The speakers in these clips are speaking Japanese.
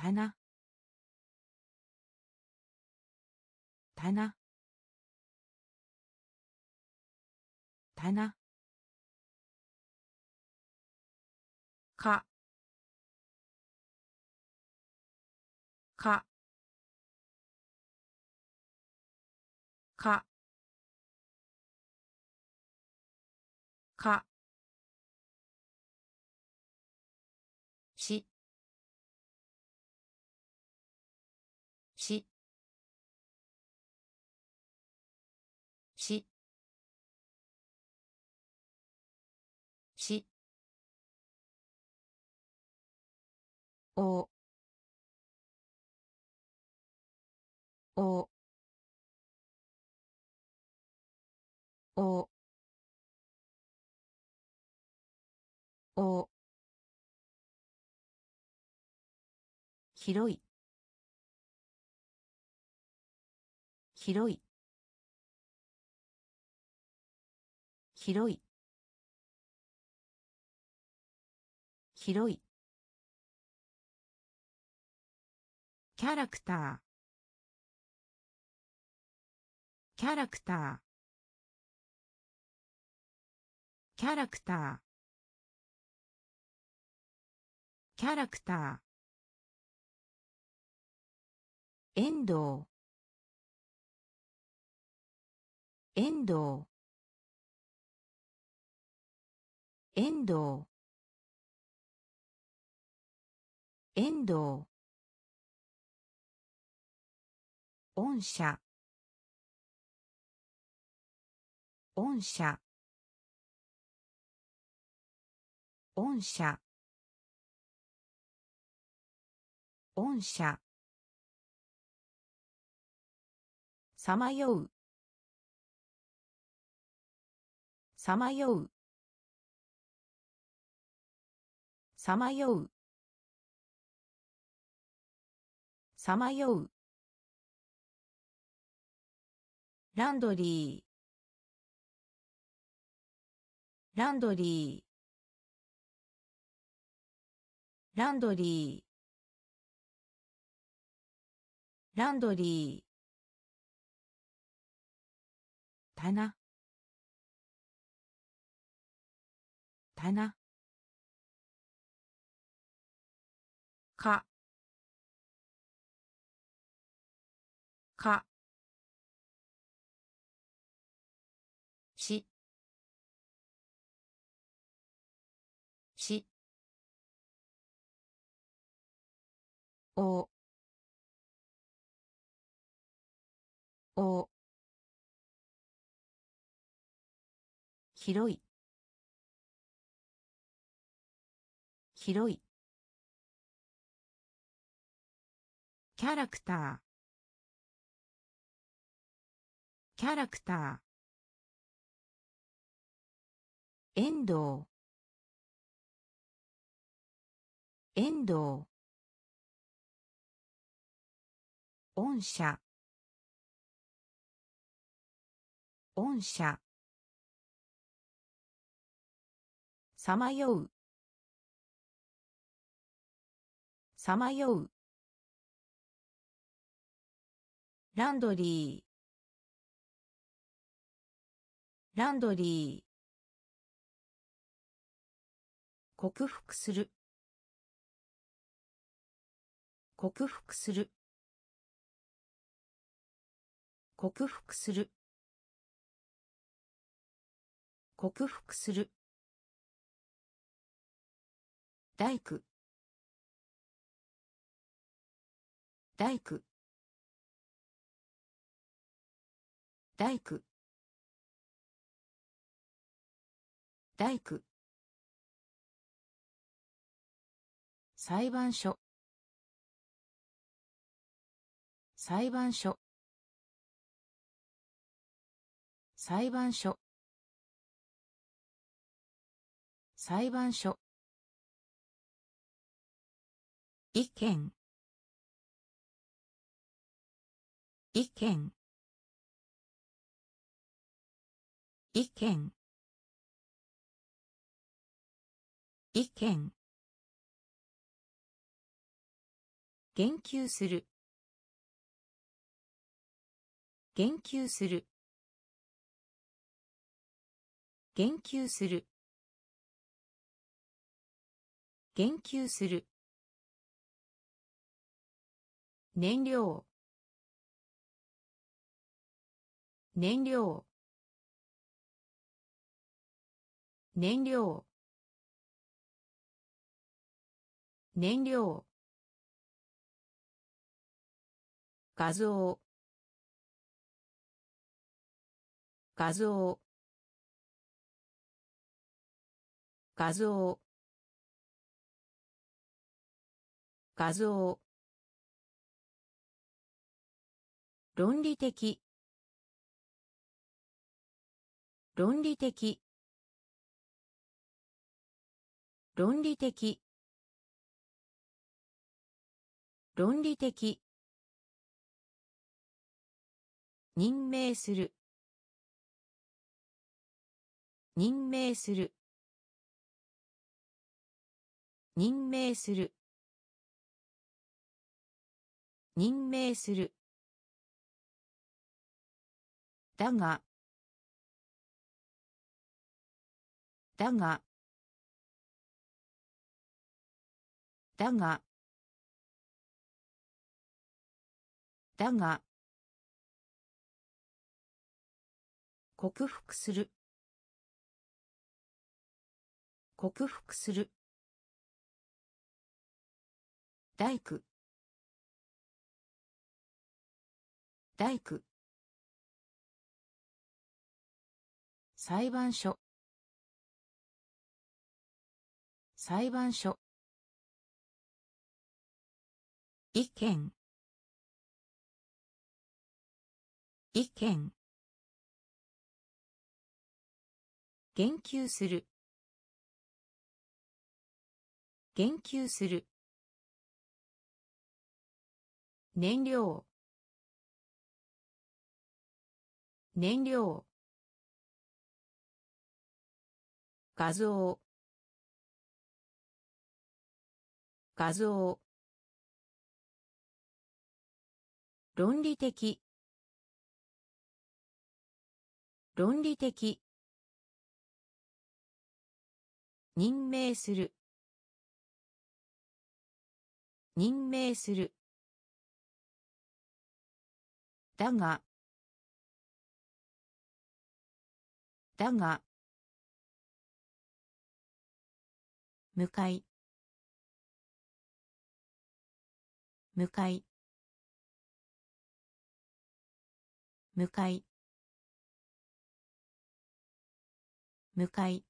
棚。棚。棚。か。か。か。か。おおおお広い。広い。広い。広い。キャラクター。キャラクター。キャラクター。キャラクター。遠藤。遠藤。遠藤。遠藤。御社。御社。御社。御社。さまよう。さまよう。さまよう。さまよう。ランドリー。ランドリー。ランドリー。ランドリー。棚。棚。か。か。おお広い。広い。キャラクター。キャラクター。遠藤。遠藤。御社。御社。さまよう。さまよう。ランドリー。ランドリー。克服する。克服する。克服する。克服する。大工大工大工大工裁判所。裁判所。裁判所。裁判所。意見。意見。意見。意見。言及する。言及する。言及する。言及する。燃料。燃料。燃料。燃料。画像。画像。画像。画像。論理的。論理的。論理的。論理的。任命する。任命する。任命する。任命する。だがだがだがだが克服する。克服する。大工。大工。裁判所。裁判所。意見。意見。言及する。言及する。燃料。燃料。画像。画像。論理的。論理的。任命する。任命する。だが。だが。向かい。向かい。向かい。向かい。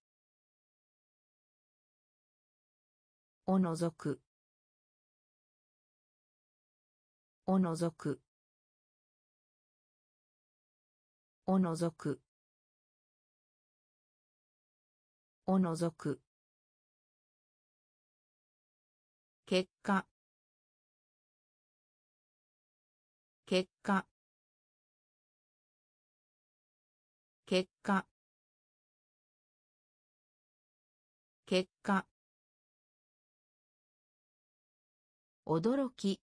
おのぞく。おのぞく。おのぞく。おのぞく。結果。結果。結果。結果。驚き。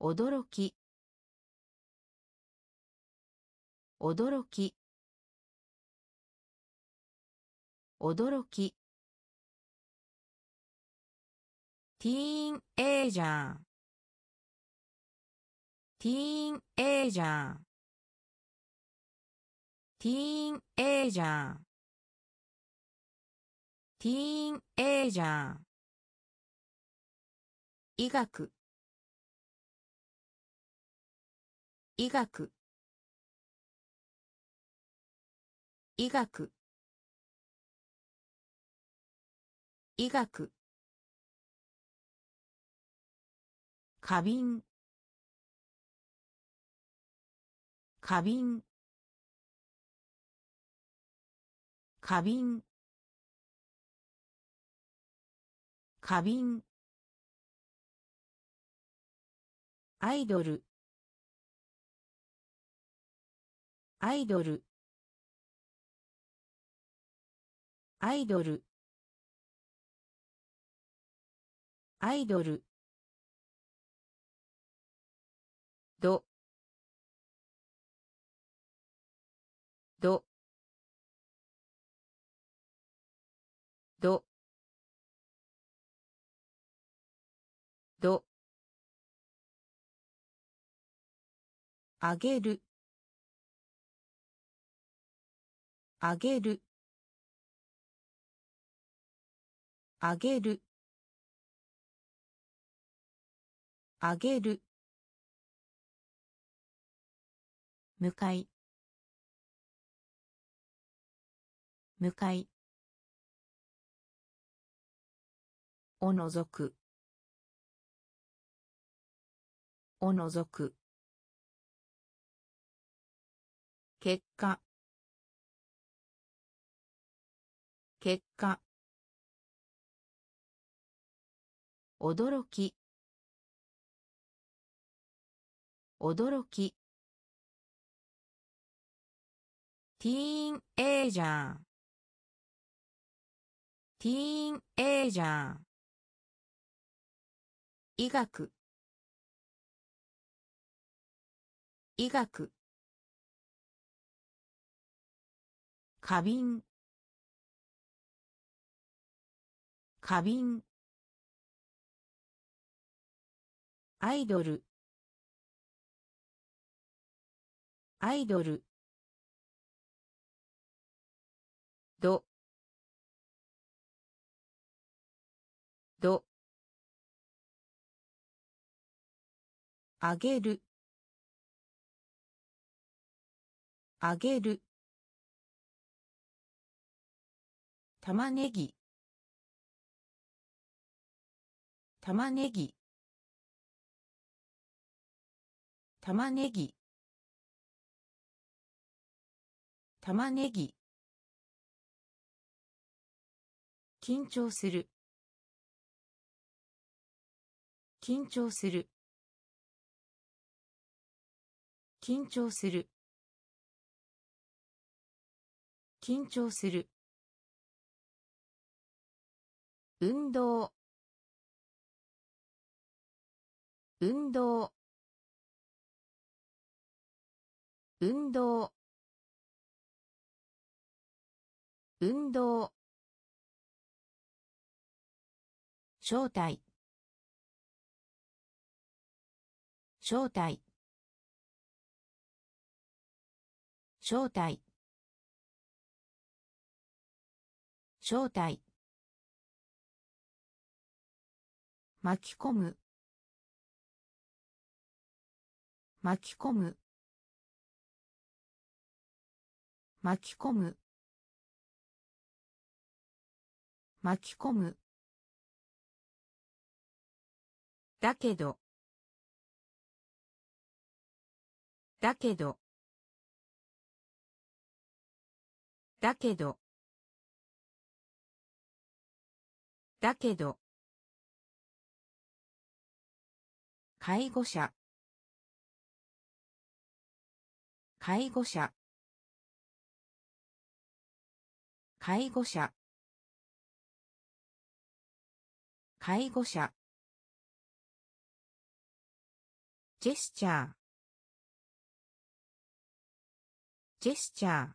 驚き。驚き。驚き。ティーンエイジャーティーンエイジャーティーンエイジャーティーンエイジャー医学。医学。医学。医学。花瓶花瓶花瓶花瓶アイドル。アイドル。アイドル。アイドル。どどどどあげる。あげる。あげる。あげる。向かい。向かい。おのぞく。おのぞく。結果。結果。驚き。驚き。ティーンエイジャーティーンエイジャー医学。医学。花瓶花瓶アイドル。アイドル。どどあげる。あげる。玉ねぎ。玉ねぎ。玉ねぎ。玉ねぎ。緊張する。緊張する。緊張する。緊張する。運動。運動。運動。運動。正体。正体。正体。正体。巻き込む。巻き込む。巻き込む。巻き込む。だけど。だけど。だけど。だけど。介護者。介護者。介護者。介護者。ジェスチャー。ジェスチャー。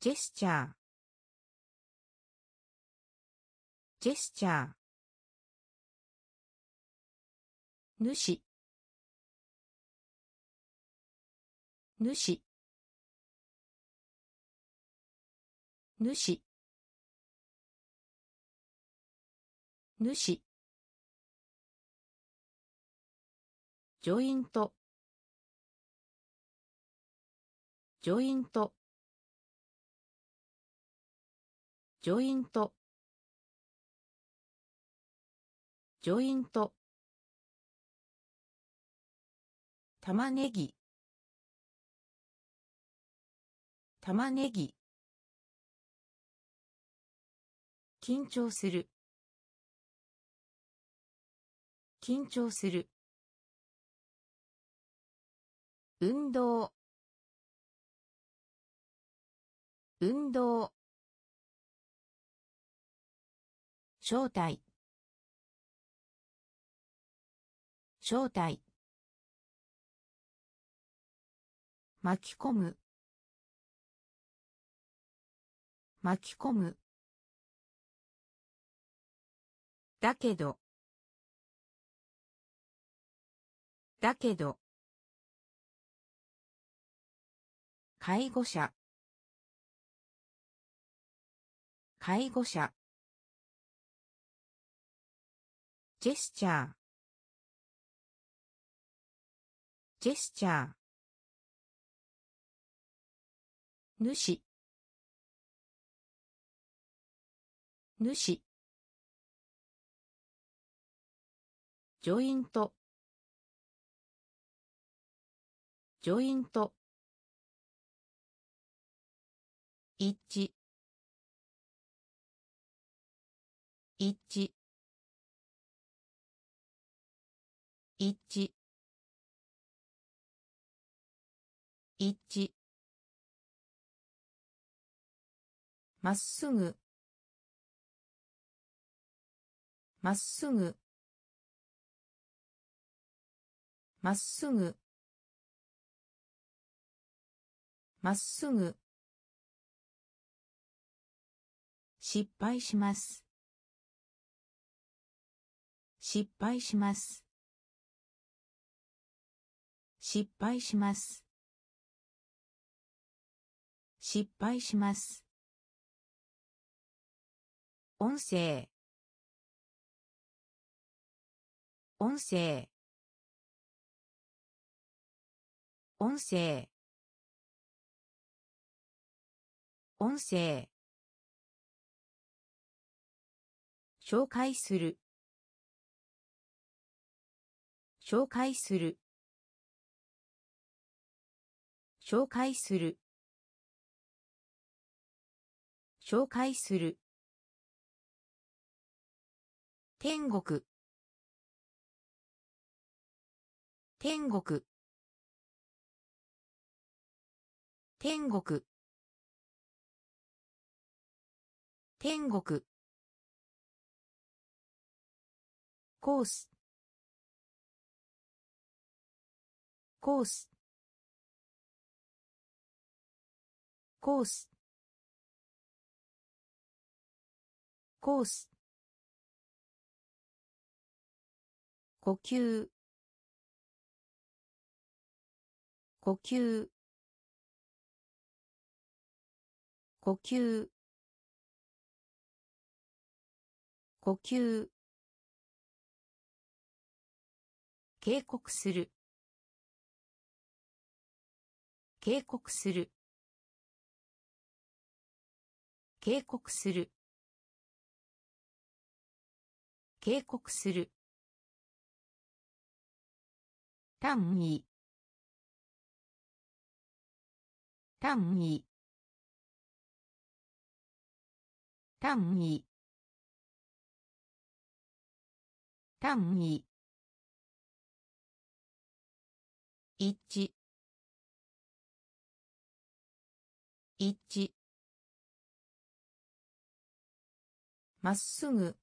ジェスチャー。ジェスチャー。主。主。主。主。ジョイントジョイントジョイントジョイント玉ねぎ。玉ねぎ。緊張する。緊張する。運動。運動。正体正体巻き込む。巻き込む。だけど。だけど。介護者。介護者。ジェスチャー。ジェスチャー。主。主。ジョイント。ジョイント。一致一致一致一致まっすぐ。まっすぐ。まっすぐ。まっすぐ。失敗します。失敗します。失敗します。失敗します。音声。音声。音声。音声。紹介する。紹介する。紹介する。紹介する。天国。天国。天国。天国。コース。コース。コース。コース。呼吸。呼吸。呼吸。呼吸。警告する。警告する。警告する。警告する。単位。単位。単位。単位。一。致一。致まっすぐ。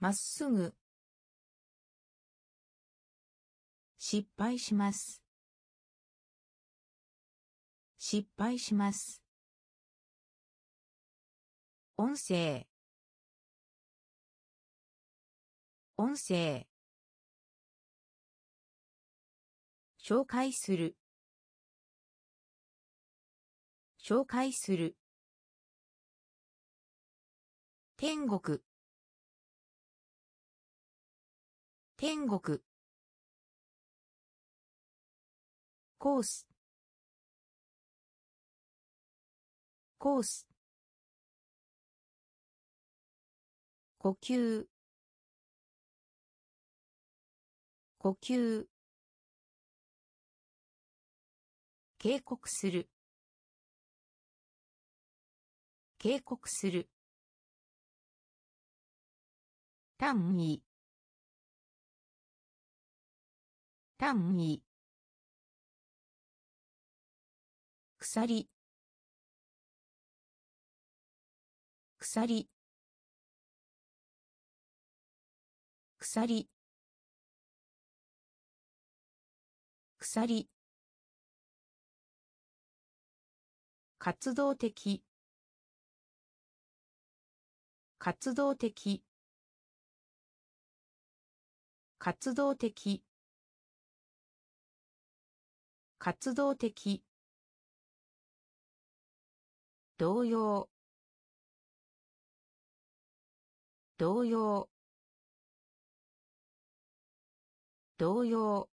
まっすぐ。失敗します。失敗します。音声。音声。紹介する。紹介する。天国。天国。コース。コース。呼吸。呼吸。警告する。警告する。単位。単位。鎖。鎖。鎖鎖活動的。活動的。活動的。活動的。同様同様同様。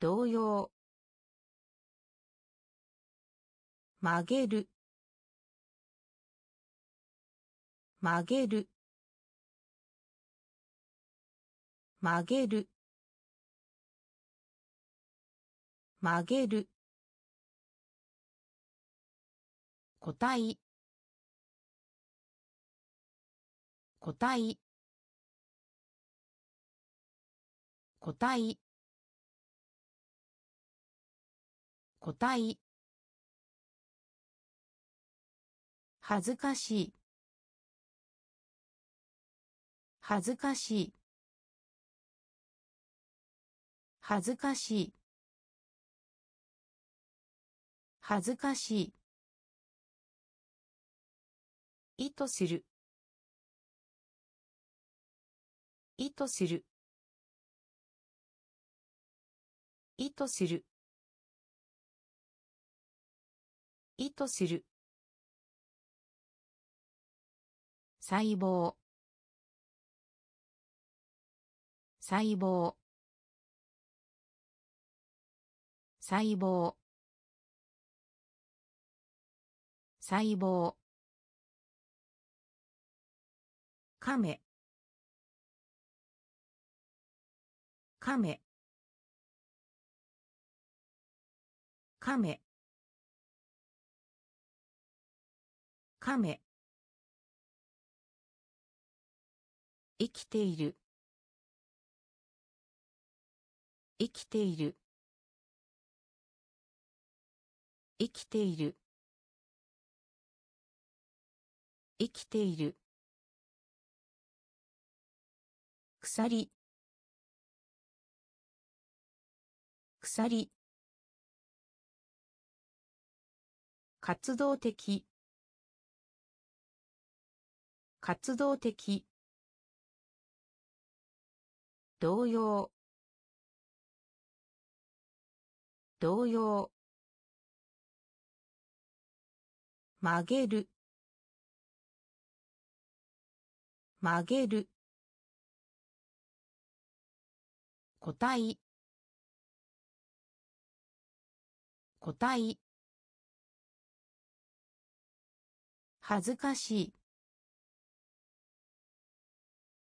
同様。曲げる。曲げる。曲げる。曲げる。個体。個体。個体個体恥ずかしい。恥ずかしい。恥ずかしい。恥ずかしい。意図する。意図する。意図する。意図する。細胞。細胞。細胞。細胞。カメカメ亀。亀。亀亀生きている。生きている。生きている。生きている。鎖。鎖。活動的。活動的。同様同様曲げる。曲げる。個体個体恥ずかしい。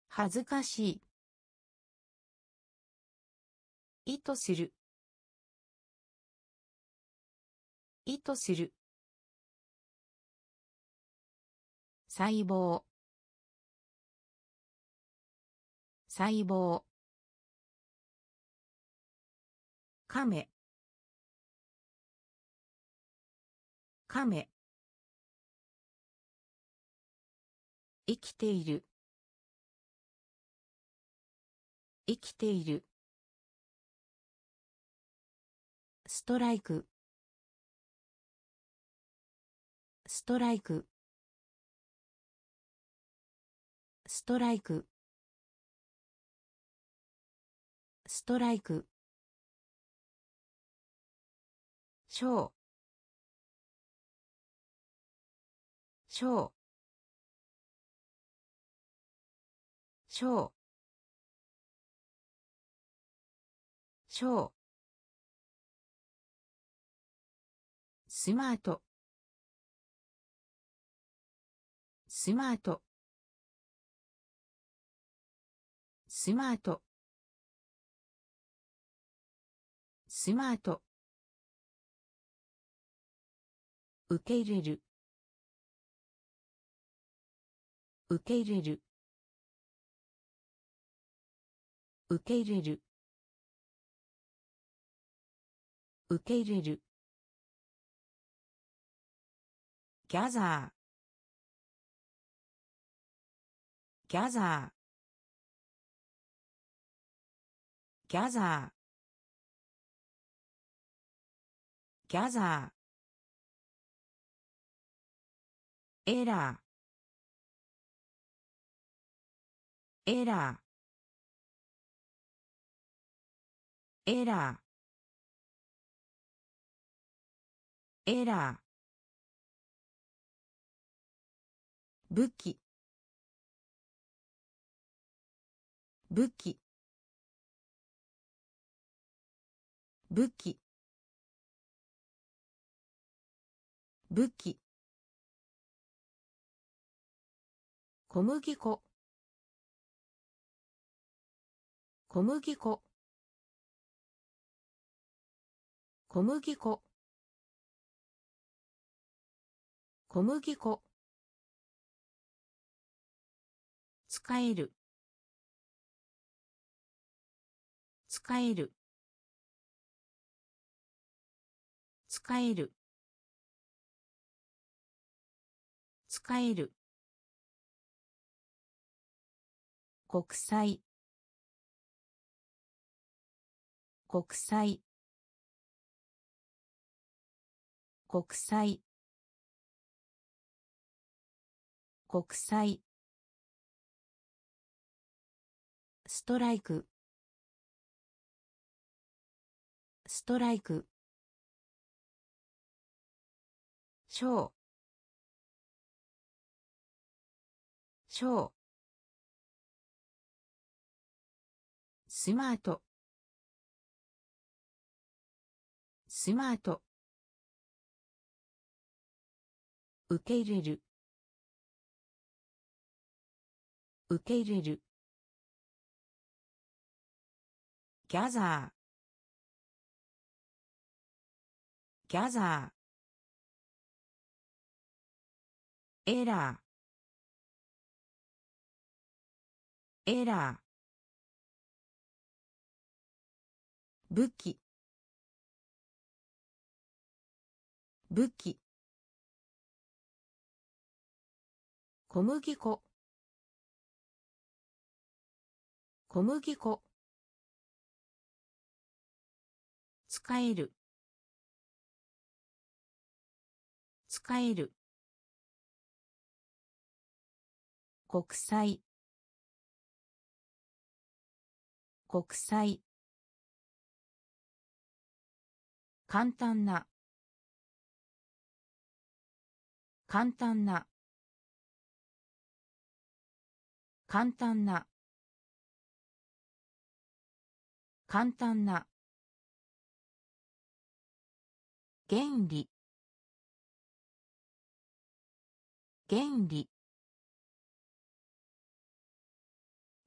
恥ずかしい。意図する。意図する。細胞。細胞。亀。亀。生きている。生きている。ストライク。ストライク。ストライク。ストライク。小小小。小。スマート。スマート。スマート。スマート。受け入れる。受け入れる。受け入れる。受け入れる。ギャザーギャザーギャザーギャザーエラーエラーエラー。エラー。武器。武器。武器。武器。小麦粉。小麦粉。小麦粉。小麦粉。使える。使える。使える。使える。国際。国際。国際。国際。ストライク。ストライク。ショー。ショー。スマート。スマート。受け入れる。受け入れる。ギャザーギャザーエラーエラー武器。武器。小麦粉。小麦粉。使える。使える。国際。国際。簡単な。簡単な。簡単な。簡単な。原理。原理。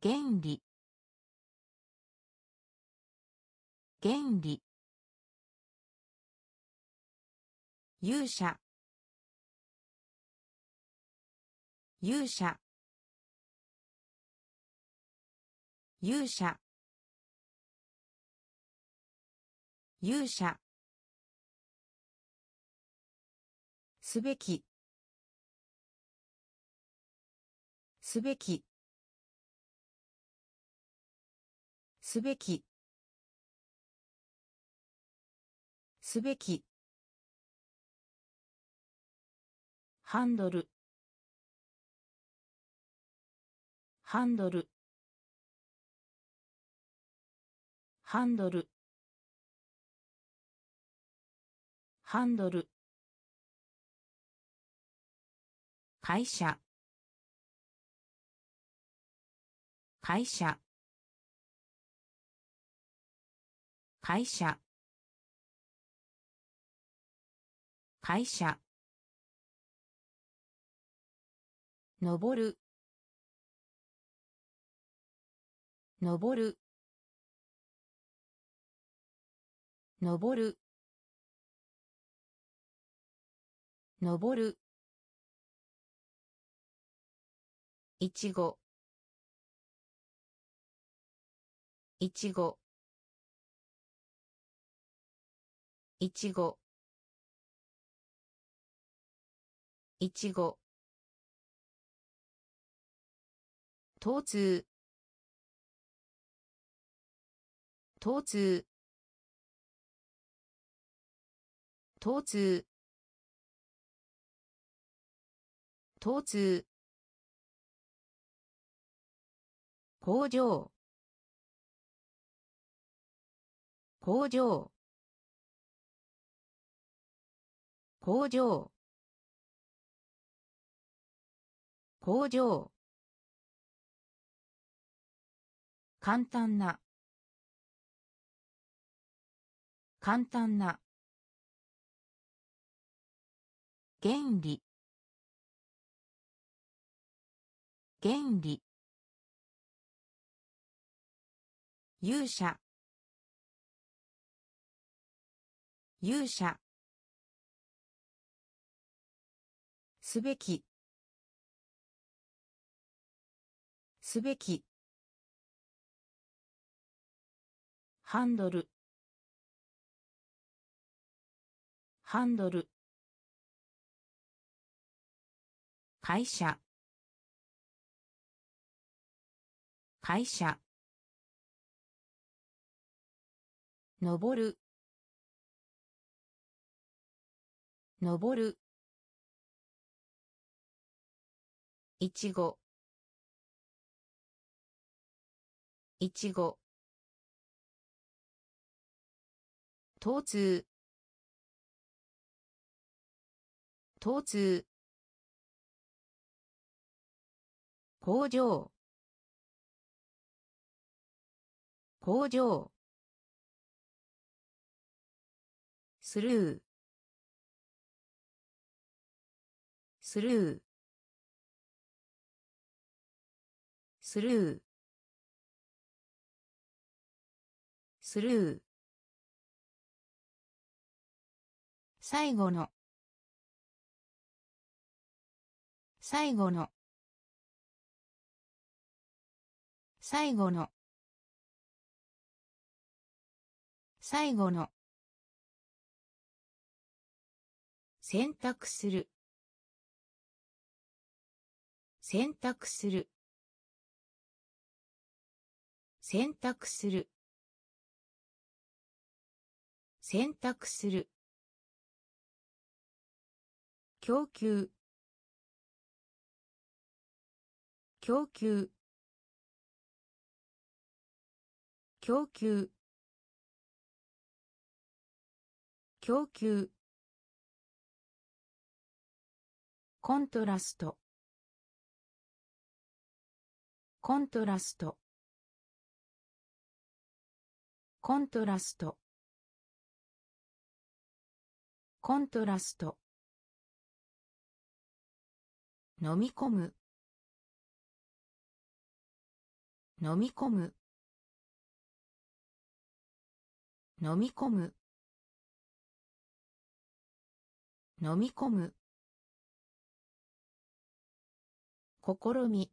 原理。原理。勇者。勇者。勇者。勇者。すべき。すべき。すべき。すべき。ハンドル。ハンドル。ハンドル。ハンドル。会社。会社。会社。会社。登る。登る。登る。登る。いちご。いちご。いちご。いちご。疼痛疼痛疼痛。疼痛。工場。工場。工場。工場。簡単な。簡単な。原理。原理。勇者。勇者。すべき。すべき。ハンドル。ハンドル。会社。会社。登る。登る。いちご。いちご。疼痛疼痛工場。工場。スルー。スルー。スルー。スルー。最後の。最後の。最後の。最後の。選択する。選択する。選択する。選択する。供給。供給。供給。供給。コントラスト。コントラスト。コントラスト。コントラスト。飲み込む。飲み込む。飲み込む。飲み込む。試み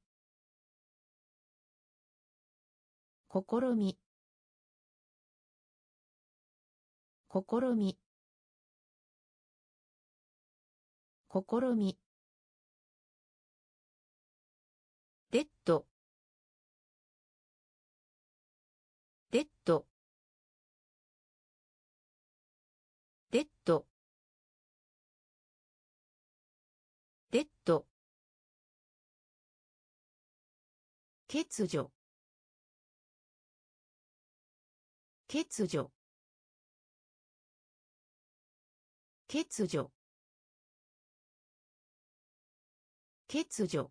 試み試み試み欠如。欠如。欠如。欠如。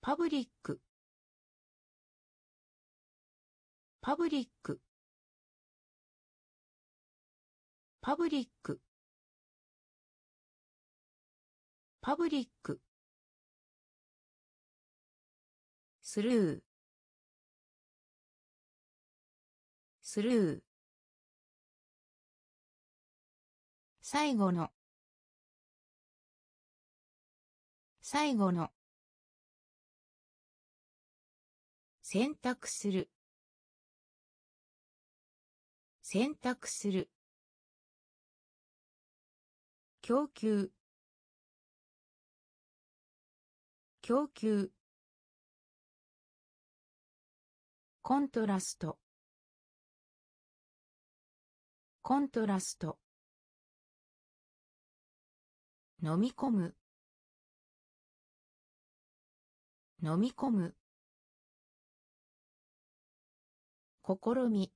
パブリック。パブリック。パブリック。パブリック。スルー。スルー。最後の。最後の。選択する。選択する。供給。供給コントラスト。コントラスト。飲み込む。飲み込む。試み。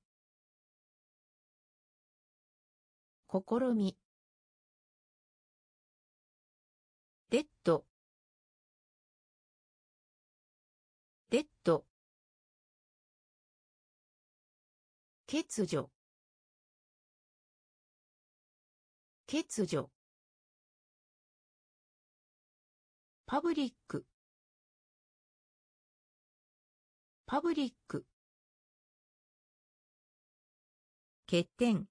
試み。欠如。欠如。パブリック。パブリック。欠点。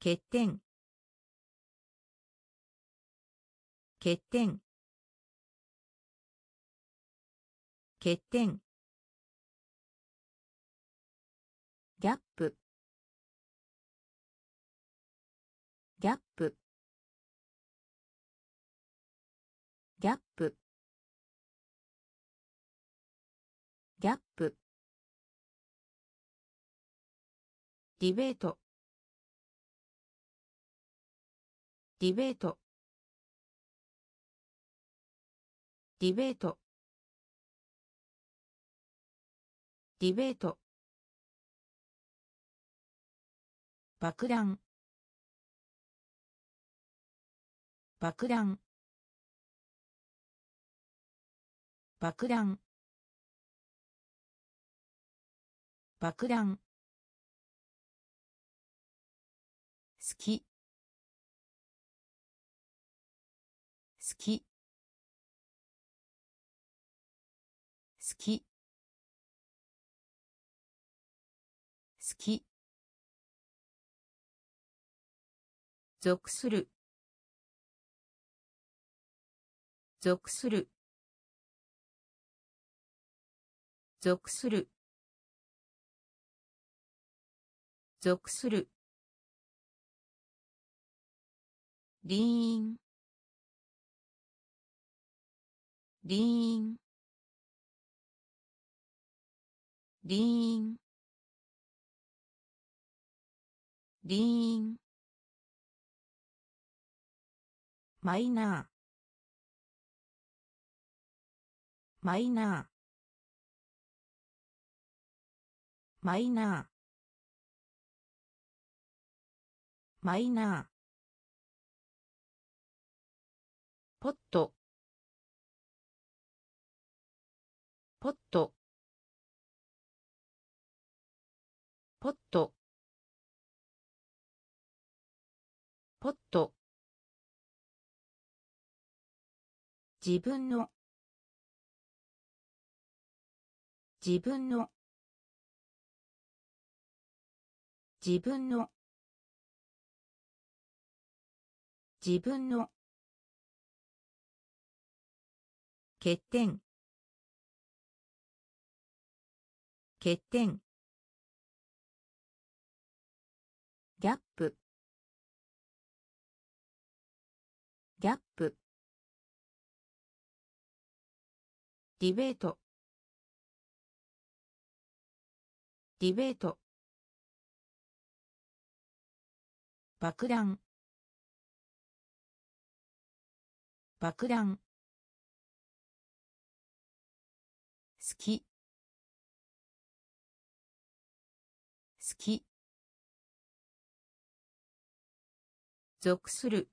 欠点。欠点。欠点。ディベート。ディベート。ディベート。ディベート。爆弾。爆弾。爆弾。爆弾。好き。好き。好き。好き。属する。属する。属する。属する。リーンリーンリーンリーンマイナーマイナーマイナーマイナーポット。ポット。ポット。ポット。自分の。自分の。自分の。自分の。欠点。欠点。ギャップ。ギャップ。ディベート。ディベート。爆弾。爆弾。好き。好き。属する。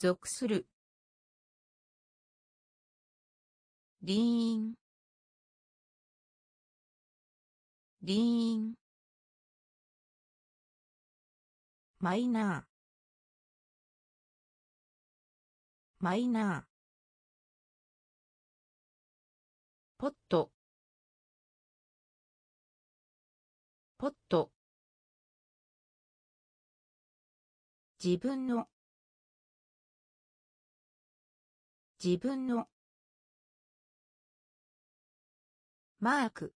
属する。リーンリーンマイナー。マイナー。ポット。ポット。自分の。自分の。マーク。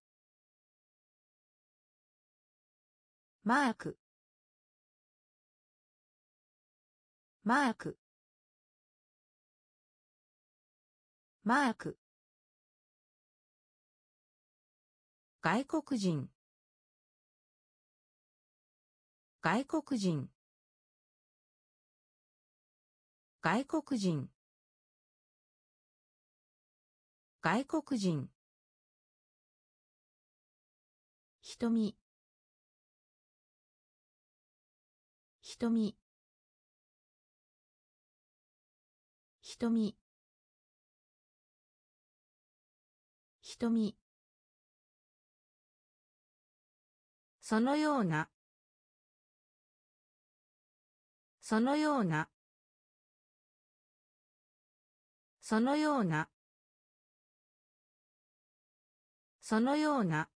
マーク。マーク。マーク。外国人。外国人。外国人。外国人。瞳瞳瞳瞳そのような。そのような。そのような。そのような。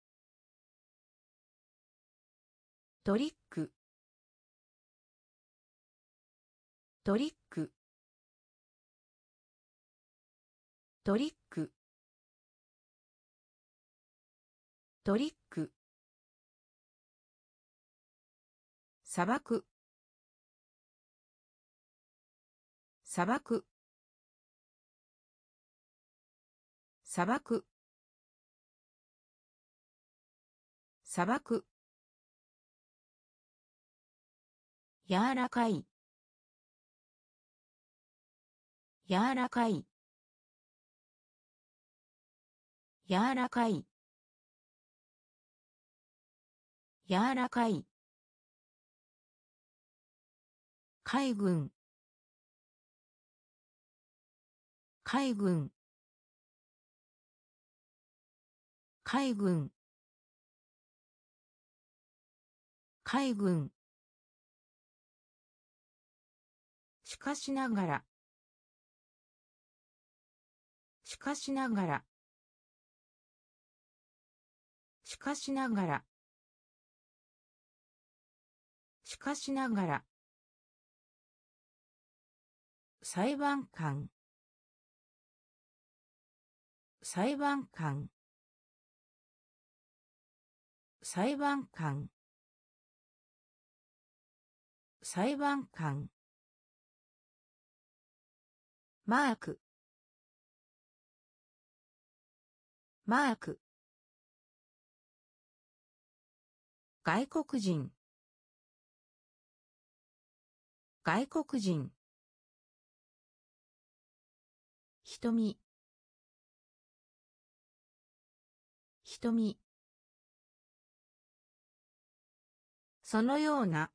トリック。トリック。トリック。トリック。砂漠。砂漠。砂漠。砂漠。柔らかい。柔らかい。柔らかい。柔らかい。海軍。海軍。海軍。海軍。しかしながら。しかしながら。しかしながら。しかしながら。裁判官。裁判官。裁判官。裁判官。マーク。マーク。外国人。外国人。瞳。瞳。そのような。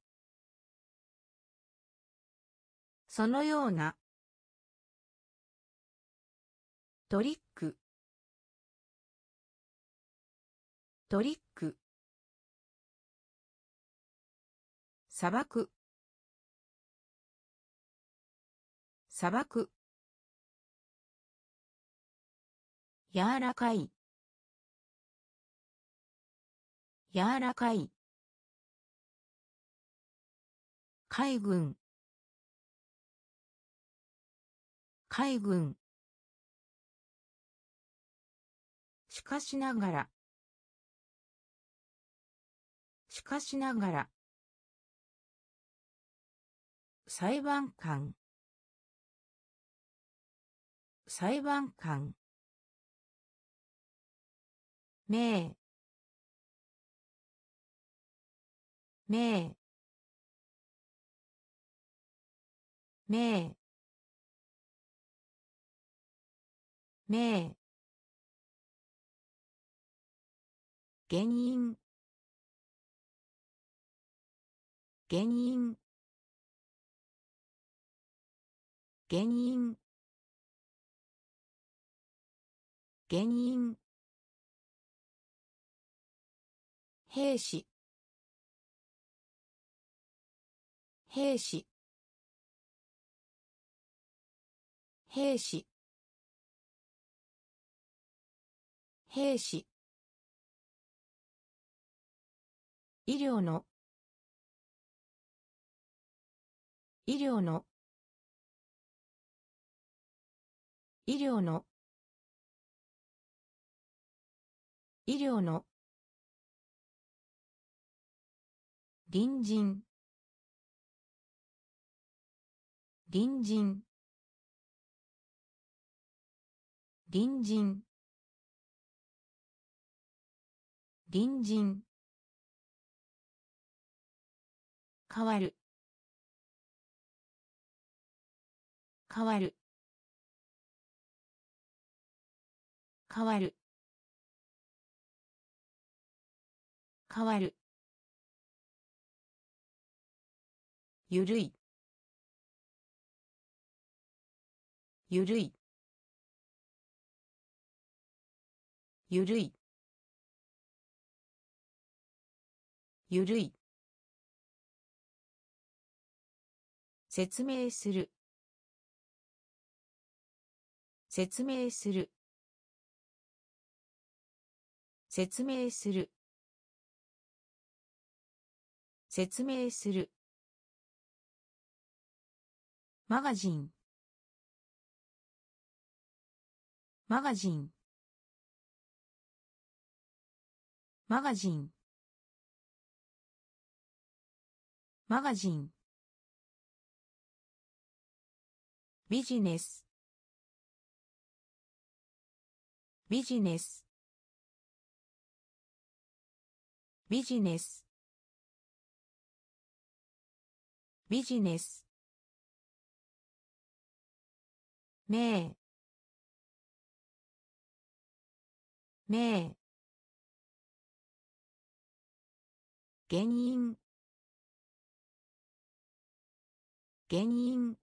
そのような。トリック。トリック。砂漠。砂漠。柔らかい。柔らかい。海軍。海軍。しかしながら。しかしながら。裁判官。裁判官。名。名。名。名。原因。原因。原因。原因。兵士。兵士。兵士。兵士。医療の。医療の。医療の。医療の。隣人。隣人。隣人。隣人。変わる。変わる。変わる。変わる。ゆるい。ゆるい。ゆるい。ゆるい。説明する。説明する。説明する。説明する。マガジン。マガジン。マガジン。マガジン。ビジネス。ビジネス。ビジネス。ビジネス。名。名。原因。原因。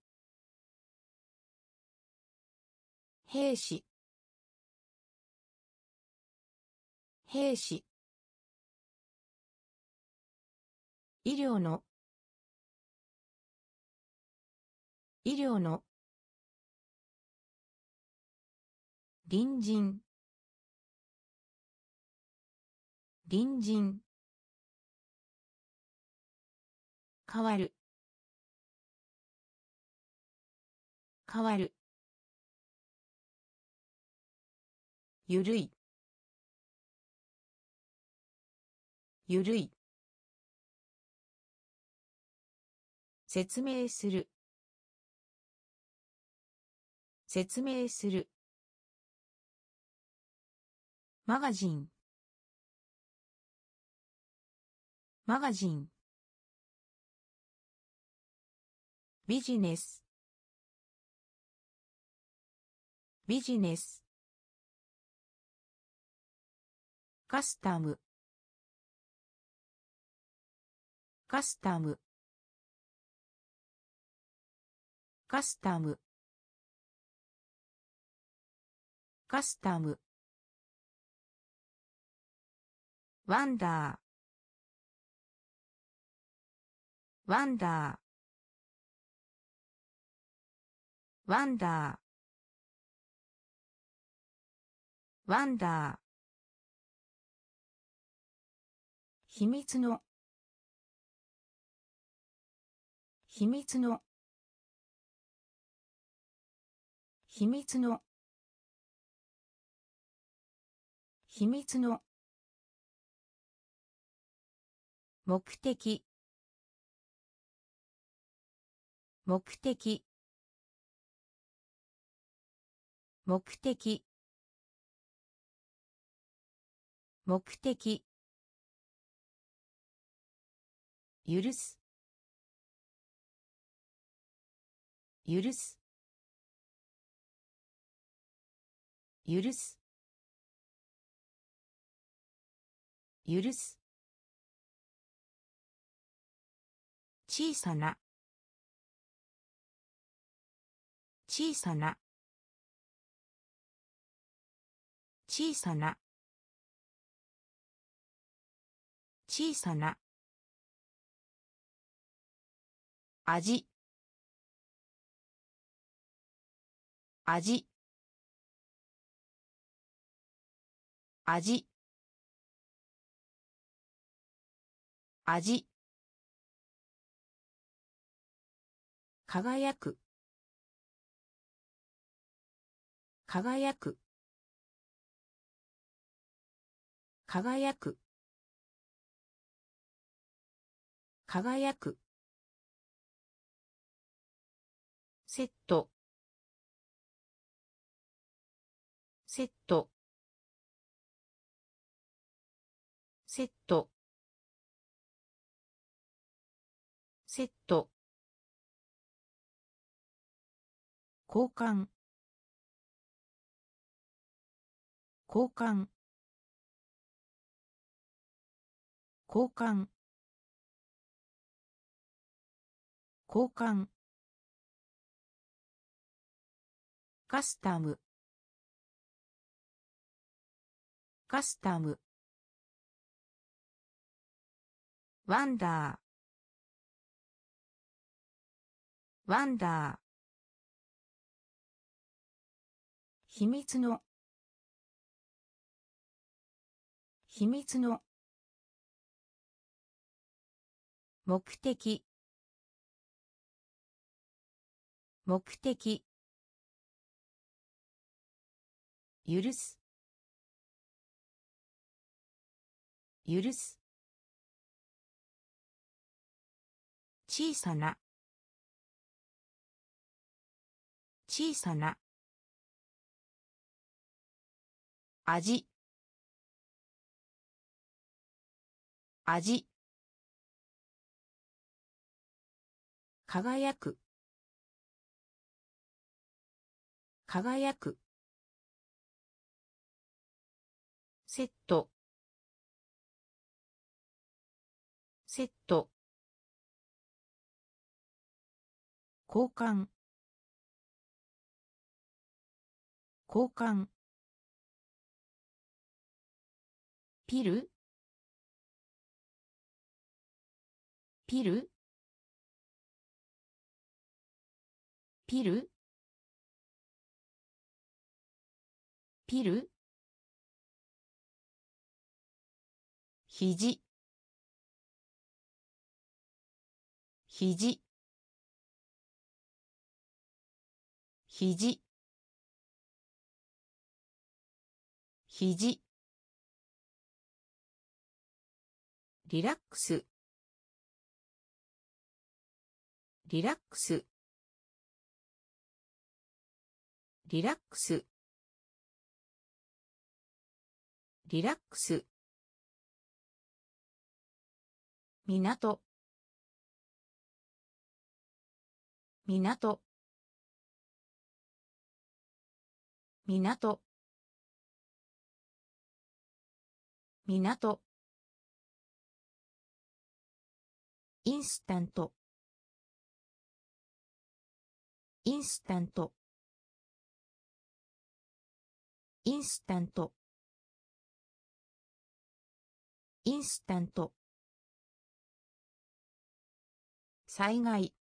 兵士。兵士。医療の。医療の。隣人。隣人。変わる。変わる。ゆるい。ゆるい。説明する。説明する。マガジン。マガジン。ビジネス。ビジネス。カスタム。カスタム。カスタム。カスタム。ワンダー。ワンダー。ワンダー。ワンダー。秘密の。秘密の。秘密の。秘密の。目的。目的。目的。目的。許す。許す。許す。許す。小さな。小さな。小さな。小さな。味。味。味。味。輝く。輝く。輝く。輝く。セット。セット。セット。セット。交換。交換。交換。交換。カスタム。カスタム。ワンダー。ワンダー。秘密の。秘密の。目的。目的。許す。許す。小さな。小さな。味。味。輝く。輝く。セット。セット。交換。交換。ピル？ピル？ピル？ピル？ひじひじひじひじリラックス。リラックス。リラックス。リラックス。港。港。港。港。インスタント。インスタント。インスタント。インスタント。災害。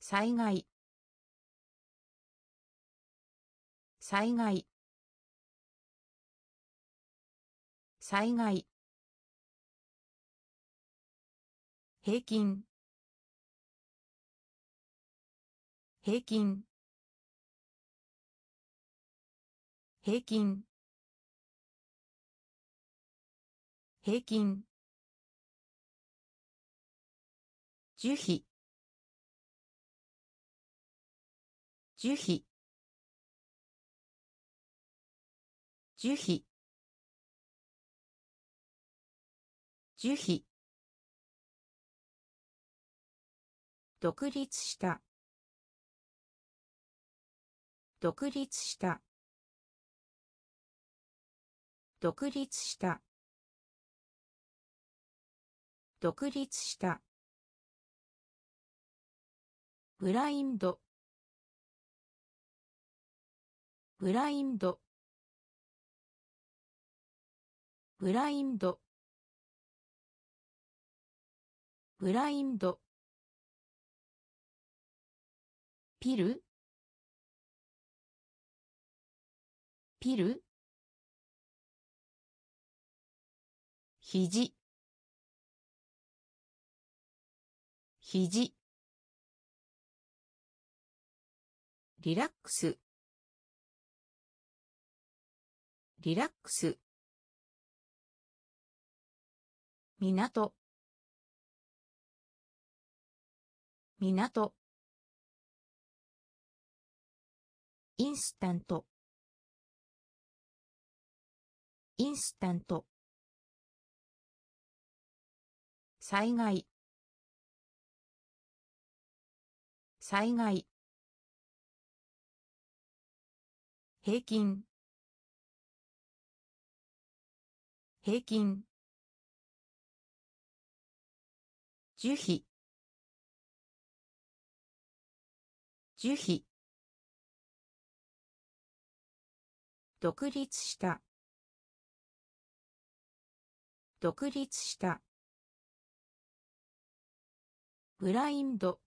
災害。災害。災害。平均。平均。平均。平均。樹皮。樹皮。樹皮。樹皮。独立した。独立した。独立した。独立した。ブラインド。ブラインド。ブラインド。ブラインド。ピル？ピル？ひじひじリラックス。リラックス。港。港。インスタント。インスタント。災害。災害。平均。平均。樹皮。樹皮。独立した。独立した。ブラインド。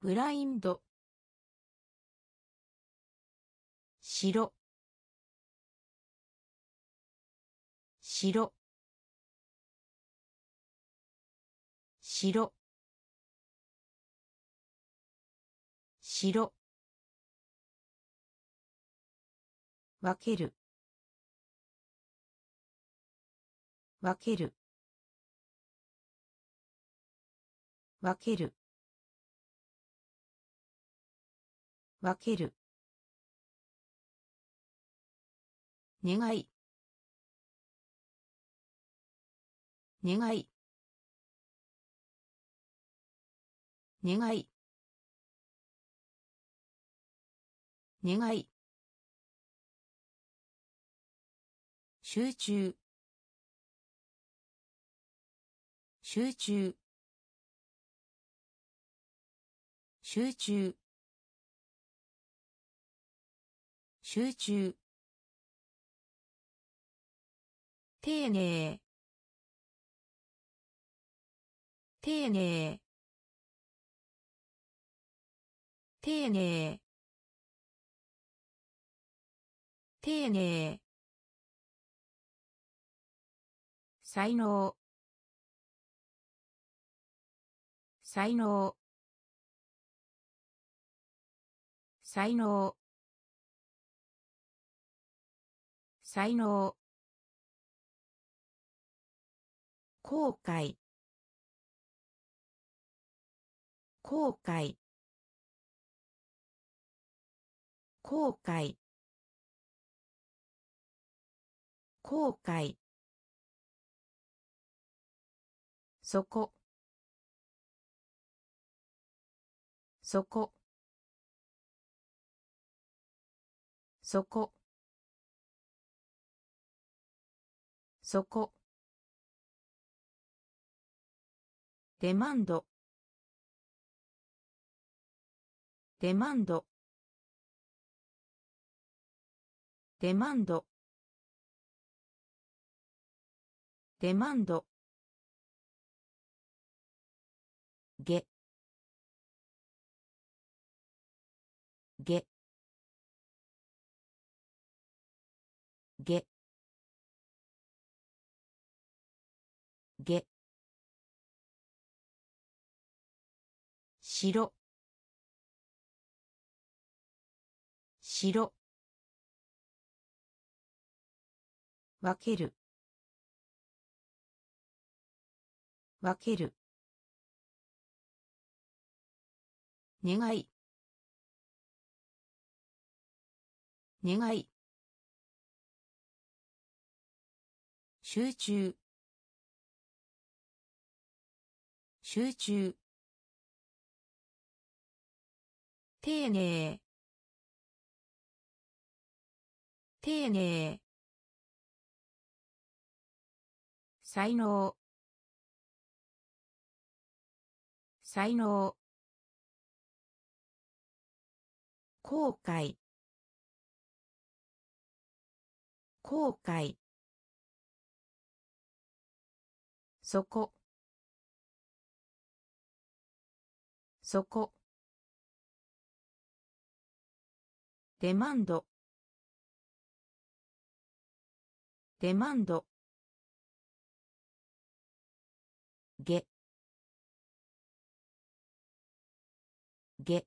ブラインド。白白白白分ける。分ける。分ける。分ける。願い。願い。願い。願い。集中。集中。集中。集中。丁寧。丁寧。丁寧。丁寧。才能。才能。才能。才能。後悔。後悔。後悔。後悔。そこ。そこ。そこ。そこ。デマンド。デマンド。デマンド。デマンド。げ。げ。げ。げ。白。白。分ける。分ける。願い。願い。集中。集中。丁寧。丁寧。才能。才能。後悔。後悔。そこ。そこ。デマンド。デマンド。げ。げ。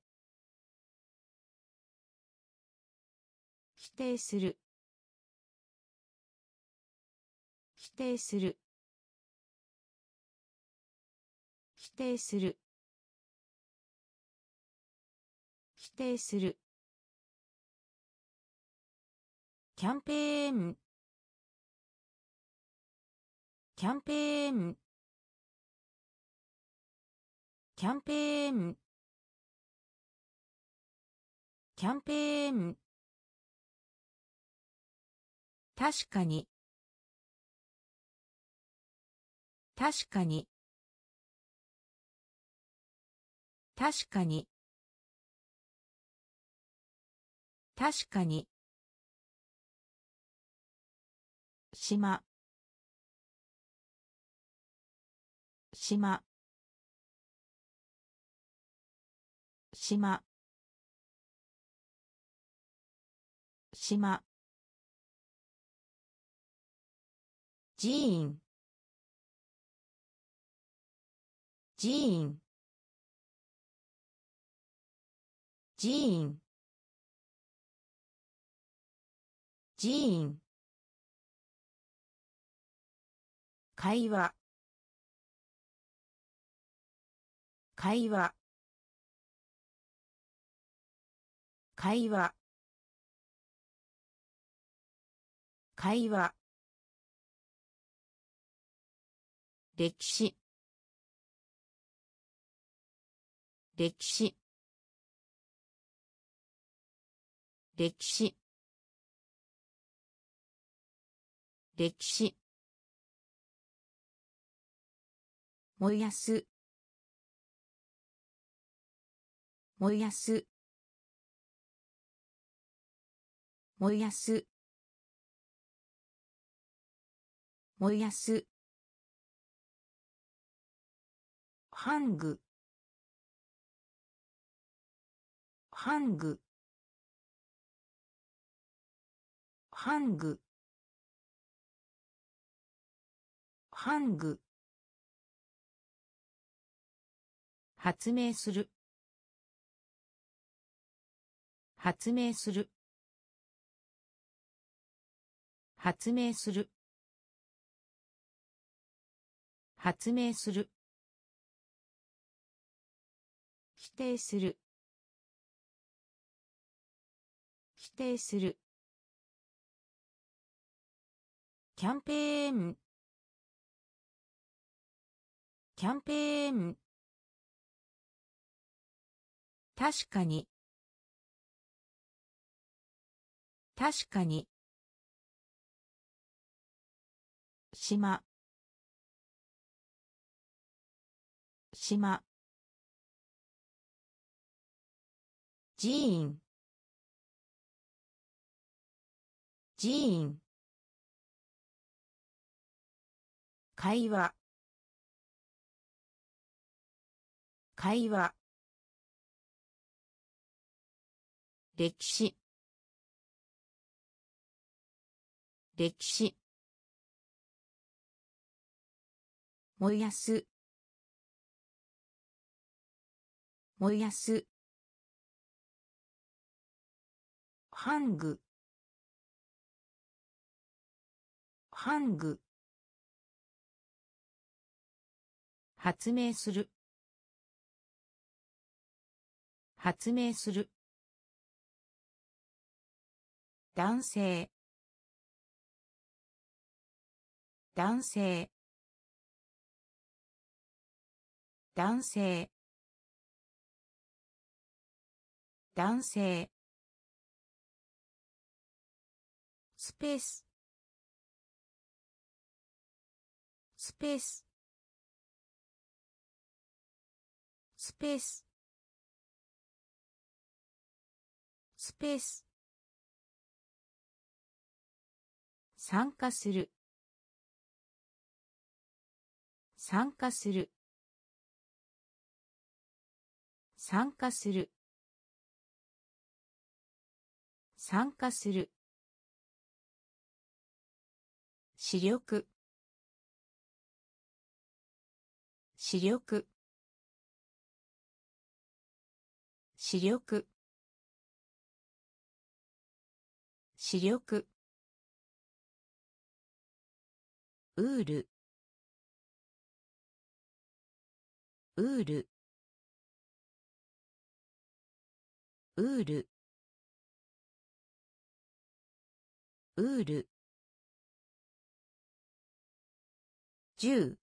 定する。定する。否定する。否定する。キャンペーン。キャンペーン。キャンペーン。キャンペーン。確かに。確かに。確かに。確かに。島。島。島。島。寺院。寺院。寺院。寺院。会話。会話。会話。会話。歴史。歴史。歴史。歴史。燃やす。燃やす。燃やす。燃やす。ハング。ハング。ハング。ハング。発明する。発明する。発明する。発明する。定する。否定する。キャンペーン。キャンペーン。確かに。確かに。島。島。寺院。寺院。会話。会話。歴史。歴史。燃やす。燃やす。ハング。ハング。発明する。発明する。男性。男性。男性。男性。スペース。スペース。スペース。スペース。参加する。参加する。参加する。参加する。視力。視力。視力。視力。ウール。ウール。ウール。ウール。十。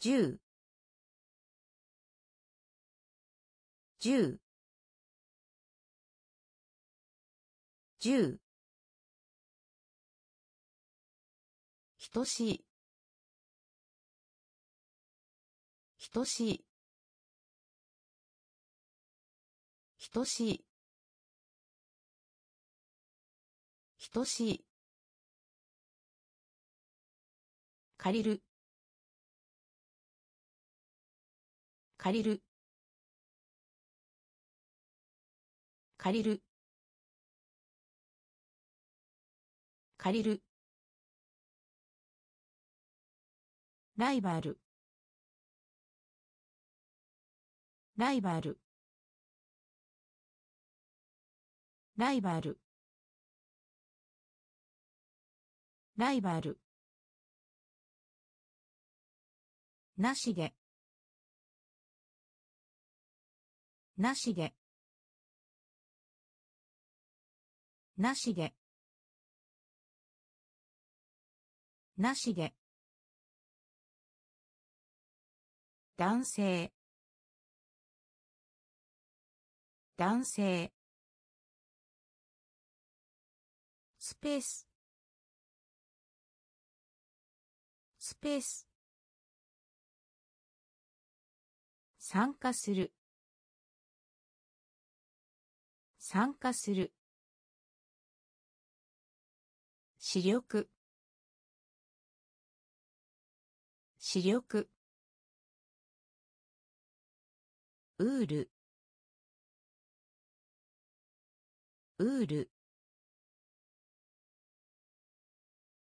十。十。十。等し。い等し。い等し。い等し。い借りる。借りる。借りる。借りる。ライバル。ライバル。ライバル。ライバル。なしげなしげなしげなしげ男性。男性。スペース。スペース。参加する。参加する。視力。視力。ウール。ウール。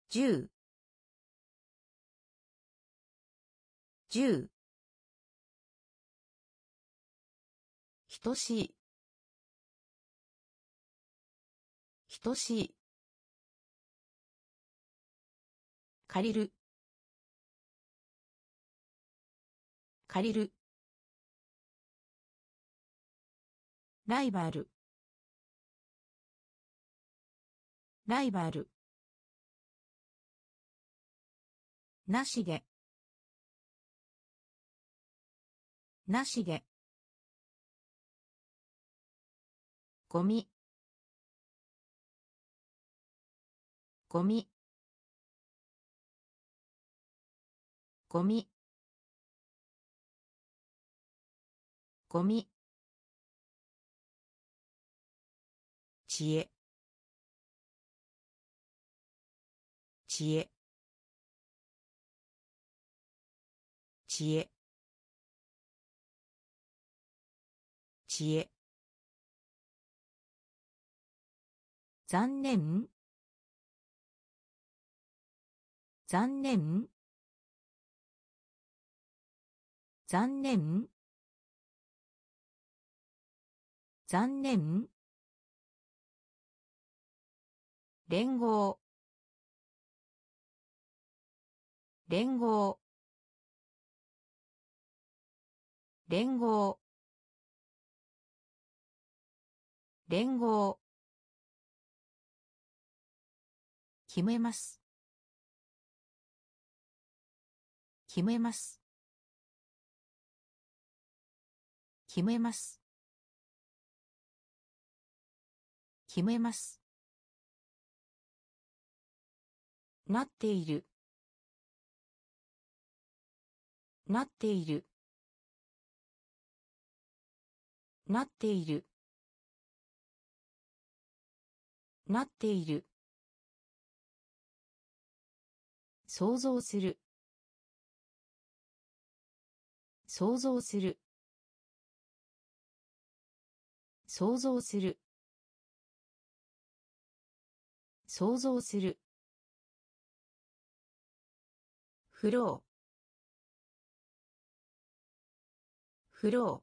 十十等しい。等しい。借りる。借りる。ライバル。ライバル。なしげなしげゴミ。ゴミ。ゴミ。ゴミ。知恵。知恵。知恵。知恵。残念。残念。残念。残念。連合。連合。連合。連合。決めます。決めます。決めます。決めます。なっている。なっている。なっている。なっている。想像する。想像する。想像する。想像する。フローフロー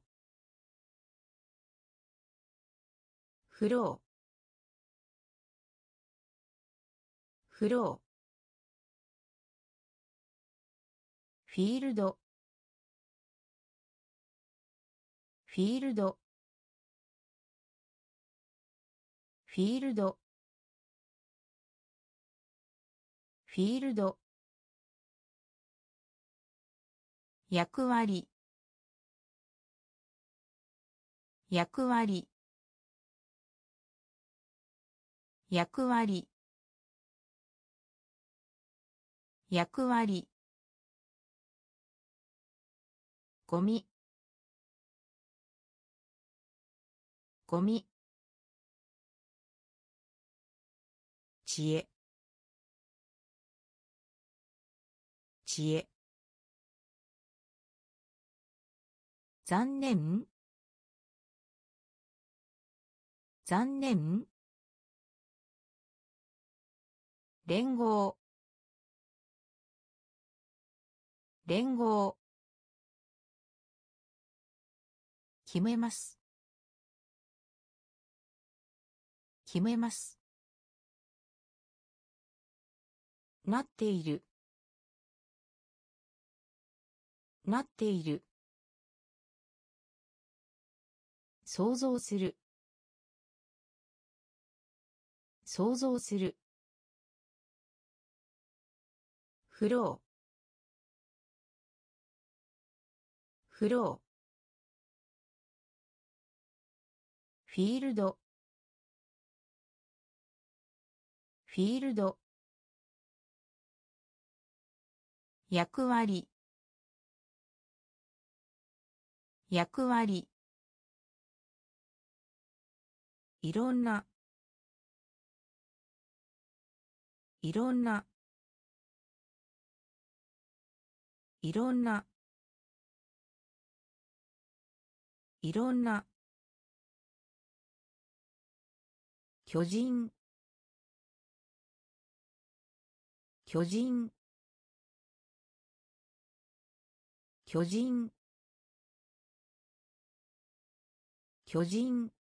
フローフローフィールド。フィールド。フィールド。フィールド。役割。役割。役割。役割。ゴミ。ゴミ。知恵。知恵。残念。残念。連合。連合。決めます。決めます。なっている。なっている。想像する。想像する。フローフローフィールド。フィールド。役割。役割。いろんな。いろんな。いろんな。いろんな。巨人。巨人。巨人。巨人。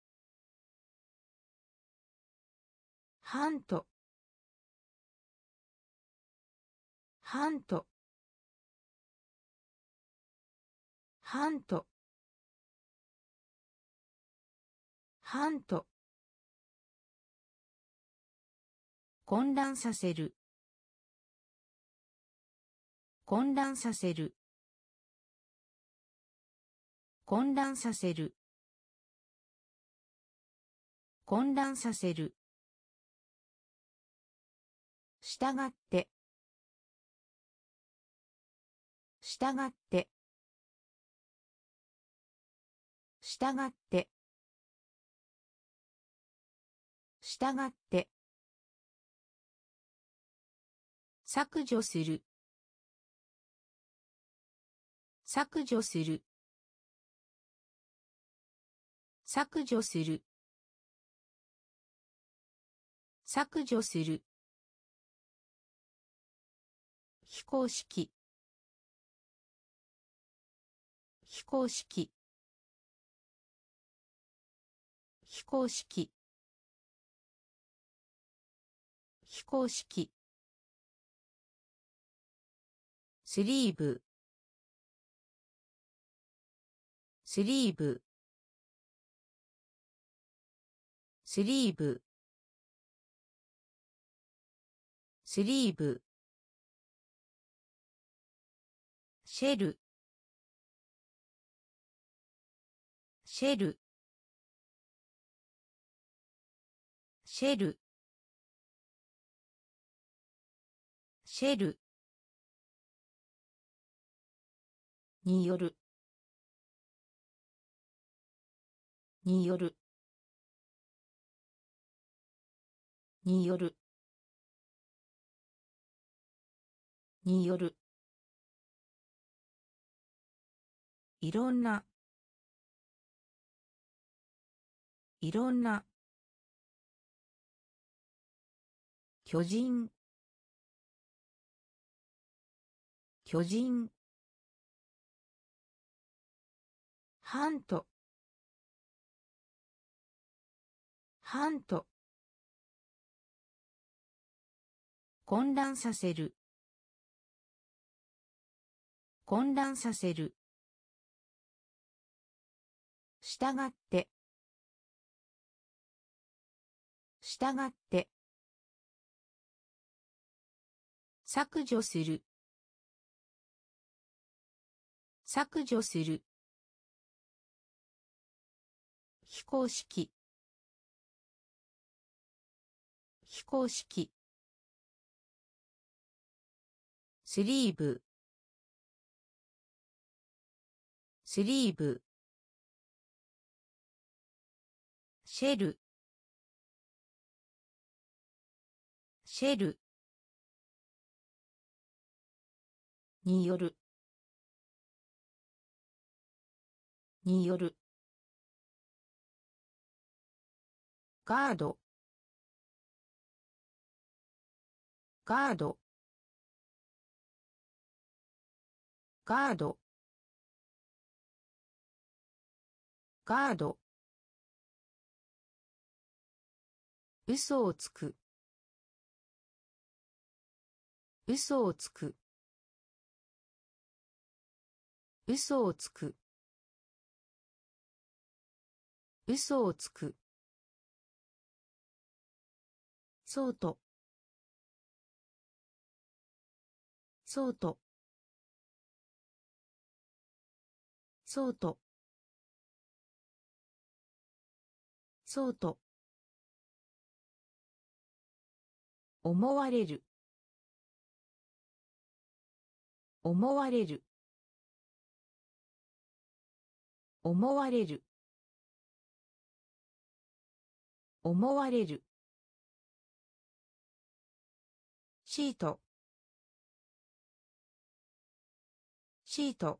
ハント。ハント。ハント。ハント。混乱させる。混乱させる。混乱させる。混乱させる。したがって。したがって。したがって。したがって。削除する。削除する。削除する。削除する。非公式。非公式。非公式。非公式。スリーブ。スリーブ。スリーブ。スリーブ。シェル。シェル。シェル。シェル。による。による。による。による。いろんな。いろんな。巨人。巨人。ハント。ハント。混乱させる。混乱させる。従って。従って。削除する。削除する。非公式。非公式。スリーブ。スリーブ。シェル。シェル。による。による。ガード。ガード。ガード。ガード。嘘をつく。嘘をつく。嘘をつく。嘘をつく。そうと。そうと。そうと。そうと。思われる。思われる。思われる。思われる。シート。シート。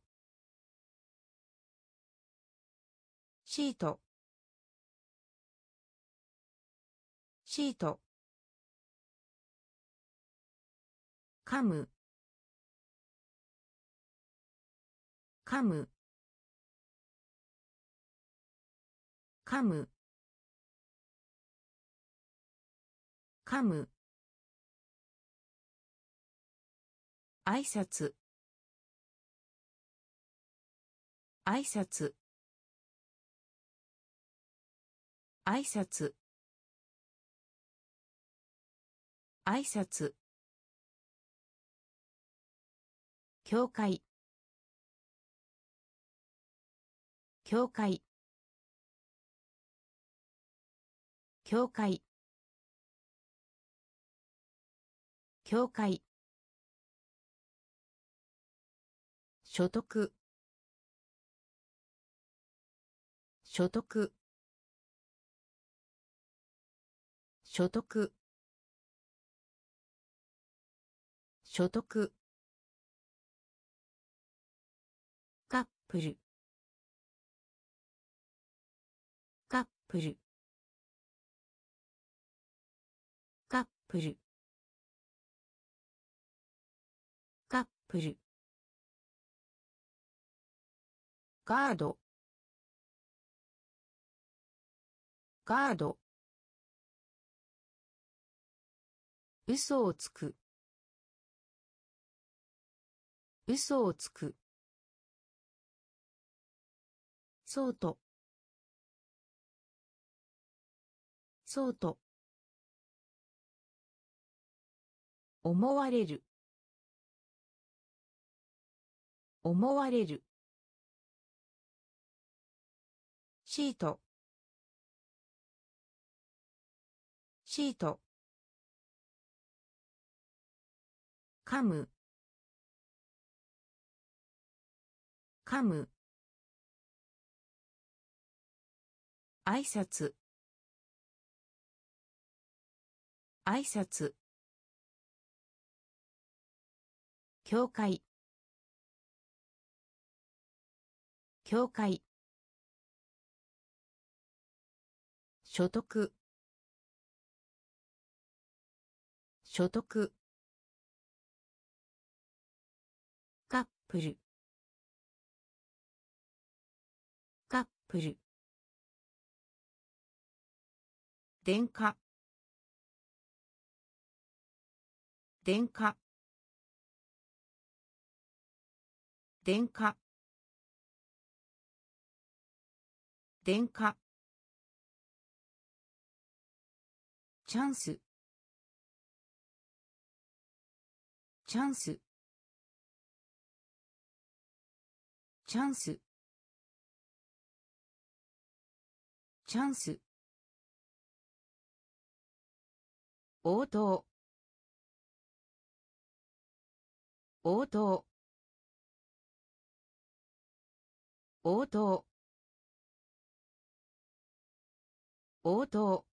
シート。シート。噛む。噛む。噛む。噛む。挨拶。挨拶。挨拶。挨拶。教会。教会。教会。教会。所得。所得。所得。所得。カップル。カップル。カップル。カップル。ガード。ガード。嘘をつく。嘘をつく。そうと。そうと。思われる。思われる。シート。シート。噛む。噛む。挨拶。挨拶。教会。教会。所得。所得。カップル。カップル。電化。電化。電化。電化。チャンス。チャンス。チャンス。チャンス。応答。応答。応答。応答。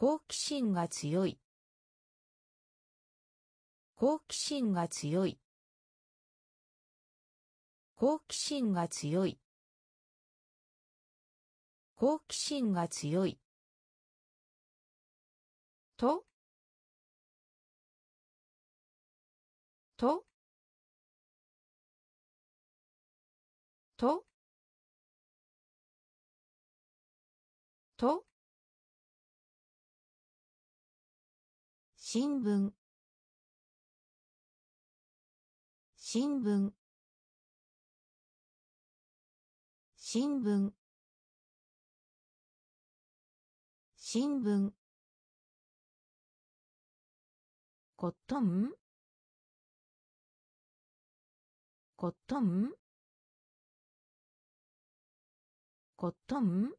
好奇心が強い。好奇心が強い。好奇心が強い。好奇心が強い。と？と？と？と？新聞。新聞。新聞。新聞。コットン？コットン？コットン？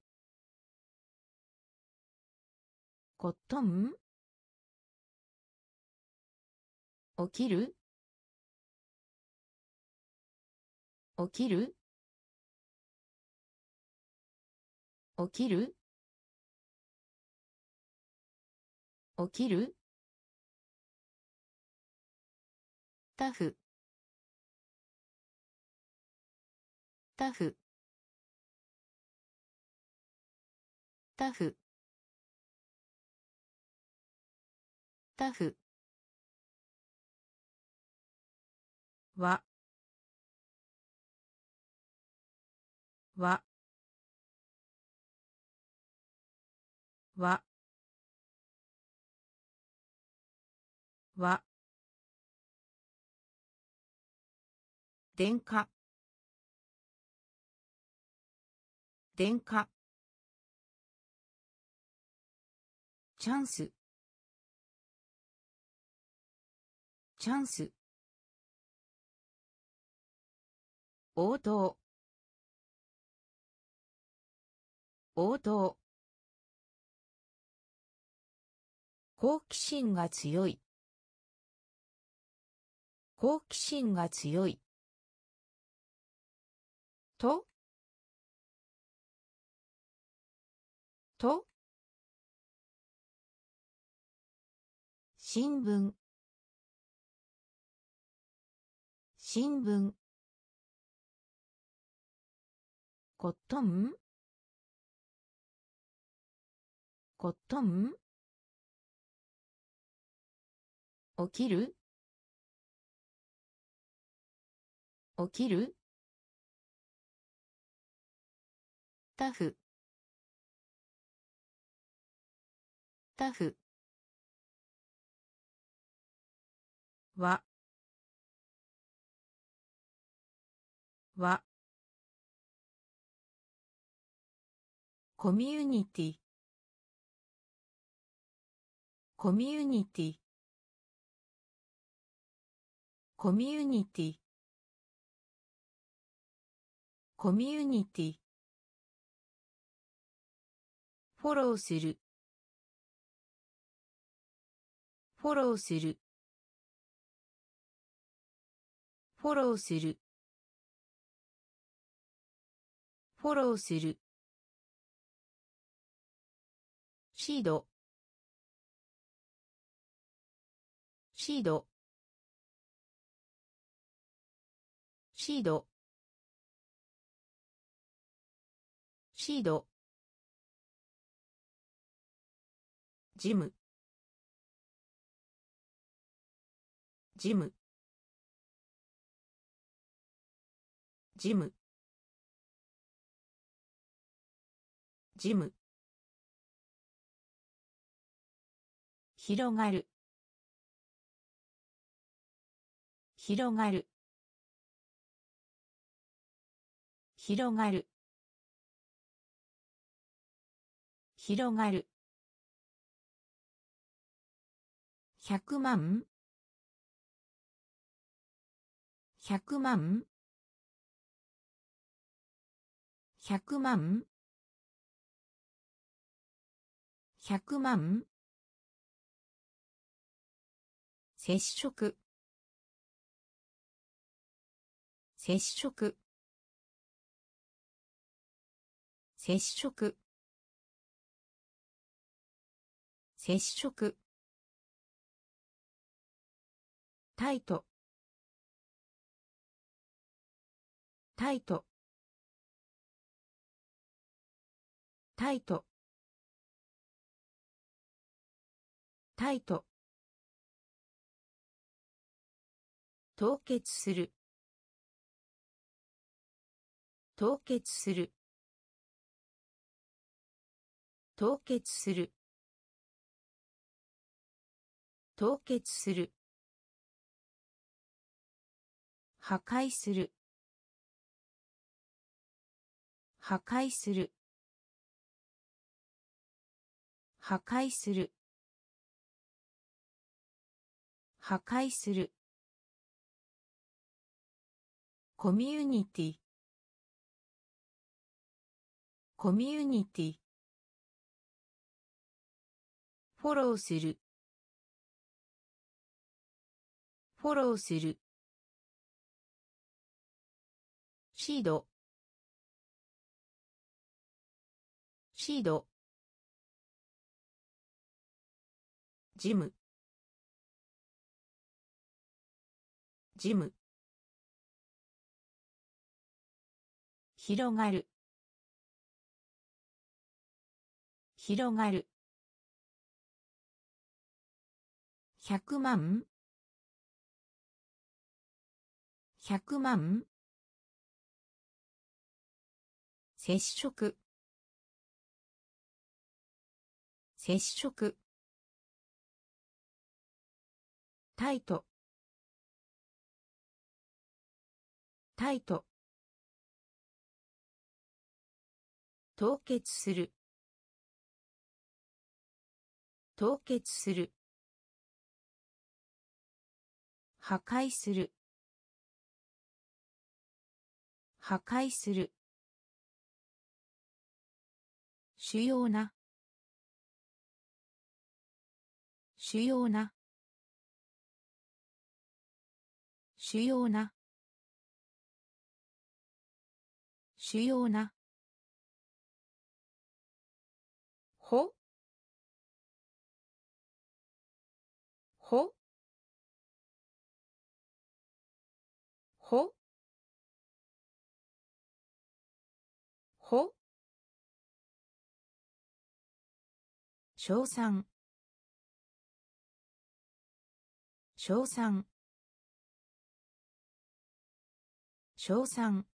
コットン？起きる？起きる？起きる？起きる？タフ。タフ。タフ。タフ。わ。わ。わ。わ。電化。電化。チャンス。チャンス。応答。応答。好奇心が強い。好奇心が強い。と。と。新聞。新聞。コットンコットン起きる？起きる？タフ。タフ。わ。わ。コミュニティ。コミュニティ。コミュニティ。コミュニティ。フォローする。フォローする。フォローする。フォローする。シード。シード。シード。シード。ジム。ジム。ジム。ジム。広がる。広がる。広がる。広がる。百万？百万？百万？百万？接触。接触。接触。接触。タイトタイトタイトタイト凍結する。凍結する。凍結する。凍結する。破壊する。破壊する。破壊する。破壊する。コミュニティ。コミュニティ。フォローする。フォローする。シードシードジムジム広がる。広がる。百万。百万。接触。接触。タイト。タイト。凍結する。凍結する。破壊する。破壊する。主要な。主要な。主要な。主要な。ほ？ほ？ほ？ほ？称賛。称賛。称賛。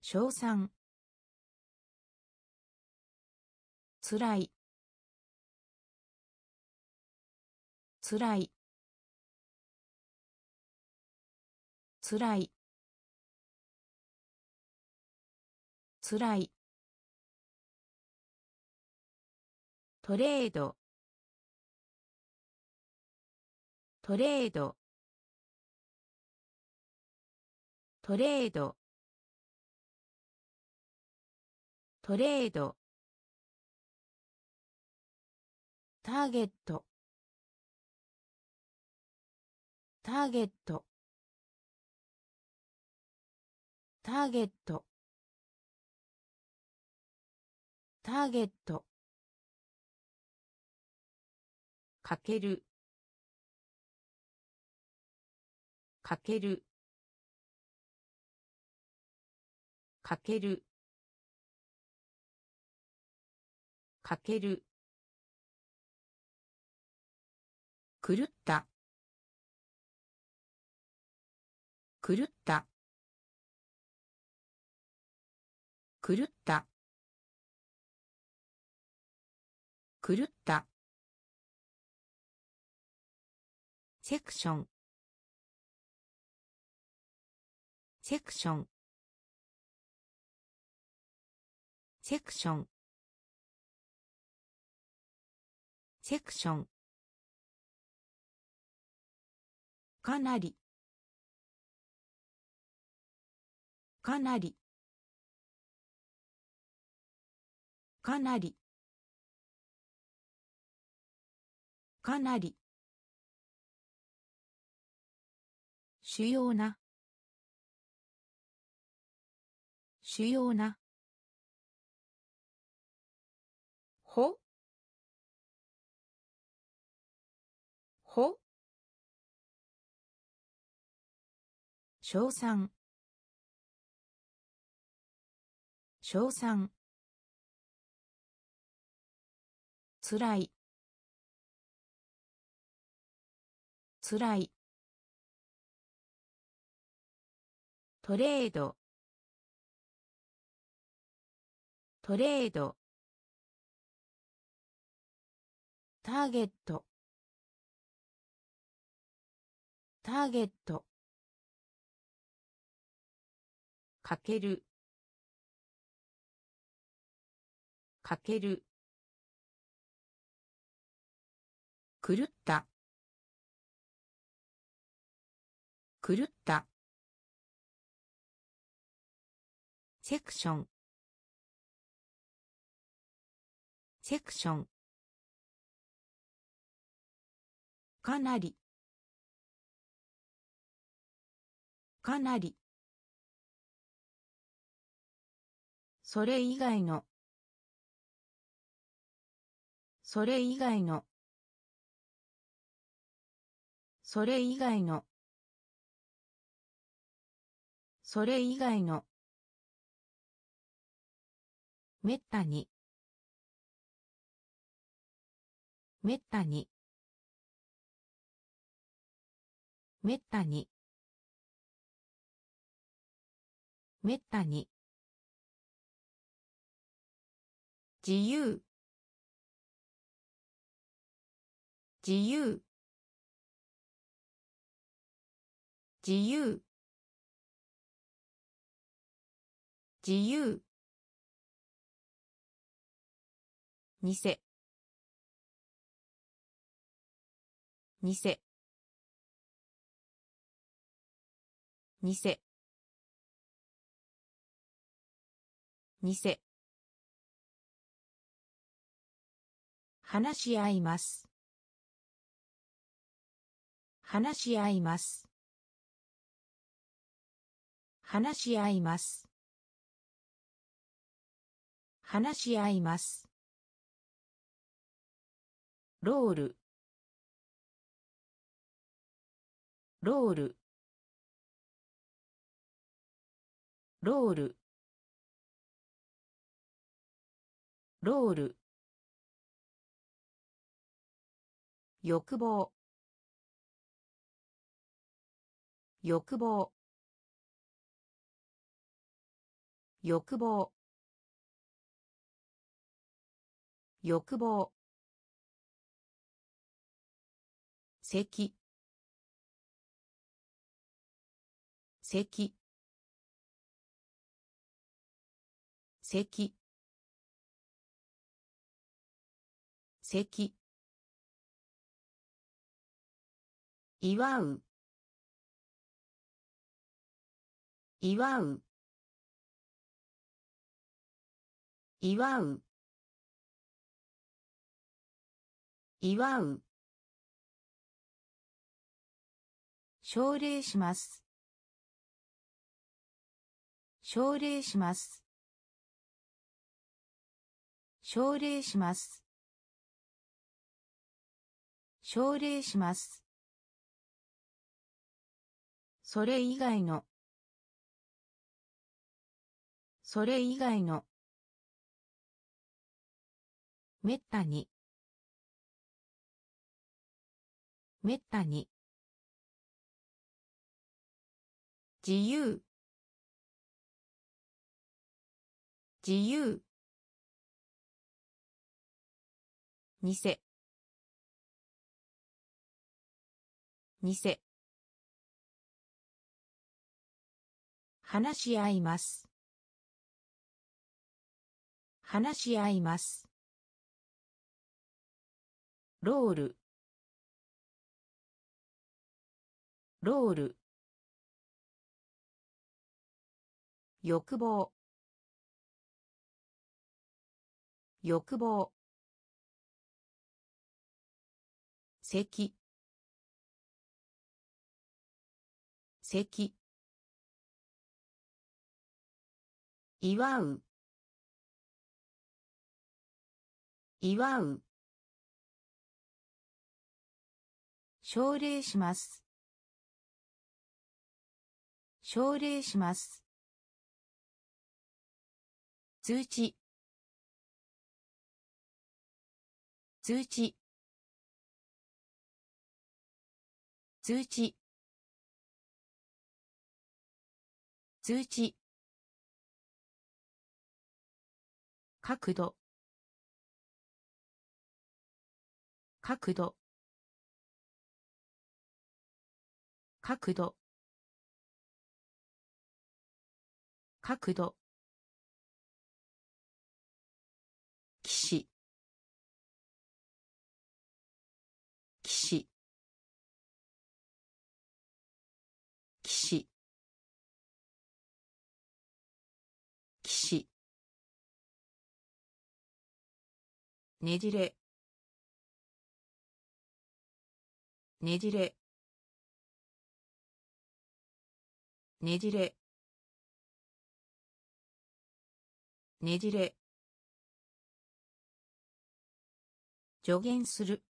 称賛。つらい。つらい。つらい。つらい。トレード。トレード。トレード。トレード。ターゲット。ターゲット。ターゲット。ターゲット。かける。かける。かける。かける。狂った。狂った。狂った。狂った。セクション。セクション。セクション。セクション。かなり。かなり。かなり。かなり。主要な。主要な。ほ？ほ？称賛。称賛。つらい。つらい。トレード。トレード。ターゲット。ターゲット。かける。かける。狂った。狂った。セクション。セクション。かなり。かなり。それ以外の。それ以外の。それ以外の。それ以外の。めったに。めったに。めったに。めったに。自由。自由。自由。自由。にせにせ話し合います。話し合います。話し合います。話し合います。ロール。ロール。ロール。ロール。欲望。欲望。欲望。欲望。咳。咳。咳。咳。祝う。祝う。祝う。祝う。奨励します。奨励します。奨励します。奨励します。それ以外の。それ以外の。めったに。めったに。自由。自由。偽。偽。話し合います。話し合います。ロール。ロール。欲望。欲望。咳。咳。祝う。祝う。奨励します。奨励します。通知。通知。通知。通知角度。角度。角度。角度。ねじれ。ねじれ。ねじれ。ねじれ。助言する。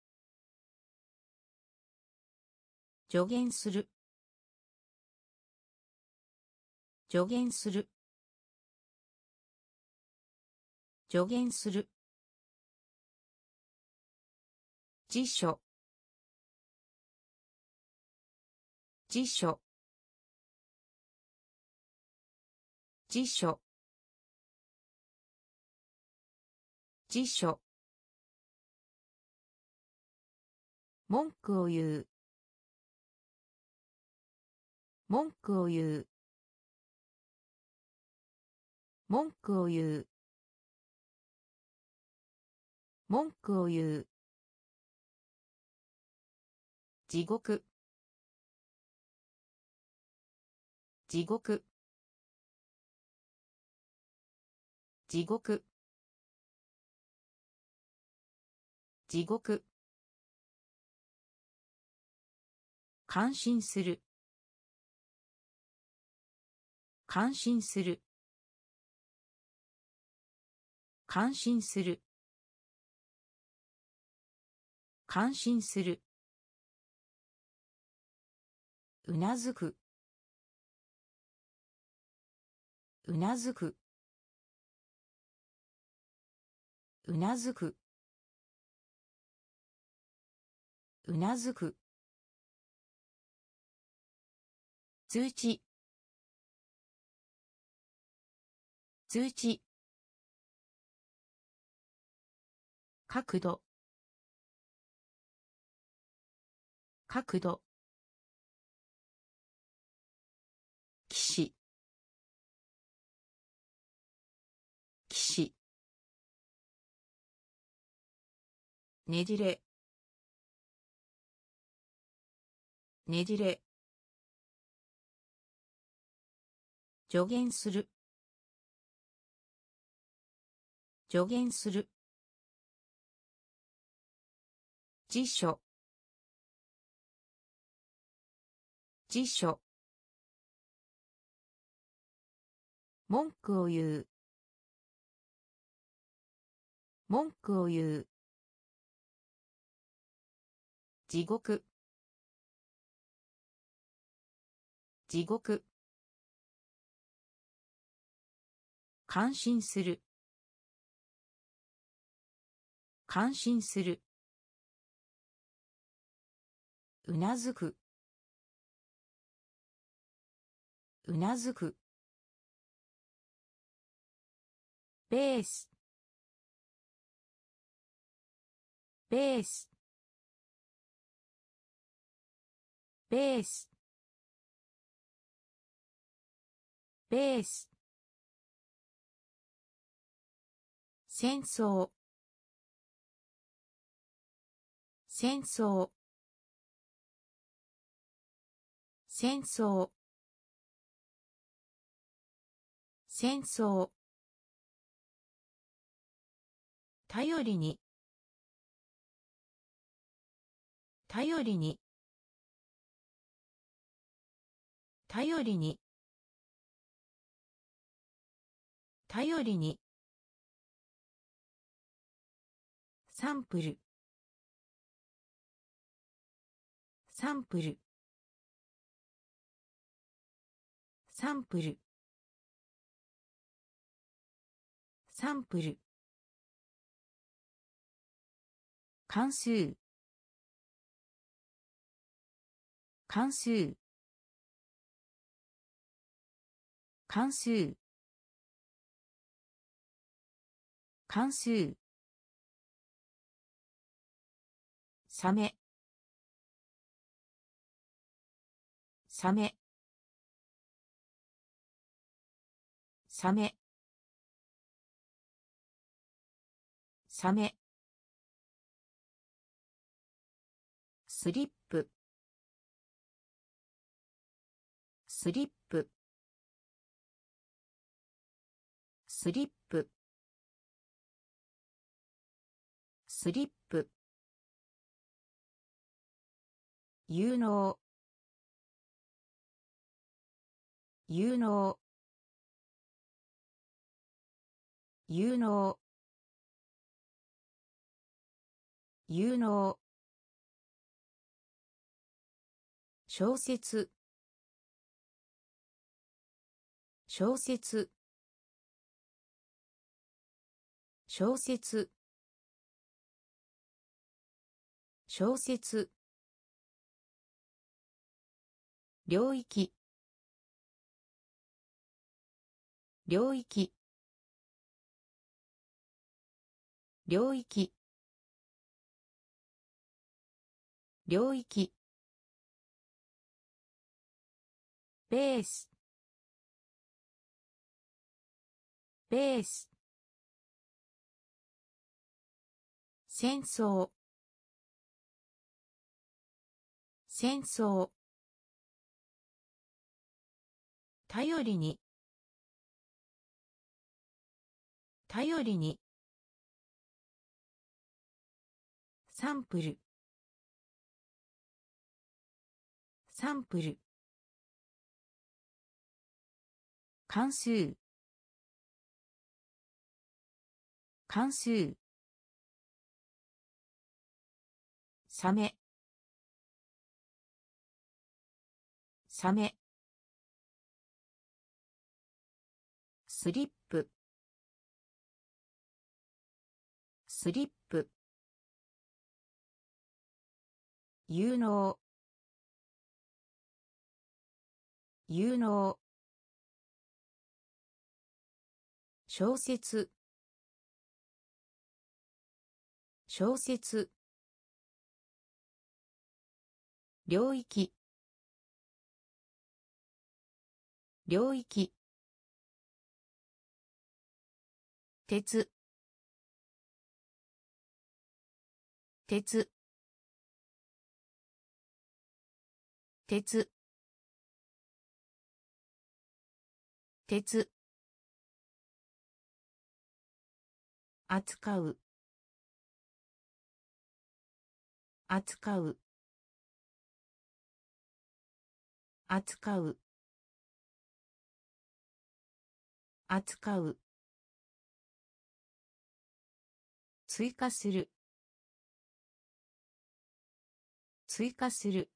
助言する。助言する。助言する。辞書。辞書。辞書。辞書。文句を言う。文句を言う。文句を言う。文句を言う。地獄。地獄。地獄。地獄。感心する。感心する。感心する。感心する。うなずく。うなずく。うなずく。うなずく。通知。通知。角度。角度。ねじれ。ねじれ。助言する。助言する。辞書。辞書。文句を言う。文句を言う。地獄。地獄。感心する。感心する。うなずく。うなずく。ベース。ベース。ベース。ベース。戦争。戦争。戦争。戦争。頼りに。頼りに。頼りに。頼りに。サンプル。サンプル。サンプル。サンプル。関数。関数。関数。関数。サメ。サメ。サメ。サメ。スリップ。スリップ。スリップ。スリップ。有能。有能。有能。有能。小説。小説。小説。小説。領域。領域。領域。領域。ベース。ベース。戦争。戦争。頼りに。頼りに。サンプル。サンプル。関数。関数。サメ。サメ。スリップ。スリップ。有能。有能。小説。小説。領域。領域。鉄。鉄。鉄。鉄。扱う。扱う。扱う。扱う。追加する。追加する。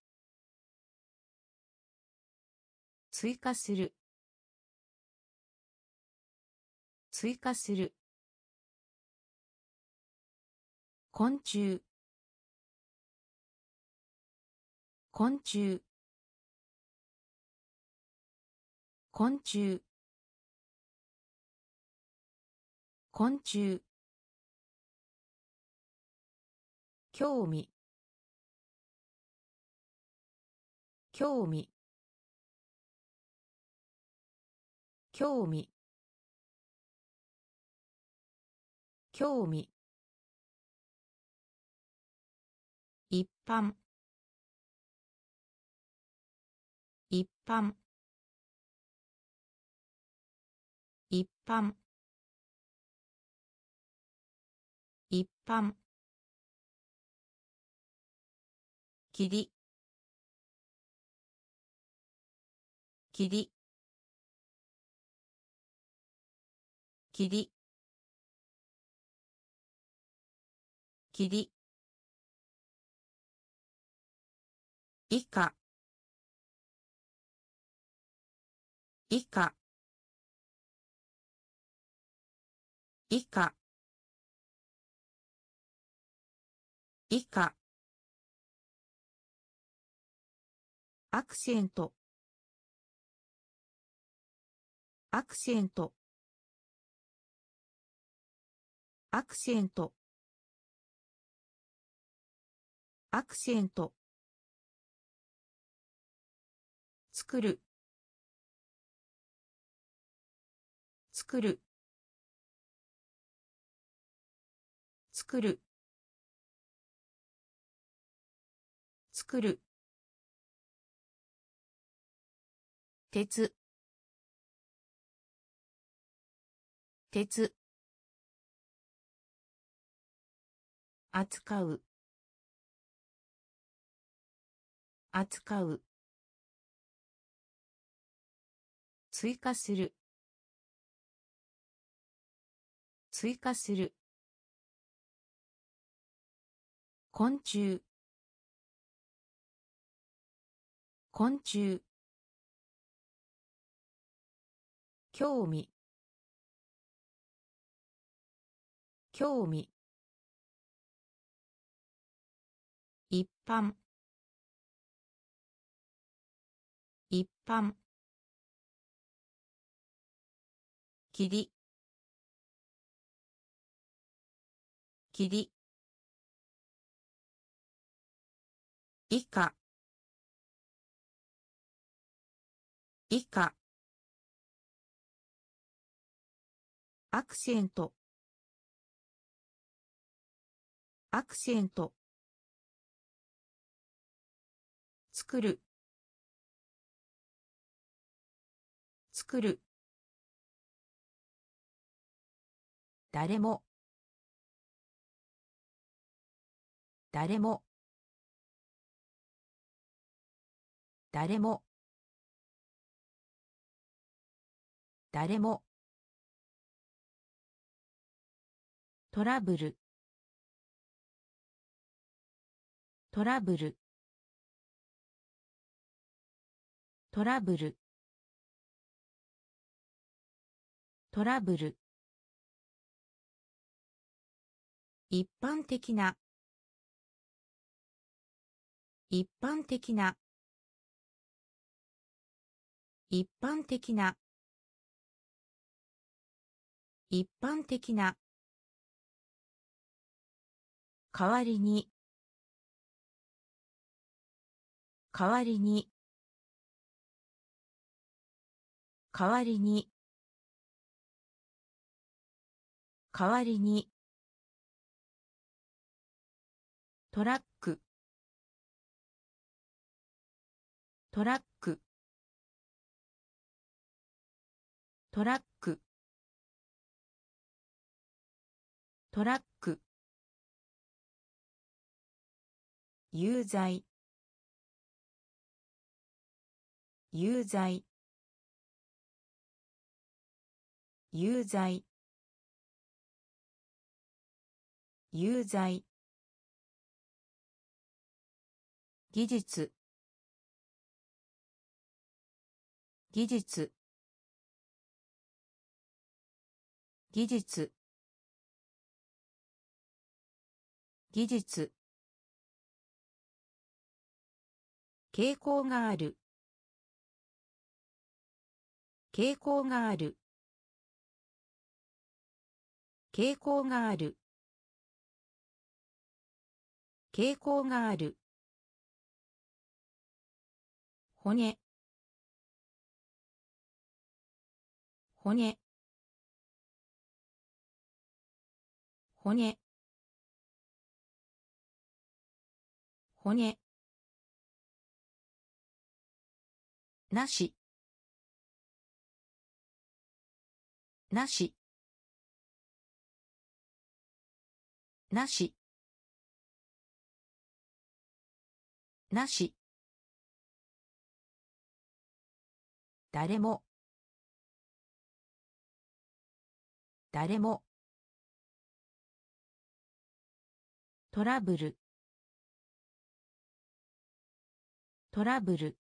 追加する。追加する。昆虫。昆虫。昆虫。昆虫。興味。興味。興味。興味。一般。一般。般。一般。きり。きり。きり。きり。以下。以下。以下。以下。アクセント。アクセント。アクセント。アクセント。作る。作る。作る。作る。鉄。鉄。扱う。扱う。追加する。追加する。昆虫。昆虫。興味。興味。一般。一般。きり。以下。以下。アクセント。アクセント。作る。作る。誰も。誰も。誰も。誰も。トラブル。トラブル。トラブル。トラブル。一般的な。一般的な。一般的な。一般的な。代わりに。代わりに。代わりに。代わりに。トラック。トラック。トラック。トラック。有罪。有罪。有罪。有罪。技術。技術。技術。技術。傾向がある。傾向がある。傾向がある。傾向がある。骨。骨。骨。骨。なし。なし。なし。なし。誰も。誰も。トラブル。トラブル。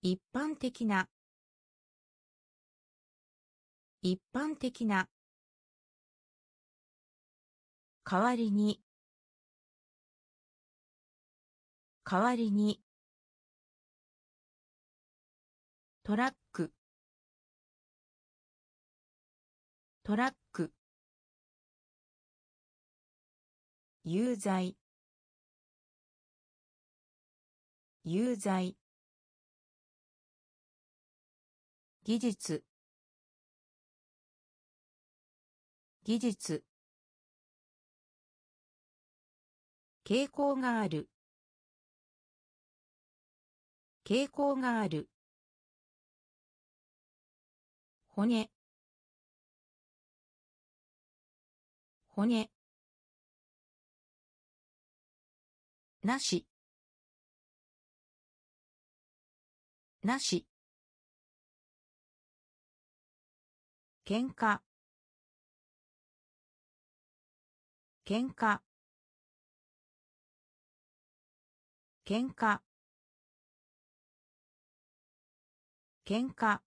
一般的な。一般的な。代わりに。代わりに。トラック。トラック。有罪。有罪。技術。技術。傾向がある。傾向がある。骨。骨。なし。なし。喧嘩。喧嘩。喧嘩。喧嘩。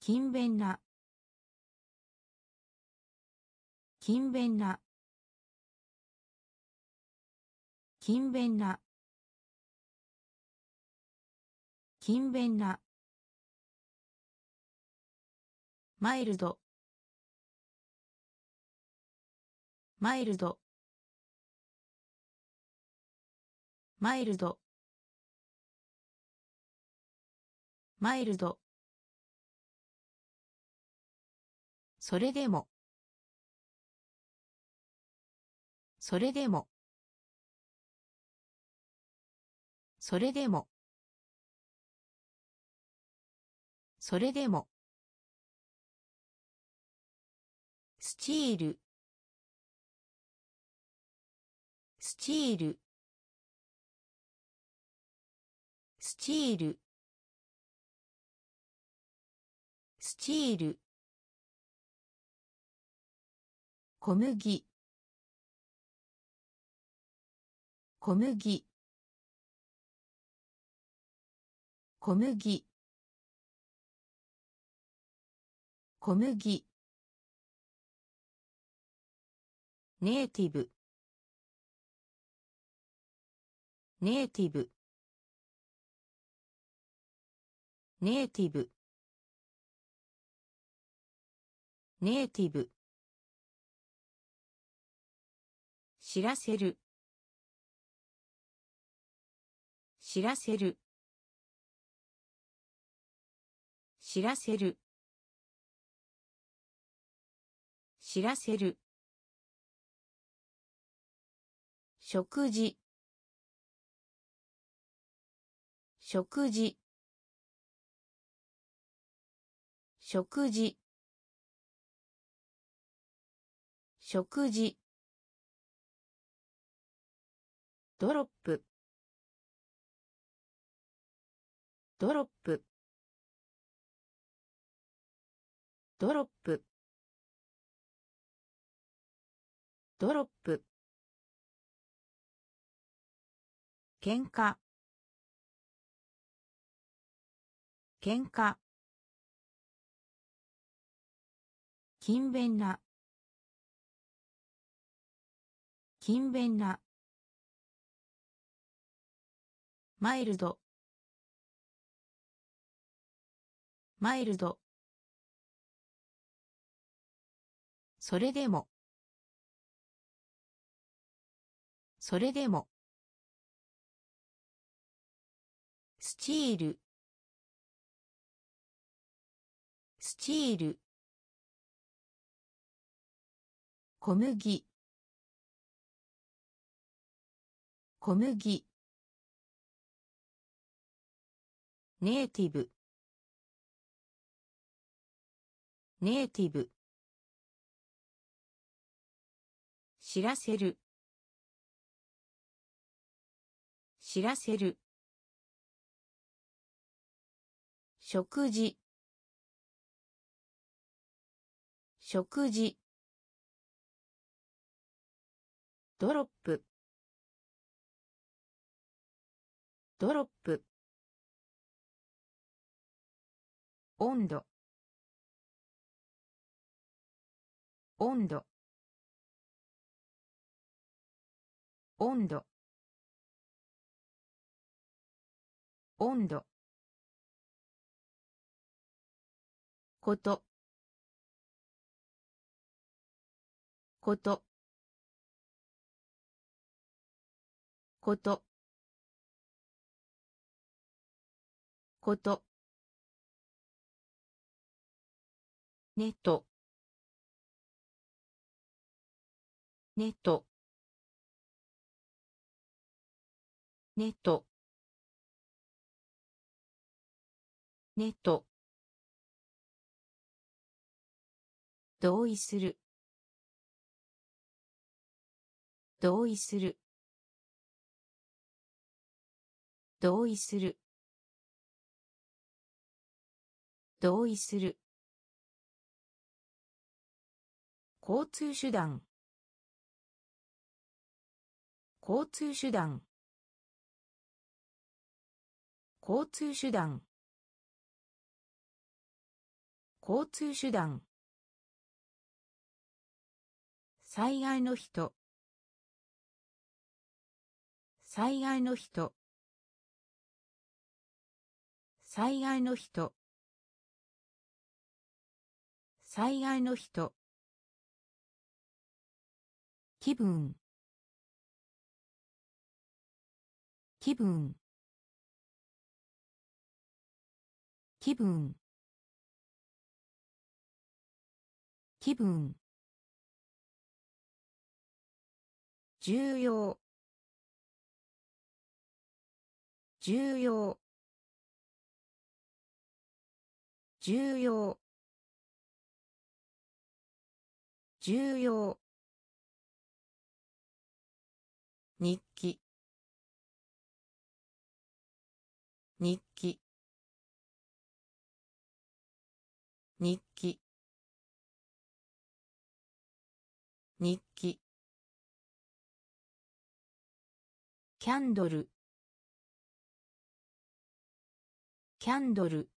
勤勉な。勤勉な。勤勉な。勤勉な。マイルド。マイルド。マイルド。マイルド。それでも。それでも。それでも。それでも。スチール。スチール。スチール。スチール。小麦。小麦。小麦。小麦。ネイティブ。ネイティブ。ネイティブ。ネイティブ。知らせる。知らせる。知らせる。知らせる。食事。食事。食事。食事。ドロップ。ドロップ。ドロップ。ドロップ。喧嘩。喧嘩。勤勉な。勤勉な。マイルド。マイルド。それでも。それでも。スチール。スチール。小麦。小麦。ネイティブ。ネイティブ。知らせる。知らせる。食事。食事。ドロップ。ドロップ。温度。温度。温度。温度。こと。こと。こと。こと。ネットネットネット。ネット。同意する。同意する。同意する。同意する。交通手段。交通手段。交通手段。交通手段。災害の人。災害の人。災害の人。災害の人。気分。気分。気分。気分。重要。重要。重要。重要。日記。日記。日記。日記。キャンドル。キャンドル。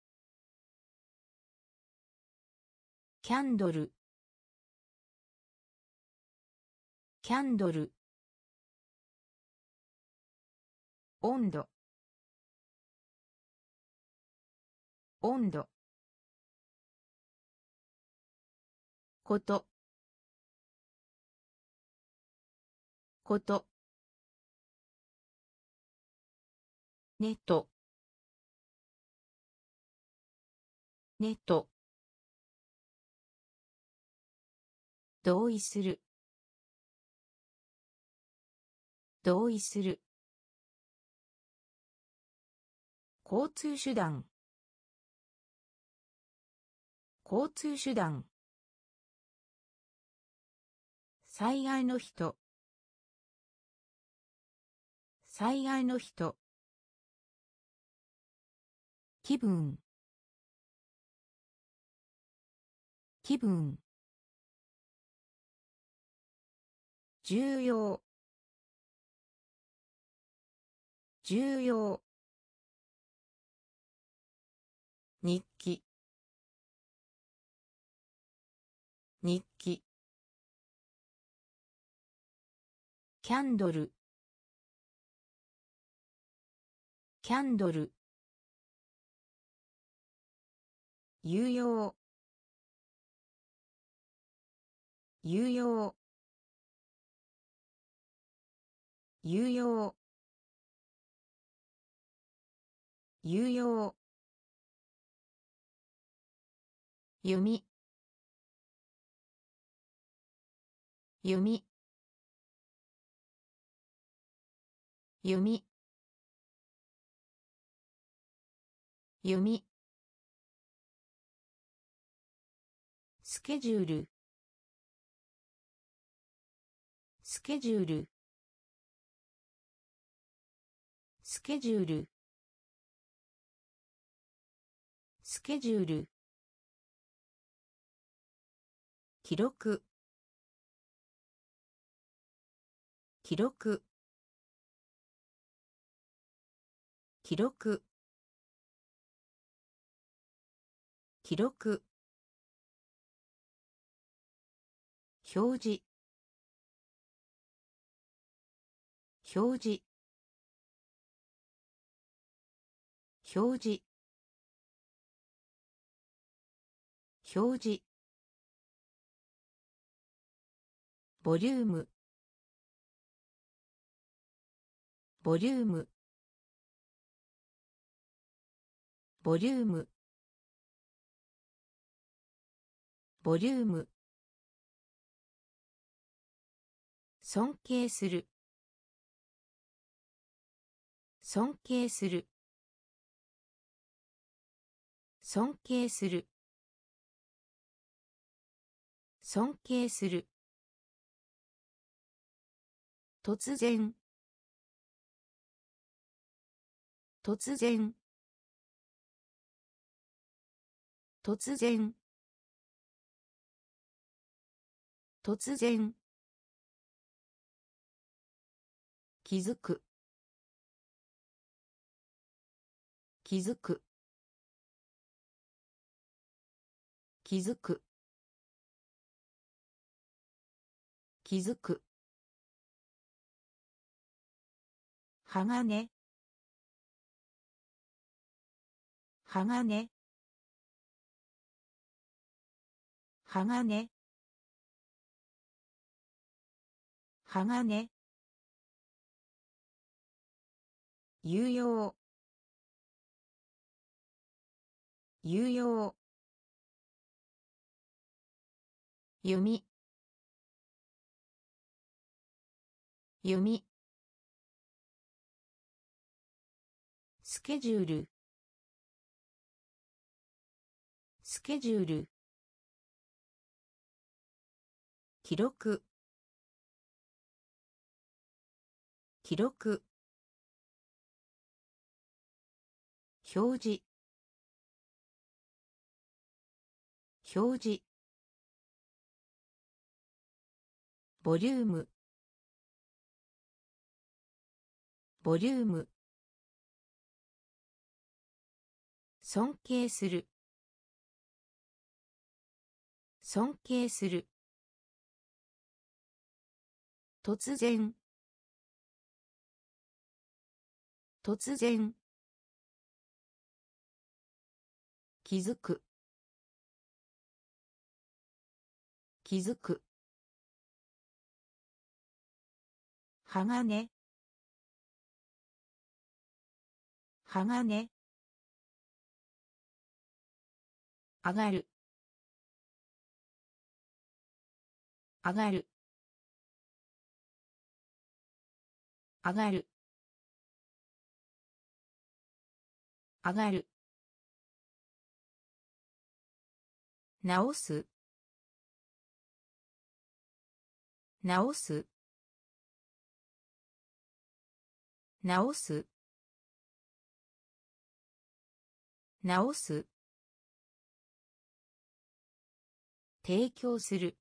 キャンドル。キャンドル。温度。温度。こと。こと。ネットネット同意する。同意する。交通手段。交通手段。災害の人。災害の人。気分。気分。重要。重要。キャンドル。キャンドル。有用。有用。有用。有用。弓。弓。弓。弓。スケジュール。スケジュール。スケジュール。スケジュール。記録。記録。記録。記録。表示。表示。表示。表示。ボリューム。ボリューム。ボリューム。ボリューム。尊敬する。尊敬する。尊敬する。尊敬する。突然。突然。突然。突然。気づく。気づく。気づく。気づく。鋼。鋼。鋼。鋼。有用。有用。弓。弓。スケジュール。スケジュール。記録。記録。表示。表示。ボリューム。ボリューム。尊敬する。尊敬する。突然。突然。気づく。気づく。鋼。鋼。上がる。上がる。上がる。上がる。直す。直す。直す。直す。提供する。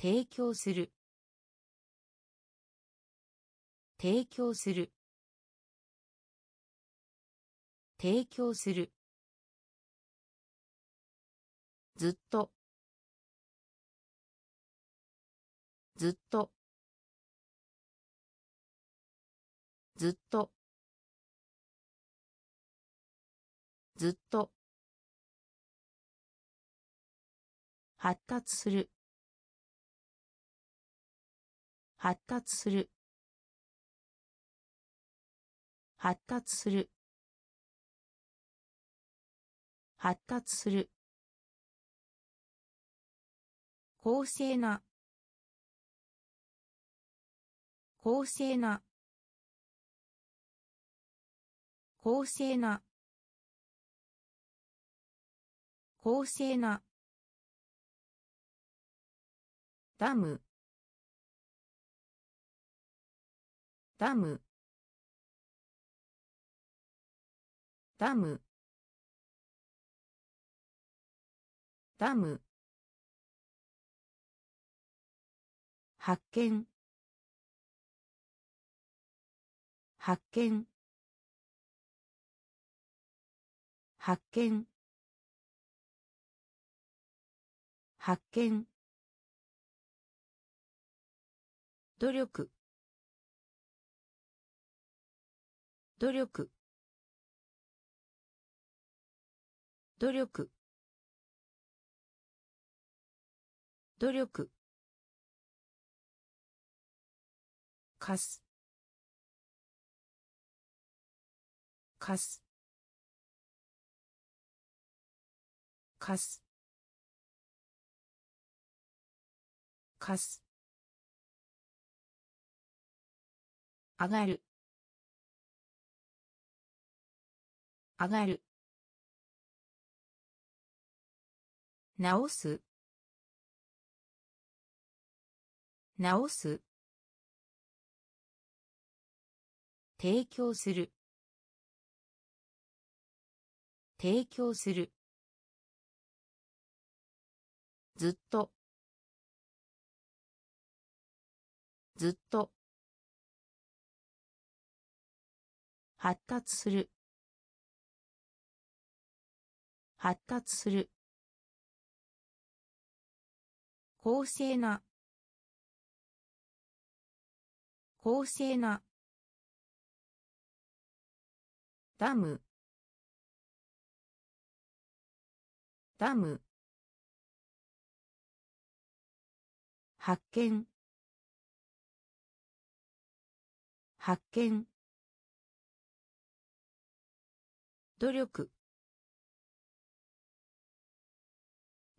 提供する。提供する。提供する。ずっと。ずっと。ずっと。ずっと。発達する。発達する。発達する。発達する。公正な公正な公正な公正なダム。ダム。ダム。ダム。発見。発見。発見。発見。努力。努力。努力。努力。かす。かす。かす。かす。上がる。上がる。直す。直す。提供する。提供する。ずっと。ずっと。発達する。発達する。公正な。公正な。ダム。ダム。発見。発見。努力。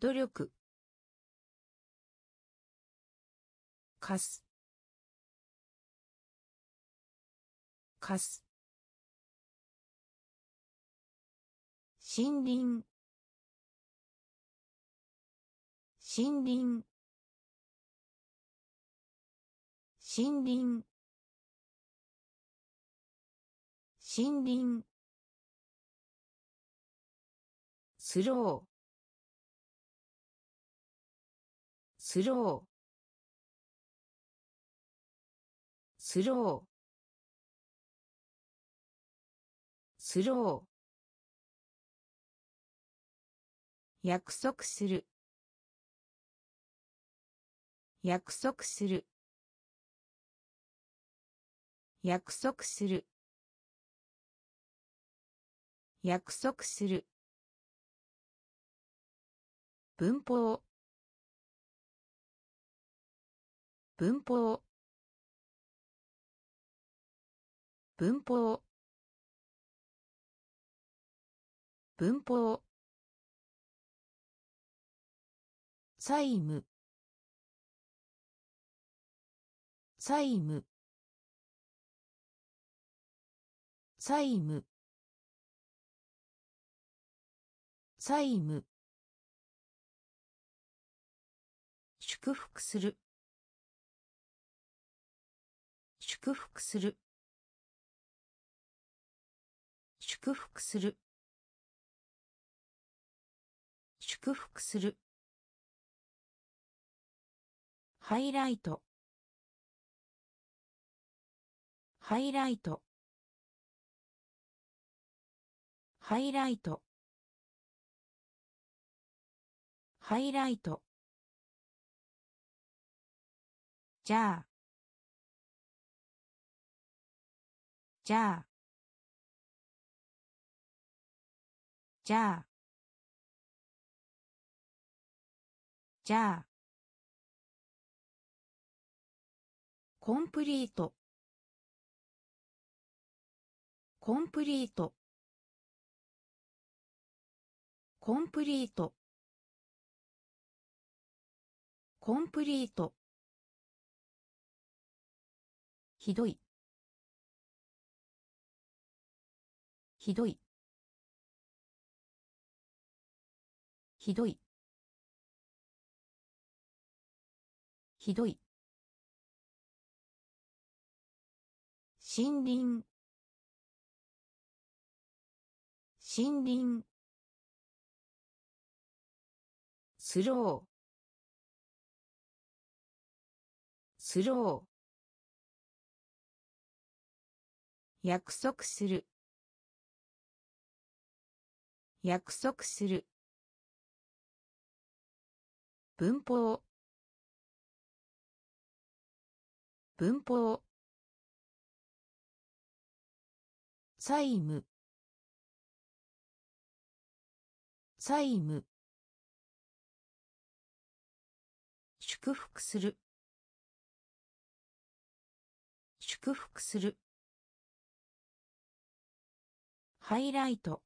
努力。かす。かす。森林。森林。森林。森林。スロー。スロー。スロー。スロー。約束する。約束する。約束する。約束する。文法。文法。文法。文法。債務。債務。債務。債務。祝福する。祝福する。祝福する。祝福する。ハイライト。ハイライト。ハイライト。ハイライト。じゃあ。じゃあ。じゃあ。じゃあ。コンプリート。コンプリート。コンプリート。コンプリート。ひどい。ひどい。ひどい。ひどい。森林。森林。スロー。スロー。約束する。約束する。文法。文法。債務。債務。祝福する。祝福する。ハイライト。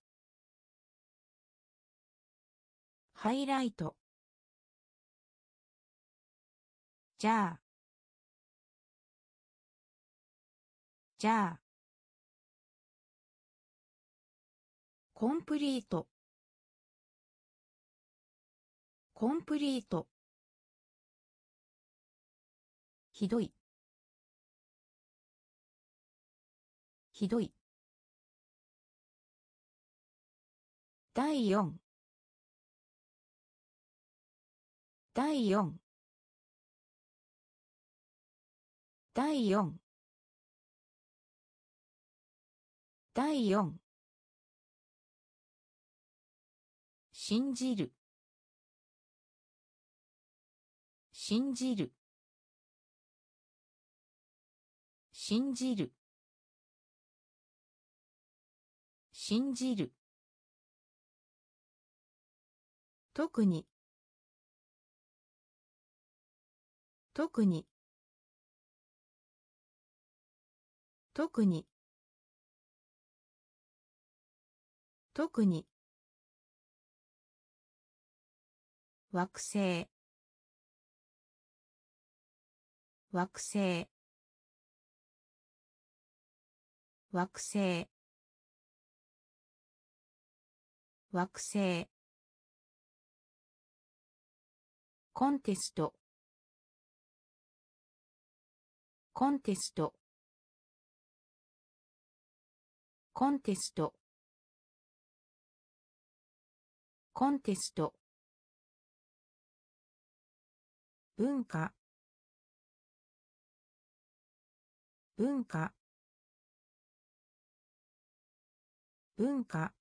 ハイライト。じゃあ。じゃあ。コンプリート。コンプリート。ひどい。ひどい。第4第4第4第4信じる。信じる。信じる。信じる。特に。特に。特に。特に。惑星。惑星。惑星。惑星。コンテスト。コンテスト。コンテスト。コンテスト。文化。文化。文化。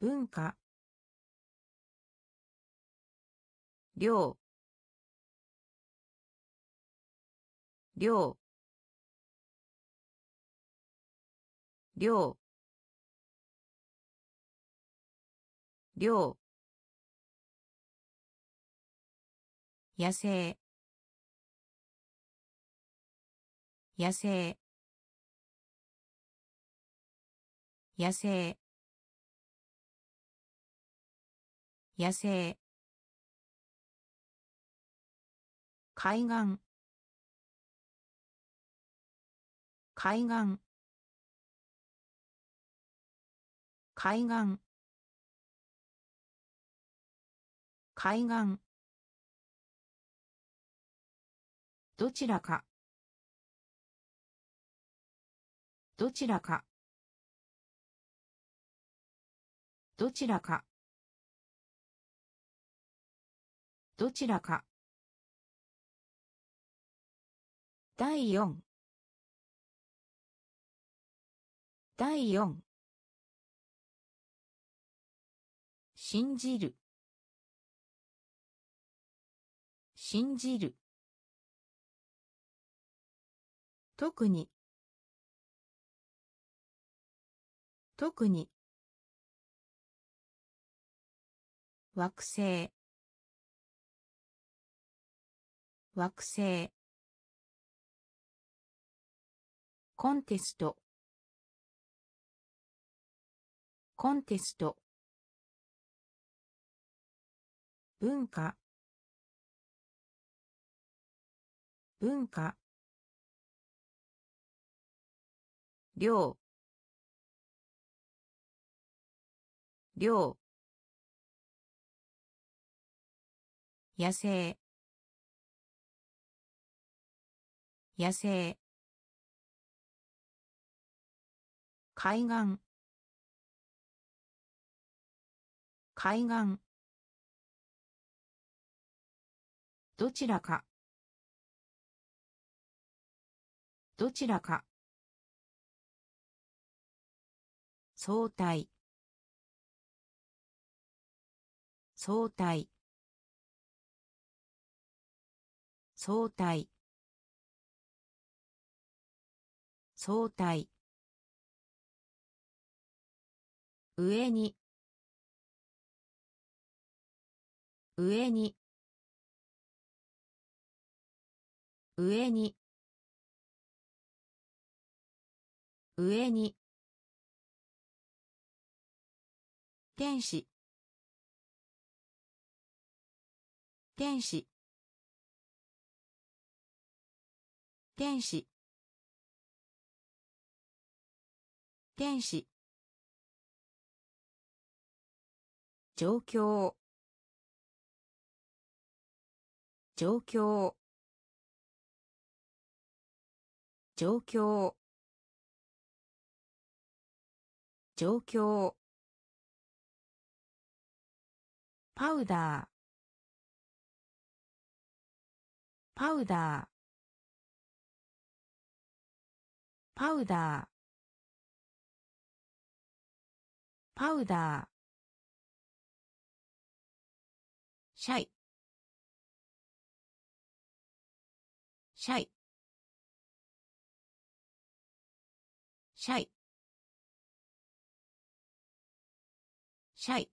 文化。量。量。量。量。野生。野生。野生。野生。海岸。海岸。海岸。海岸。どちらか。どちらか。どちらか。どちらか。第4第4信じる。信じる。特に。特に。惑星。惑星。コンテスト。コンテスト。文化。文化。量。量。野生。野生。海岸。海岸。どちらか。どちらか。相対。相対。相対。相対。上に。上に。上に。上に。天使。天使。天使。天使。状況。状況。状況。状況。パウダー。パウダー。パウダー。パウダー。シャイ。シャイ。シャイ。シャイ。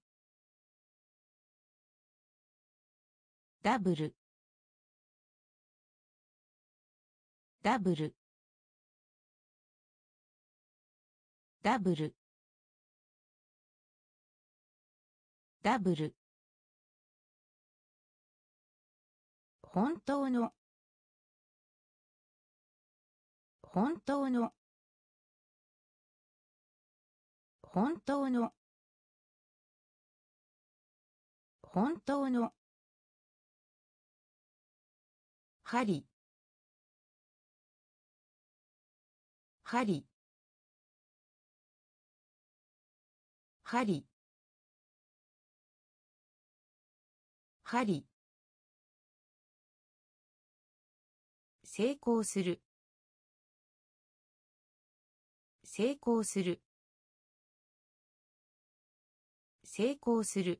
ダブル。ダブル。ダブル。ダブル。本当の。本当の。本当の。本当の。針。針。針。針。成功する。成功する。成功する。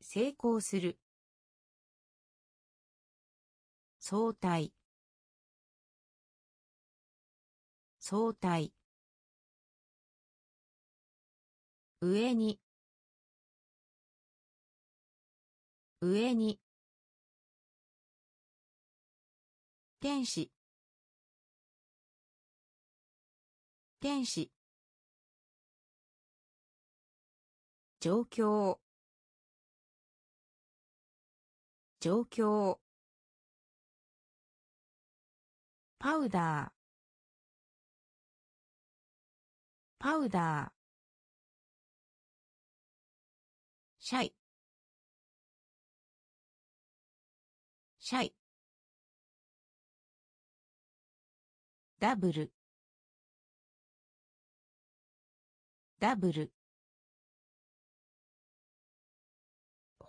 成功する。相対相対上に。上に。天使。天使。状況。状況。パウダー。パウダー。シャイ。シャイ。ダブル。ダブル。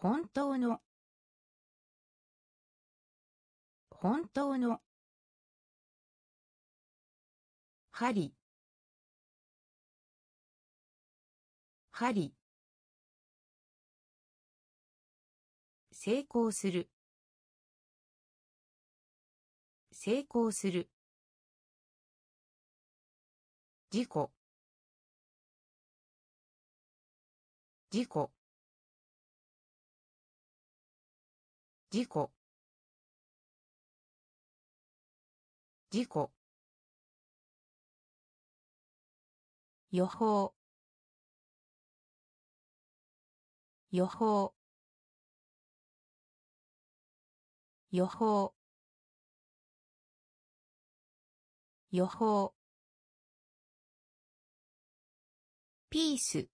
本当の。本当の。針。針。成功する。成功する。事故。事故。事故。事故。予報。予報。予報。予報。ピース。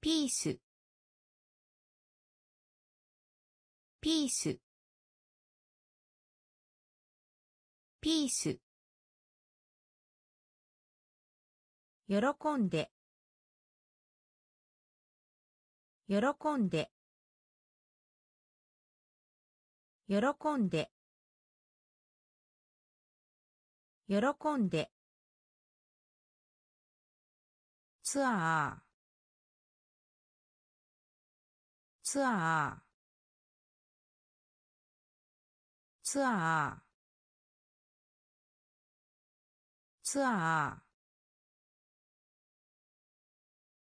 ピース。ピース。ピース。喜んで。喜んで。喜んで。喜んで。ツアー。ツアー。ツアー。ツアー。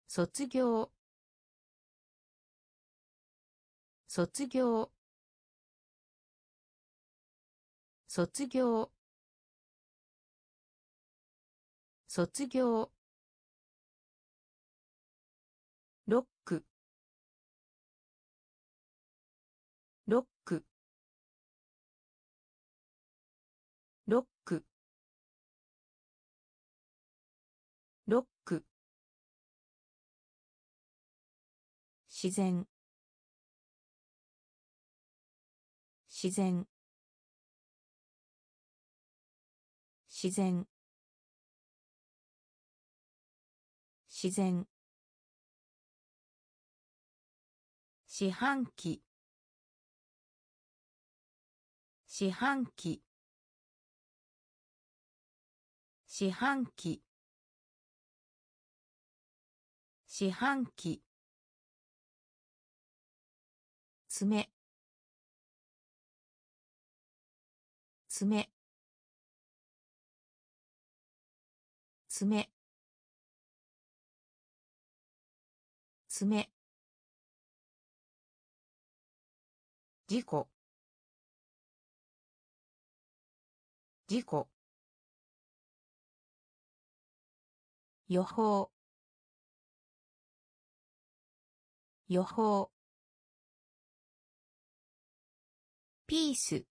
卒業。卒業。卒業。卒業。自然。自然。自然。自然。四半期。四半期。四半期。四半期。爪。爪。爪。爪。事故。事故。予報。予報。ピース。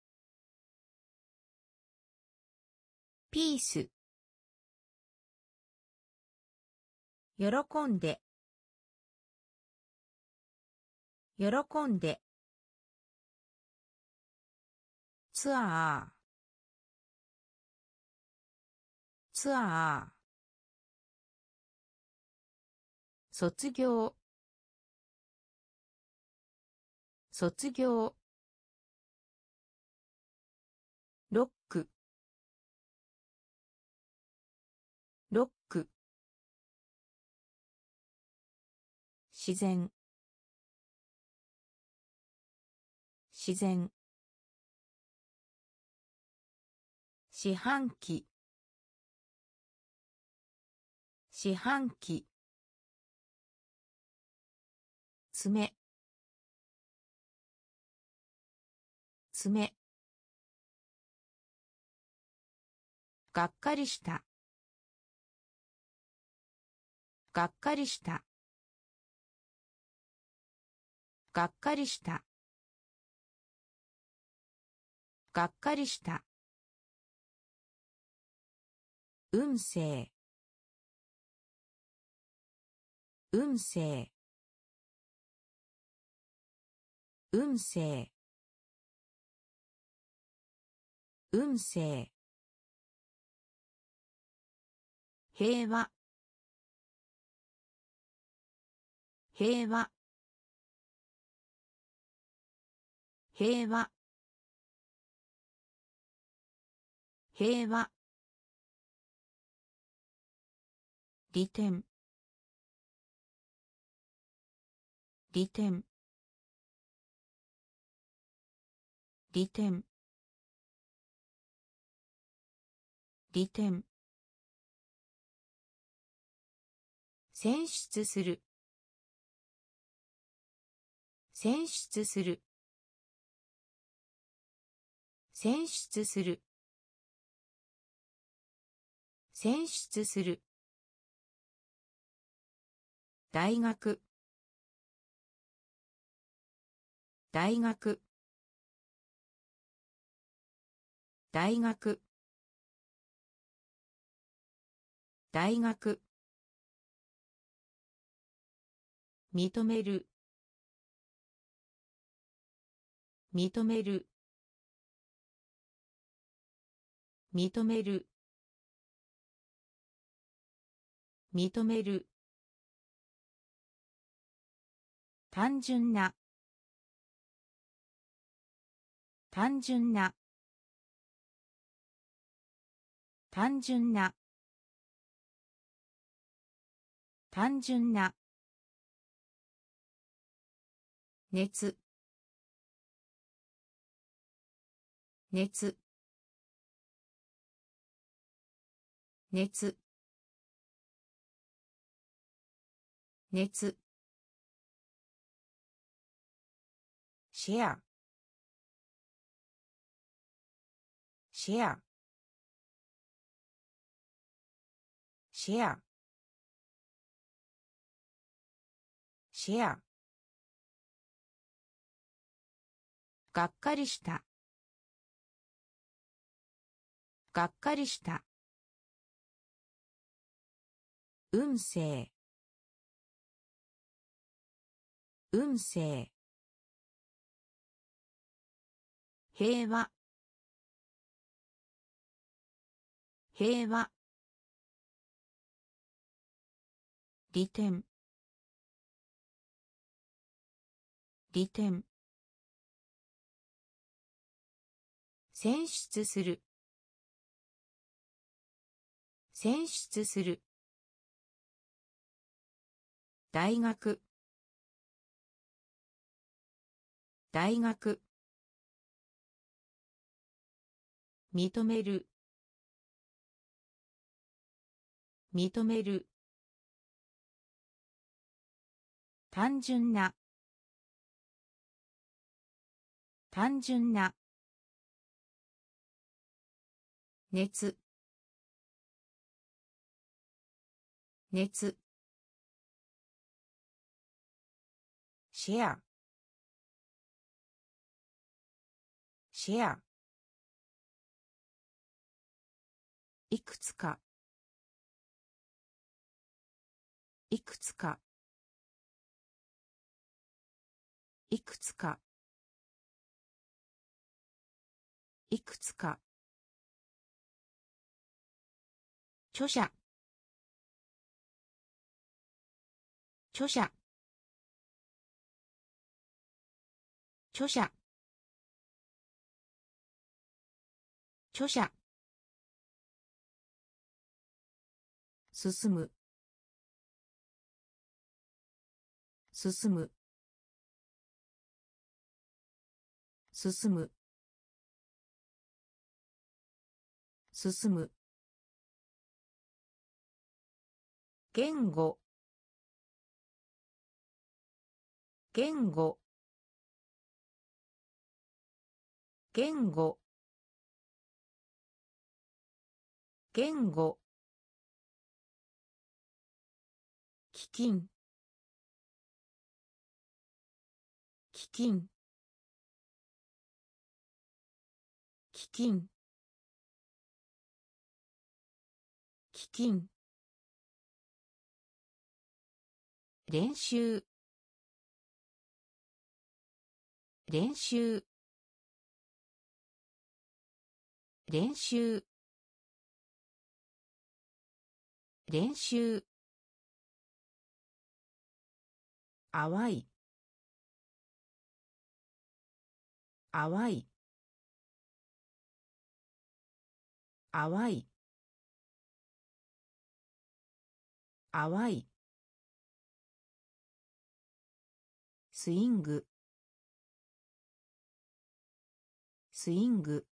ピース。喜んで。喜んで。ツアー。ツアー。卒業。卒業。自然。自然。四半期。四半期。爪。爪。がっかりした。がっかりした。がっかりした。がっかりした。運勢。運勢。運勢。運勢。平和。平和。平和。平和。利点。利点。利点。利点。選出する。選出する。選出する。選出する。大学。大学。大学。大学。認める。認める。認める。認める。単純な。単純な。単純な。単純な。熱。熱。熱。熱。シェアシェアシェアシェアがっかりした。がっかりした。運勢。運勢。平和。平和。利点。利点。選出する。選出する。大学。大学。認める。認める。単純な。単純な。熱。熱。シェアシェアいくつかいくつかいくつかいくつか著者。著者。著者。著者。進む。進む。進む。進む。言語。言語。言語。言語。基金。基金。基金。基金。練習。練習。練習。練習。淡い。淡い。淡い。淡い。スイング。スイング。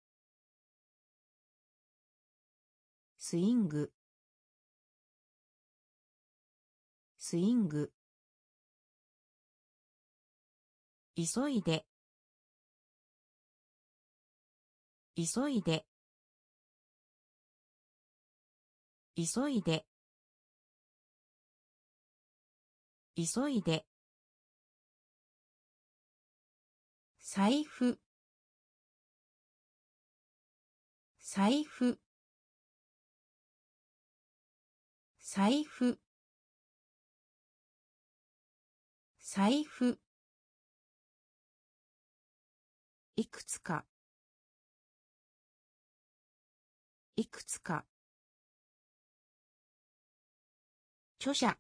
スイング。スイング。急いで。急いで。急いで。急いで。財布。財布。財布。財布。いくつか。いくつか。著者。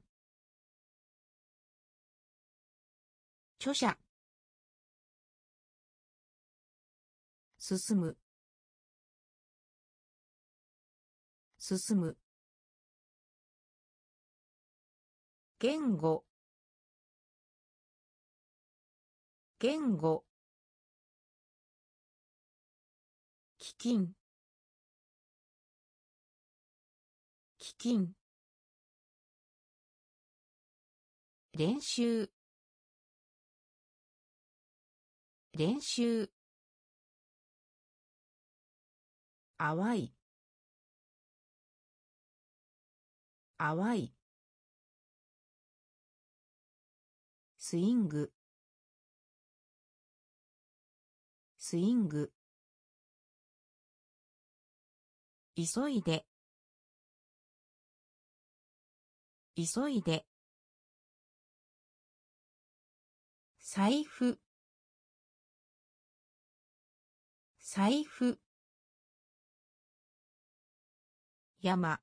著者。進む。進む。言語。言語。基金。基金。練習。練習。淡い。淡い。スイング。スイング。急いで。急いで。財布。財布。山。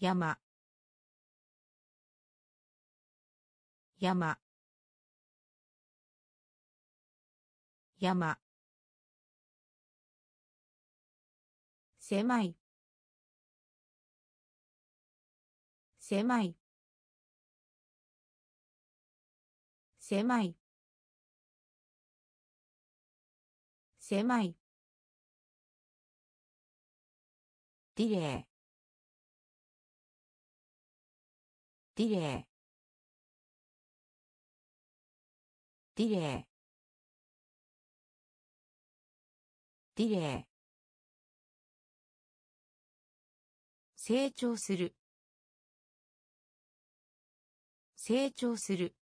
山。山。山。狭い。狭い。狭い。狭い。ディレイ。ディレイ。ディレイ。ディレイ。成長する。成長する。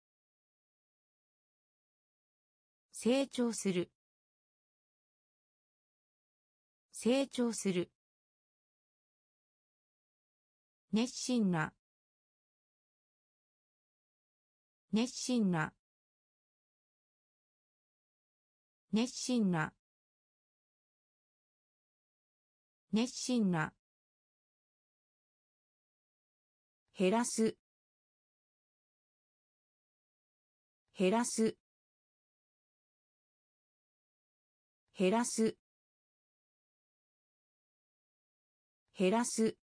成長する。成長する。熱心な。熱心な。熱心な。熱心な。減らす。減らす。減らす。減らす。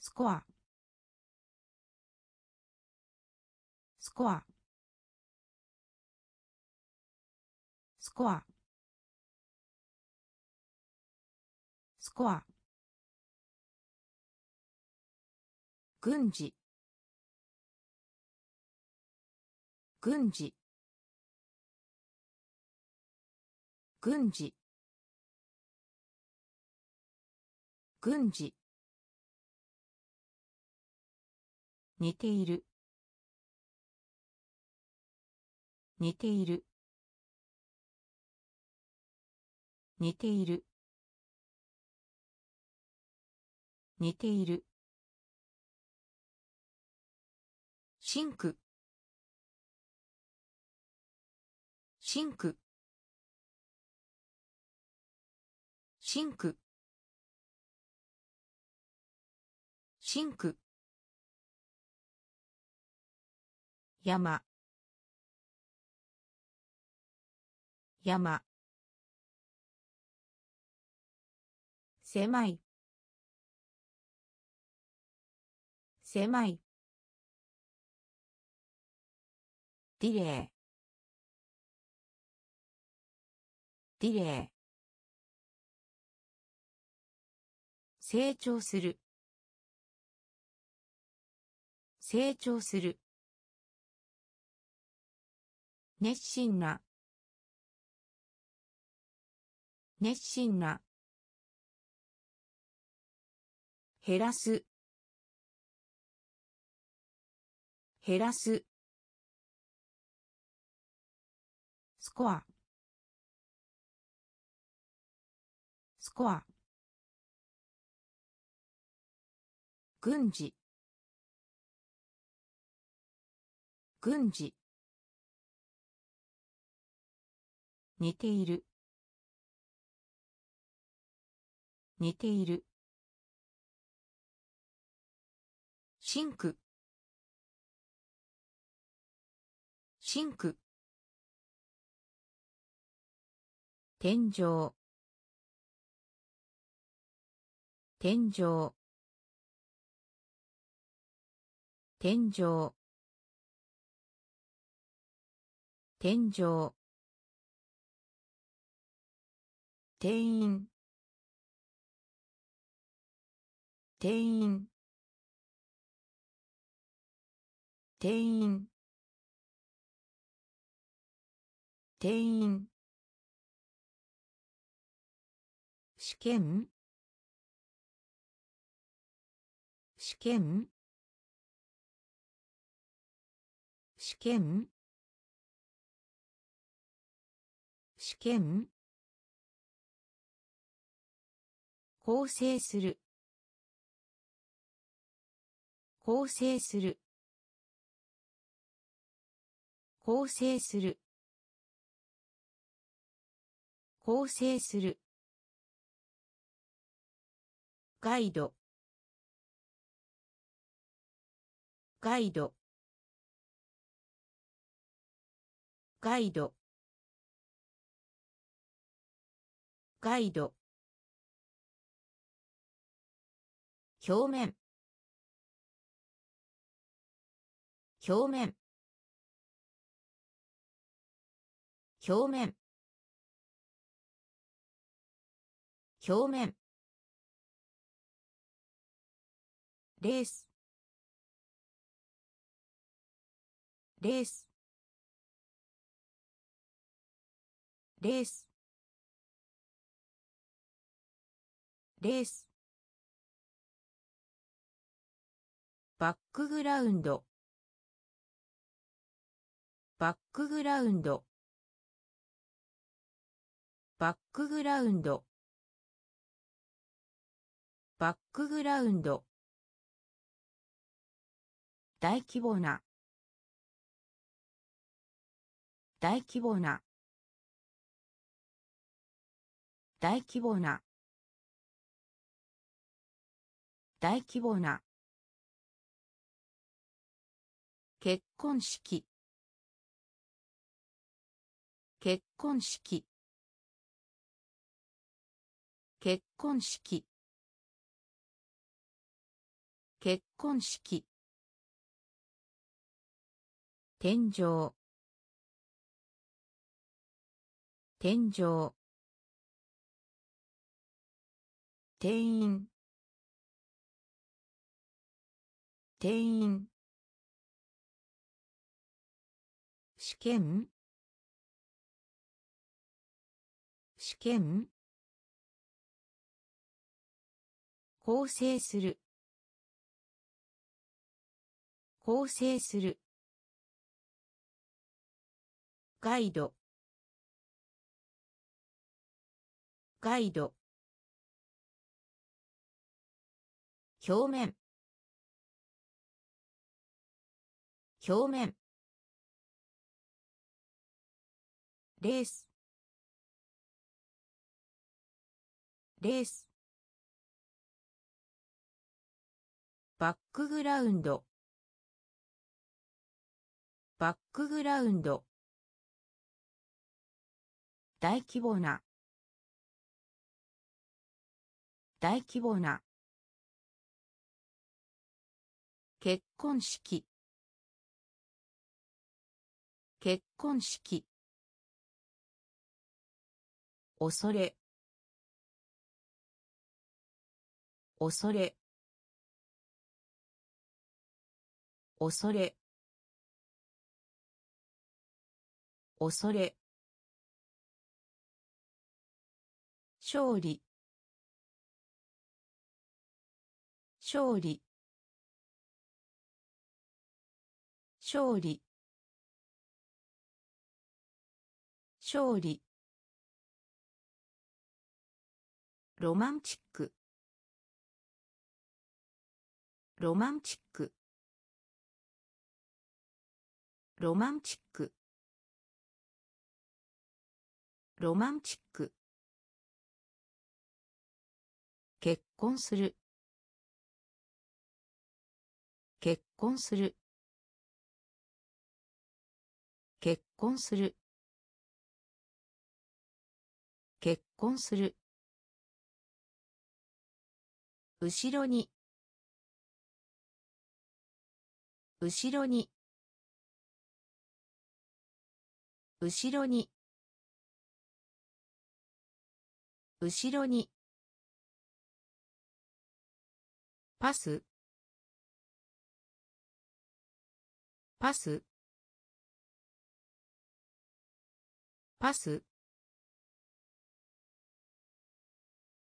スコア。スコア。コア。スコア。軍事。軍事。軍事。軍事。似ている。似ている。似ている。似ている。シンク。シンク。シンク。シンク。山。山。狭い。狭い。ディレイ。ディレイ。成長する。成長する。熱心な。熱心な。減らす。減らす。スコア。スコア。軍事。軍事。似ている。似ている。シンク。シンク。天井。天井。天井。天井。店員。店員。店員。店員。試験。試験。試験。試験。構成する。構成する。構成する。構成する。ガイド。ガイド。ガイド。ガイド。表面。表面。表面。表面。レース。レース。レース。レース。バックグラウンド。バックグラウンド。バックグラウンド。バックグラウンド。大規模な。大規模な。大規模な。大規模な。結婚式。結婚式。結婚式。結婚式。天井。天井。店員。店員。試験。試験。構成する。構成する。ガイド。ガイド。表面。表面。レース。レース。バックグラウンド。バックグラウンド。大規模な。大規模な。結婚式。結婚式。恐れ。恐れ。恐れ。恐れ。勝利。勝利。勝利。勝利。ロマンチック。ロマンチック。ロマンチック。ロマンチック。結婚する。結婚する。結婚する。結婚する。後ろに。後ろに。後ろに。後ろに。パス。パス。パス。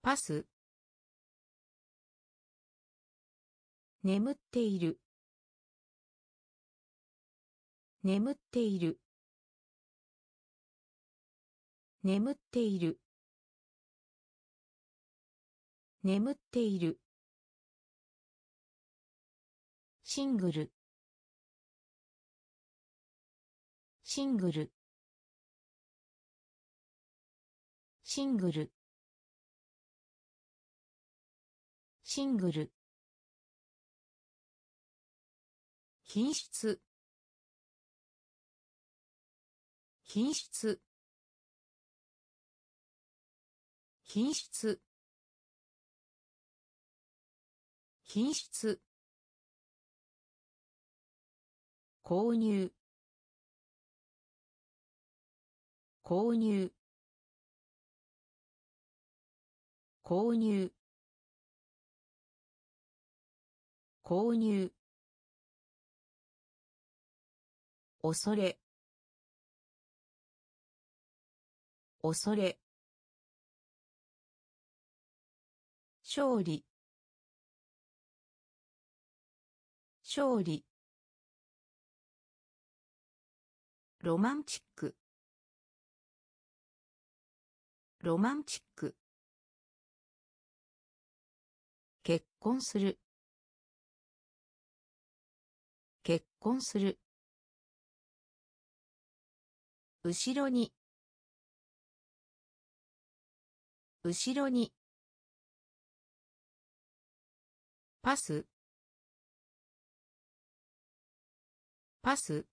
パス。眠っている。眠っている。眠っている。眠っている。シングル。シングル。シングル。シングル。品質。品質。品質。品質。購入。購入。購入。購入。恐れ。恐れ。勝利。勝利。ロマンチック。ロマンチック。結婚する。結婚する。後ろに。後ろに。パス。パス。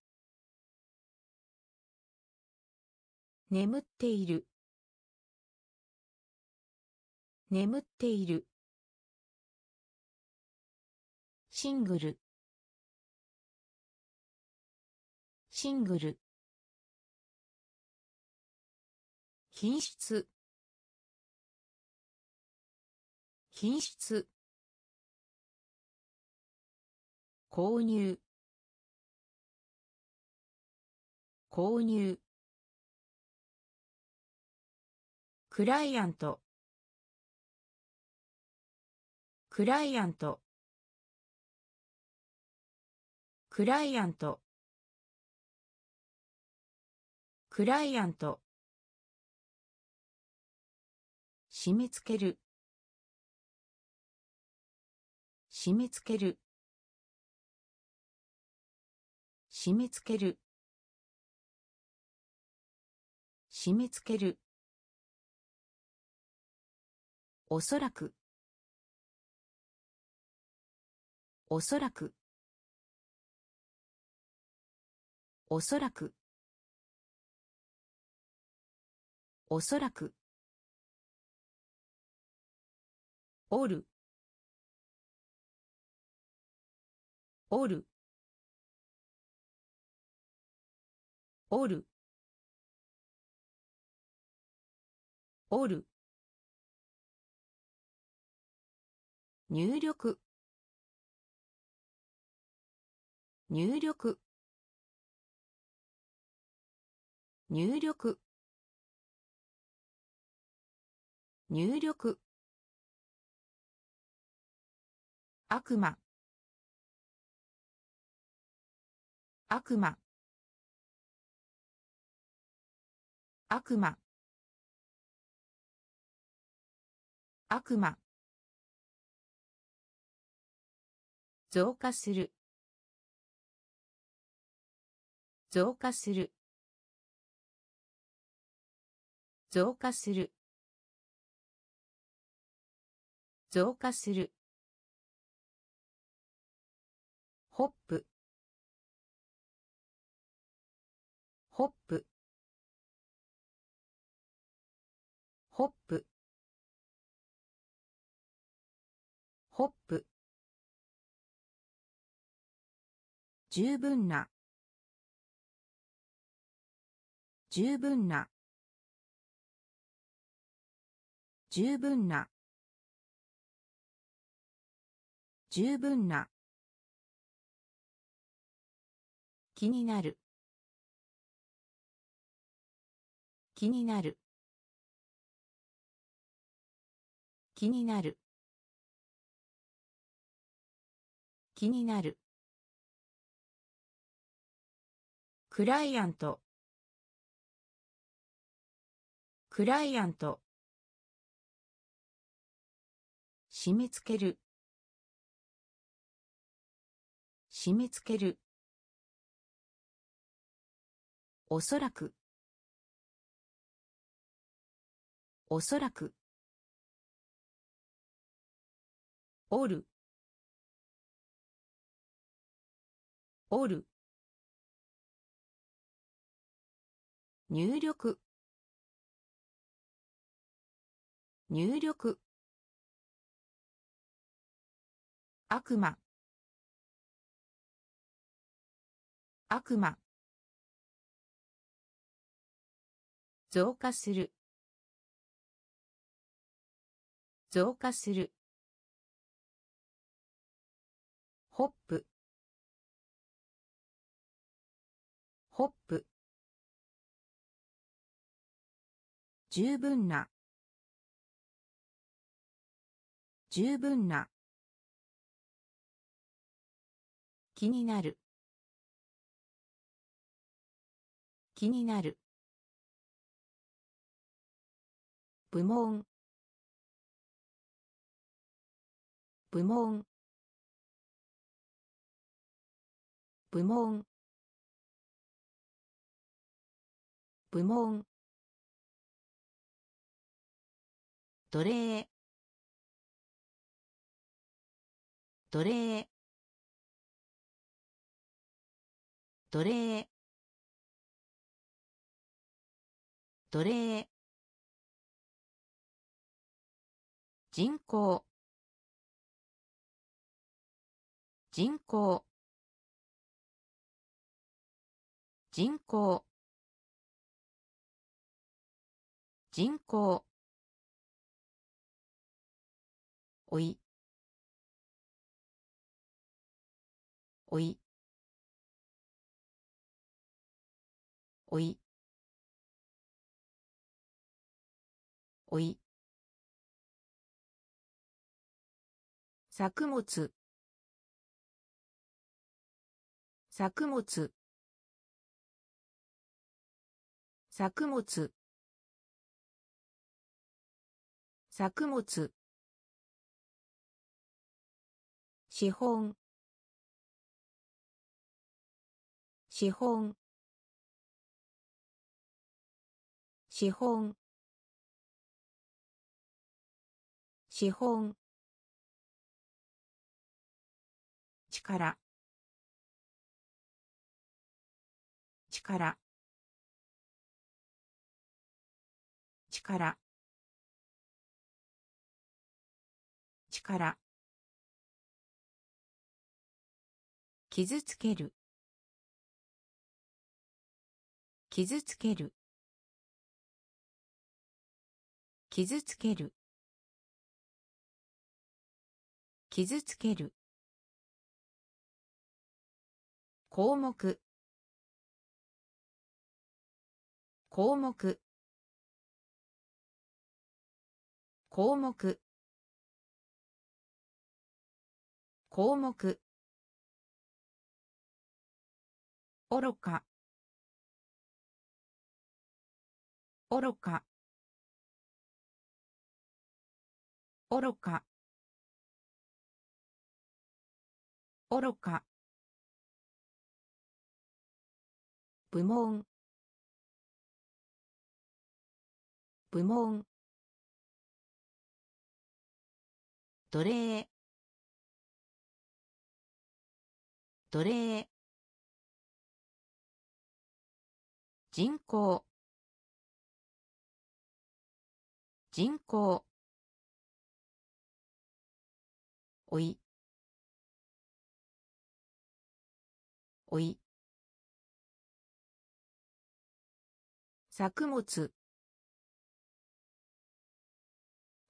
眠っている。眠っている。シングル。シングル。品質。品質。購入。購入。クライアント。クライアント。クライアント。クライアント。締め付ける。締め付ける。締め付ける。締め付ける。おそらく。おそらく。おそらく。おそらく。おる。おる。おる。おる。入力。入力。入力。入力。悪魔。悪魔。悪魔。悪魔。増加する。増加する。増加する。増加する。ホップ。ホップ。ホップ。ホップ。十分な。十分な。十分な。十分な。気になる。気になる。気になる。気になる。クライアント。クライアント。締め付ける。締め付ける。おそらく。おそらく。おる。おる。入力。入力。悪魔。悪魔。増加する。増加する。ホップ。ホップ。十分な。十分な。気になる。気になる。部門。部門。部門部門奴隷奴隷奴隷奴隷人口人口人口。人口。おい。おい。おい。おい。作物。作物。作物。作物。資本。資本。資本。資本。力。力。力。力。傷つける。傷つける。傷つける。傷つける。項目。項目。項目。項目。愚か。愚か。愚か。愚か。部門。部門。奴隷。奴隷。人口。人口。おい。おい。作物。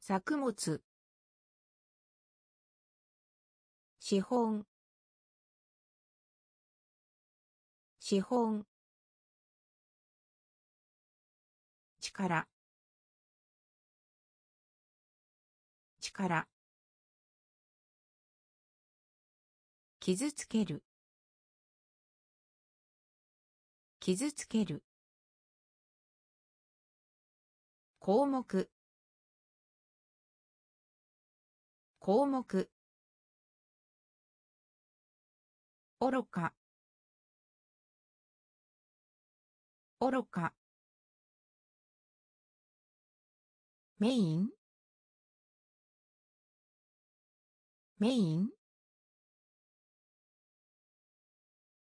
作物。資本資本力力傷つける傷つける項目項目愚か。愚か。メイン？メイン？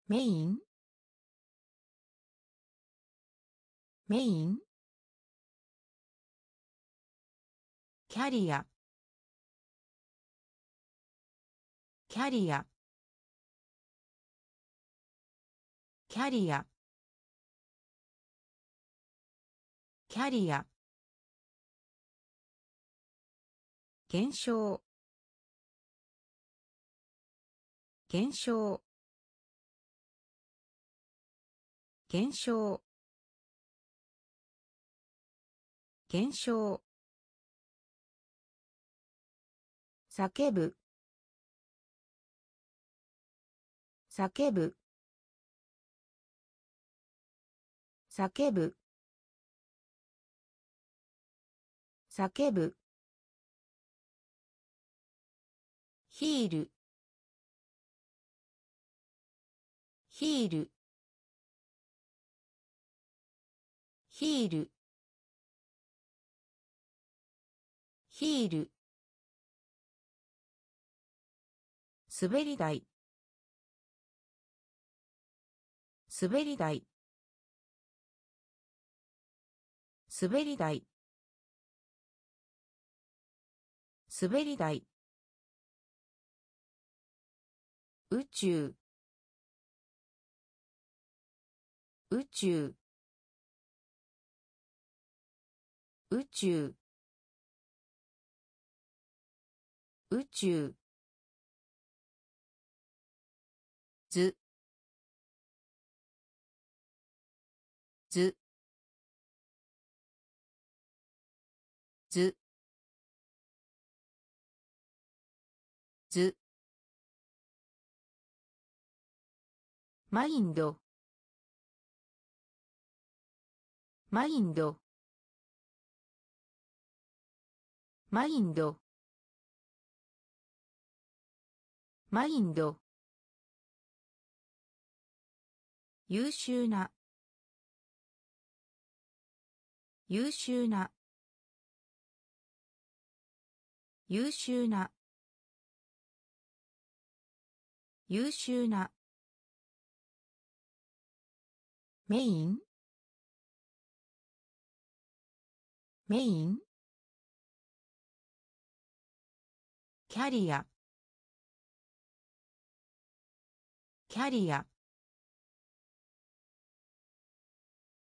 メイン？メイン？キャリア。キャリア。キャリア。キャリア。減少。減少。減少。減少。叫ぶ。叫ぶ。叫ぶ。叫ぶ。ヒールヒールヒールヒール滑り台滑り台滑り台。滑り台。宇宙。宇宙。宇宙。宇宙。図。図。図。図。マインド。マインド。マインド。マインド。優秀な。優秀な。優秀な。優秀な。メイン？メイン？キャリア。キャリア。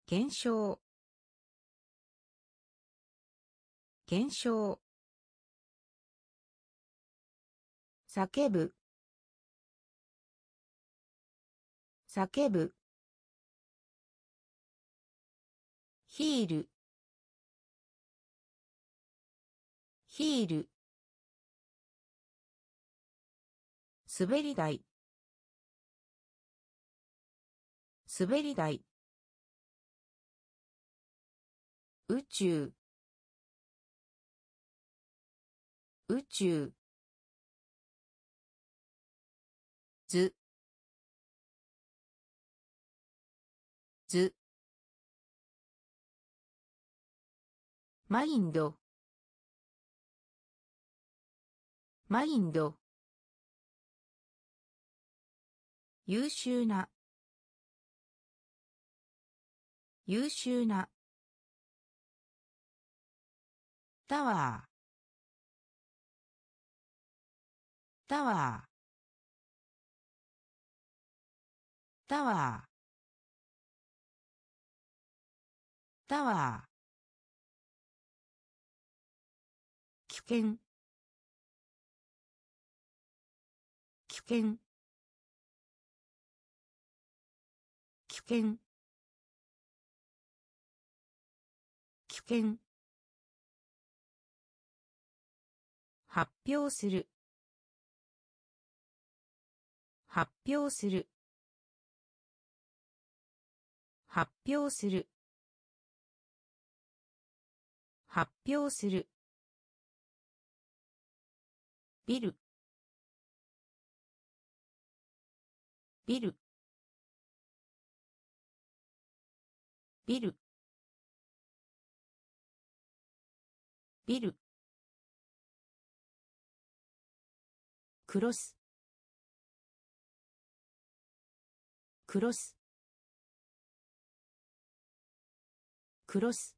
減少。減少。叫ぶ。叫ぶ。ヒールヒール滑り台滑り台宇宙。宇宙。図。図。マインド。マインド。優秀な。優秀な。タワー。タワタワータワー危険。危険。危険。危険。発表する。発表する。発表する。発表する。ビル。ビル。ビル。ビル。クロス。クロス。クロス。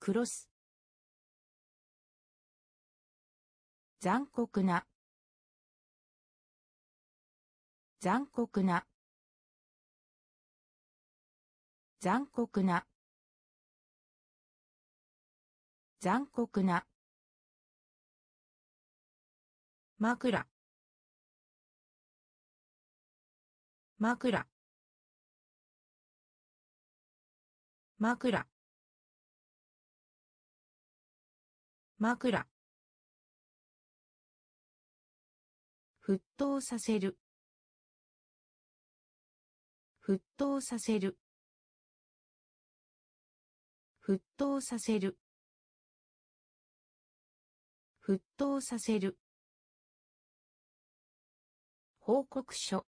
クロス。残酷な。残酷な。残酷な。残酷な。枕。枕。枕。枕。沸騰させる。沸騰させる。沸騰させる。沸騰させる。報告書。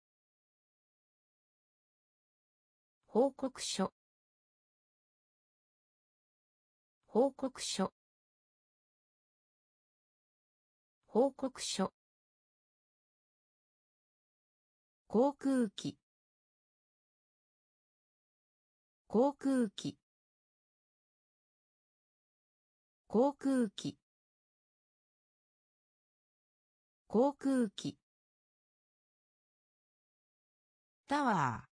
報告書。報告書。報告書。航空機。航空機。航空機。航空機。タワー。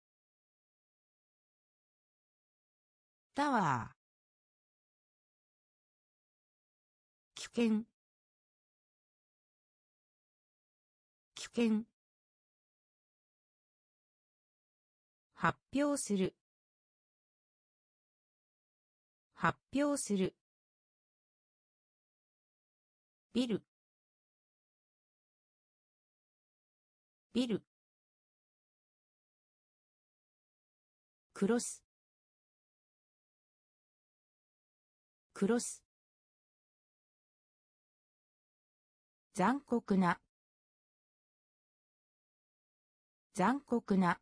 タワー。険危険発表する。発表する。ビルビルクロス。クロス。残酷な。残酷な。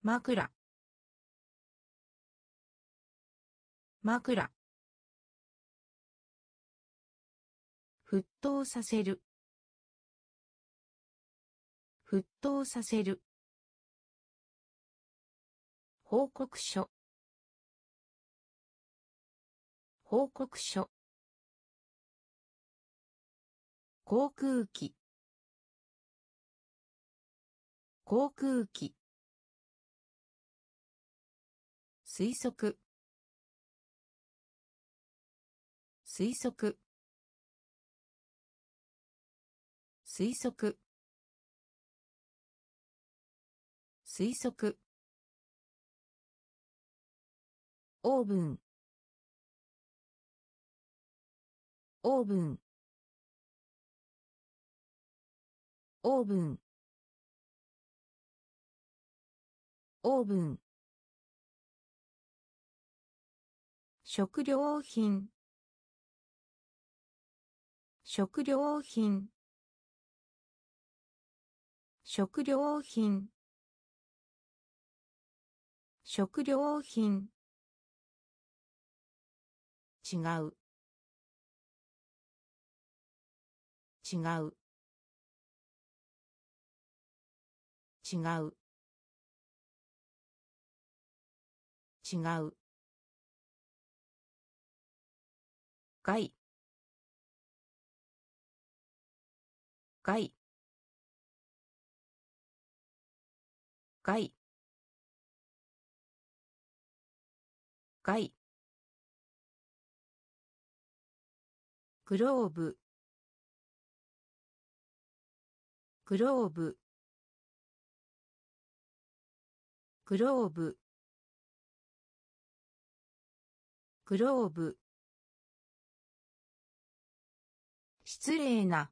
枕。枕。沸騰させる。沸騰させる。報告書。報告書。航空機。航空機。推測。推測。推測。推測。オーブン。オーブン。オーブン。オーブン。食料品。食料品。食料品。食料品。違う。違う。違う。違う。害。害。害。害。グローブ。グローブ。グローブ。グローブ。失礼な。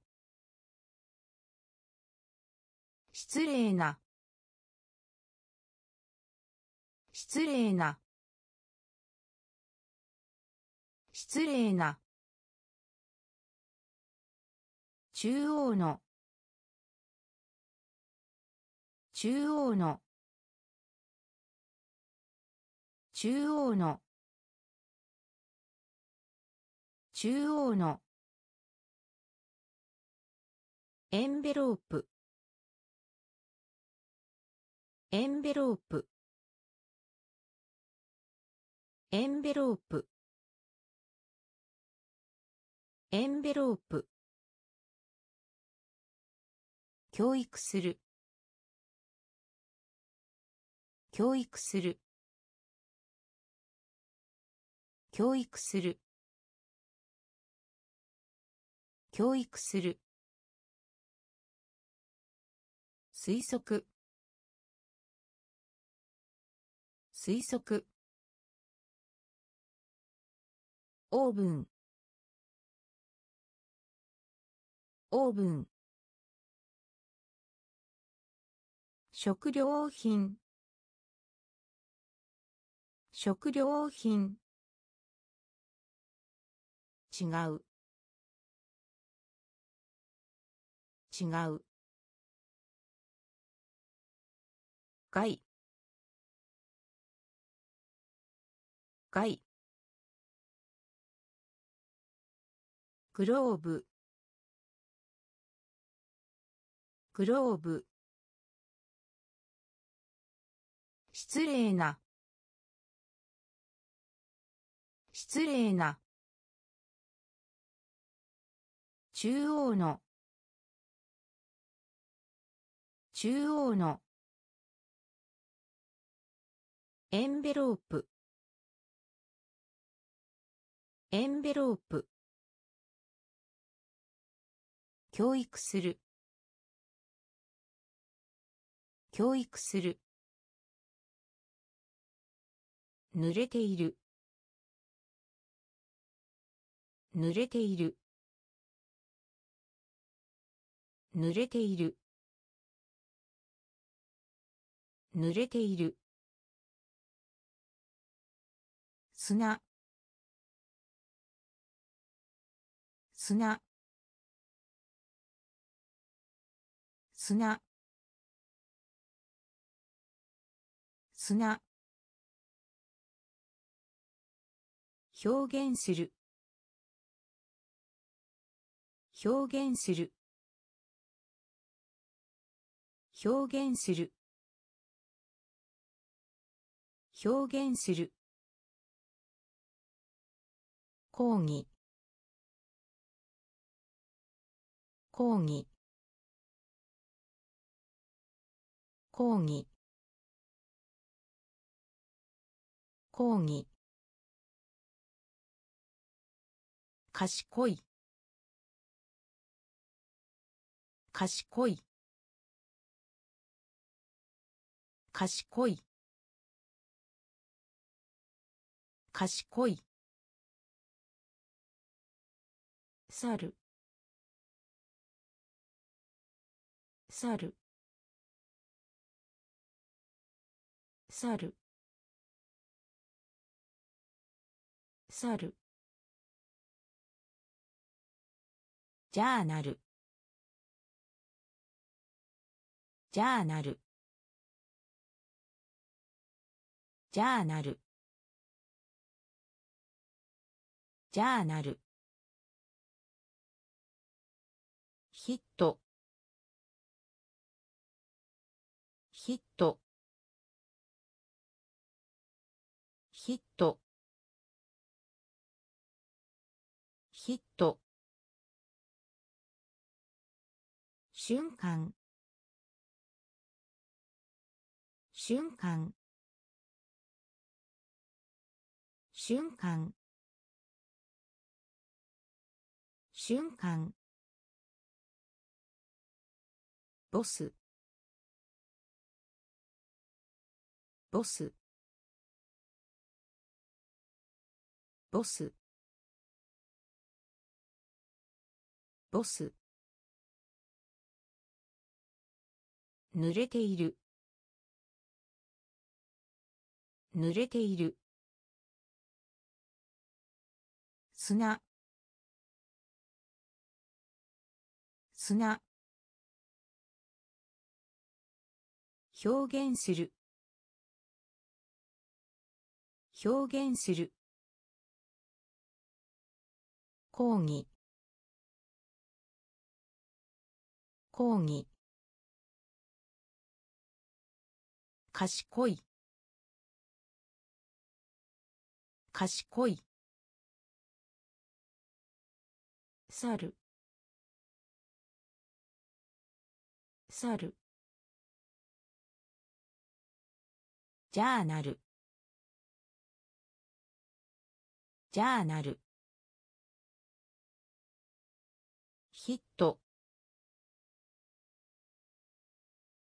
失礼な。失礼な。失礼な。中央の。中央の。中央の。中央の。エンベロープ。エンベロープ。エンベロープ。エンベロープ。教育する。教育する。教育する。教育する。推測。推測。オーブン。オーブン。食料品。食料品。違う。違う。害。害。グローブ。グローブ。失礼な。失礼な。中央の。中央の。エンベロープ。エンベロープ。教育する。教育する。濡れている。濡れている。濡れている。濡れている。砂。砂。砂。砂。表現する。表現する。表現する。表現する。講義。講義。講義。講義。賢い。賢い。賢い。賢い。猿。猿。猿。猿。ジャーナル。ジャーナル。ジャーナルジャーナルヒット。ヒット。ヒット。ヒット。瞬間。瞬間。瞬間。瞬間。ボス。ボス。ボス。ボス。濡れている。濡れている。砂。砂。表現する。表現する。講義。講義。賢い。賢い。猿。猿。ジャーナル。ジャーナル。ヒット。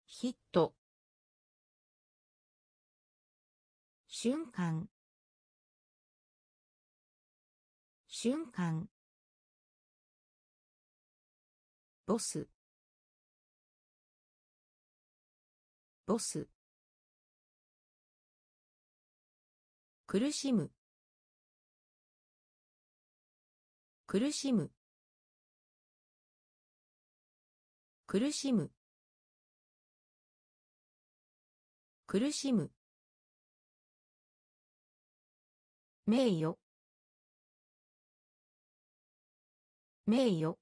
ヒット。瞬間。瞬間。ボス。ボス。苦しむ。苦しむ。苦しむ。苦しむ。名誉。名誉。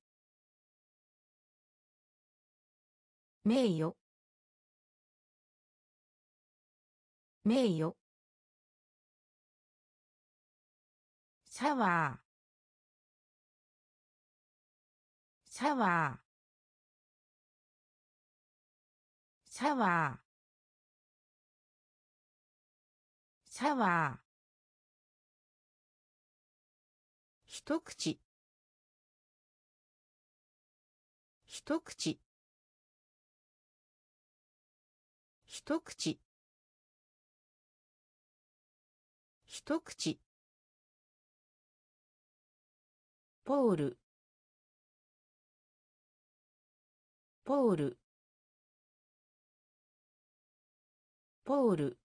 名誉。名誉。シャワー。シャワー。シャワー。シャワー。一口。一口。一口。一口。ポール。ポール。ポール。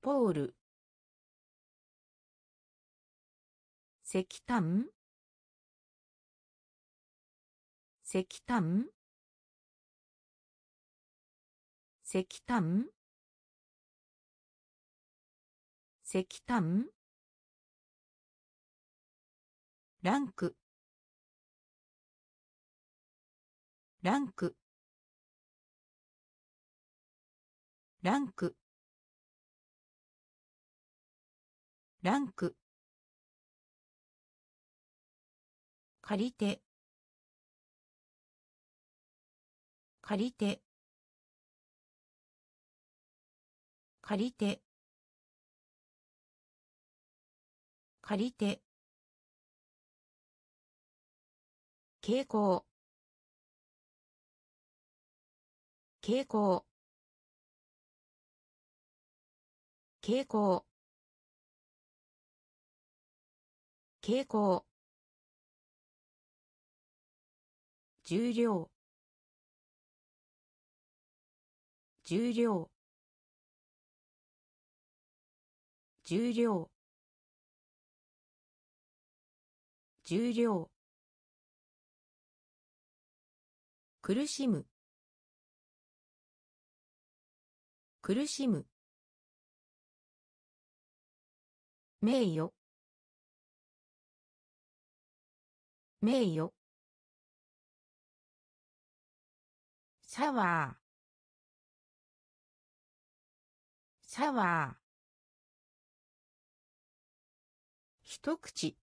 ポール。石炭？石炭？石炭？石炭？ランク。ランク。ランク。ランク。借りて。借りて。借りて。借りて。傾向傾向傾向傾向重量。重量。重量。重量。苦しむ。苦しむ。名誉。名誉。シャワー。シャワー。一口。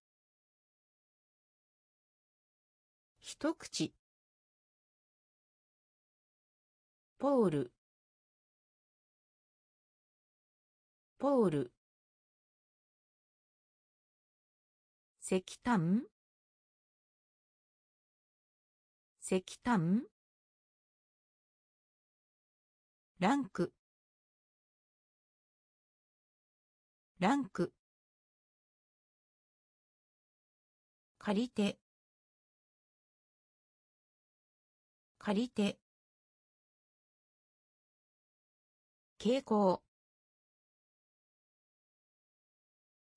一口。ポール。ポール。石炭。石炭。ランク。ランク。借りて。借りて。傾向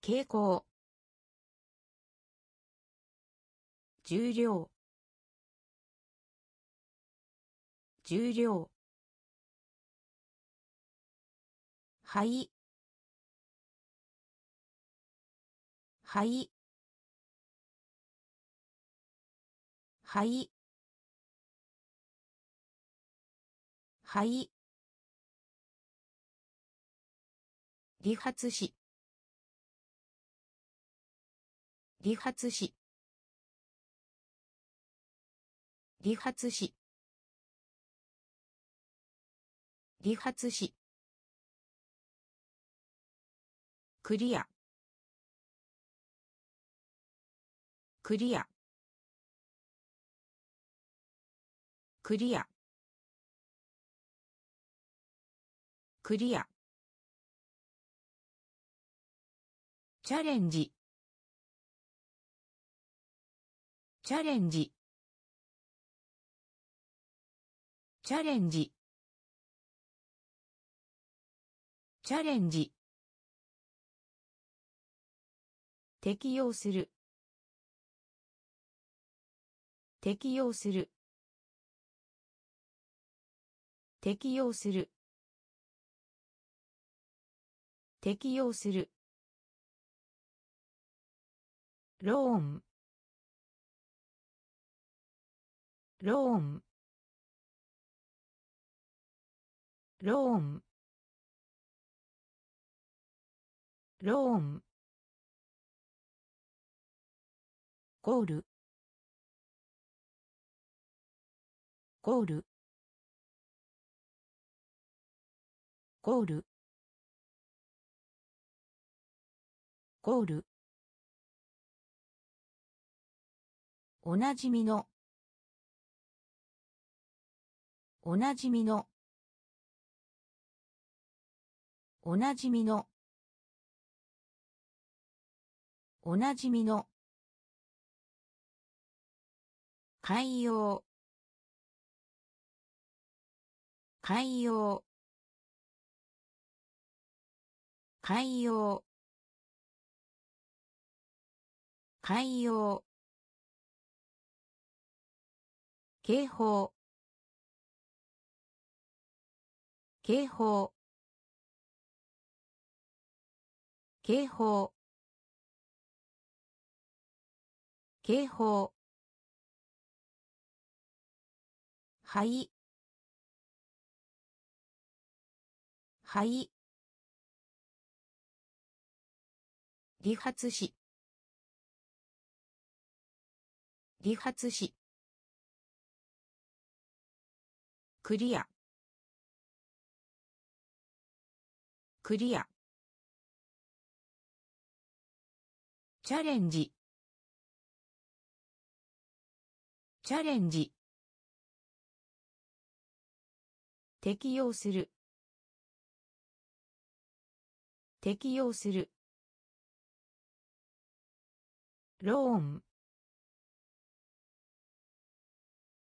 傾向重量。重量。はいはい。はい。理髪師。理髪師。理髪師。理髪師。クリア。クリア。クリア。クリア。チャレンジ。チャレンジ。チャレンジ。チャレンジ。適用する。適用する。適用する。適用する。ローン。ローン。ローン。ローン。ゴール。ゴール。ゴール。ゴール。おなじみの。おなじみの。おなじみの。おなじみの。海洋海洋海洋。海洋。警報。警報。警報。警報。はい。はい。理髪師。理髪師。クリア。クリア。チャレンジ。チャレンジ。適用する。適用する。ローン。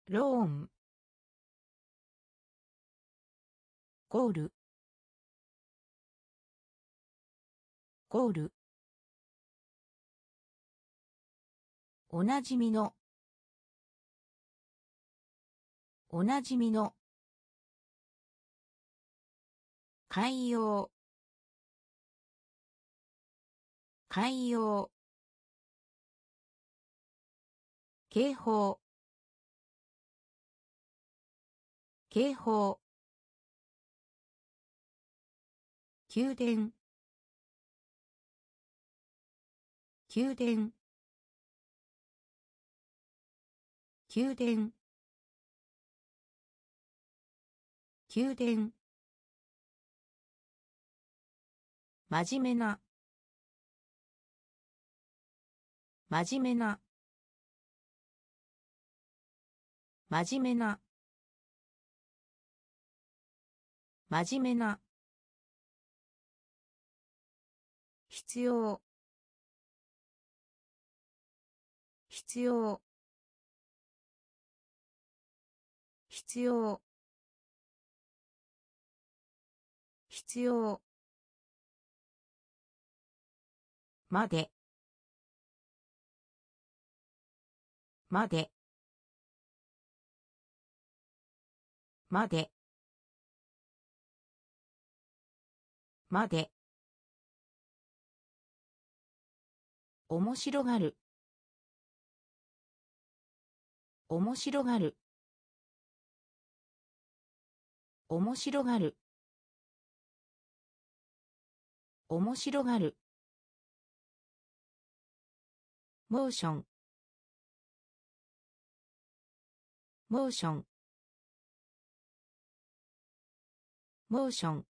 ローン。ゴール。ゴール。おなじみの。おなじみの。海洋。海洋。警報。警報。宮殿。宮殿。宮殿。宮殿。真面目な。真面目な。真面目な。真面目な。必要。必要。必要。必要。まで。まで。まで。まで。面白がる。面白がる。面白がる。面白がる。モーション。モーション。モーション。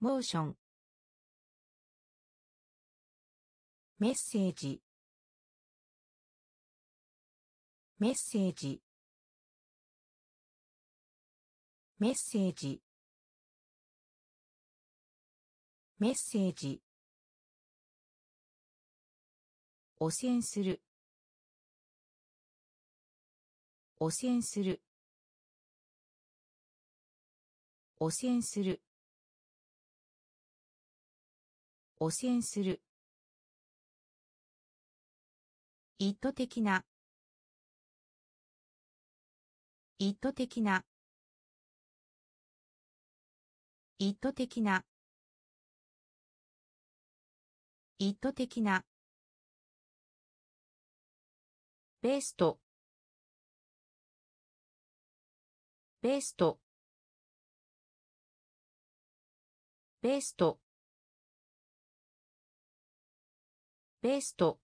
モーション。メッセージ。メッセージ。メッセージ。メッセージ。汚染する。汚染する。汚染する。汚染する。意図的な。意図的な。意図的な。意図的な。ベースト。ベースト。ベストベスト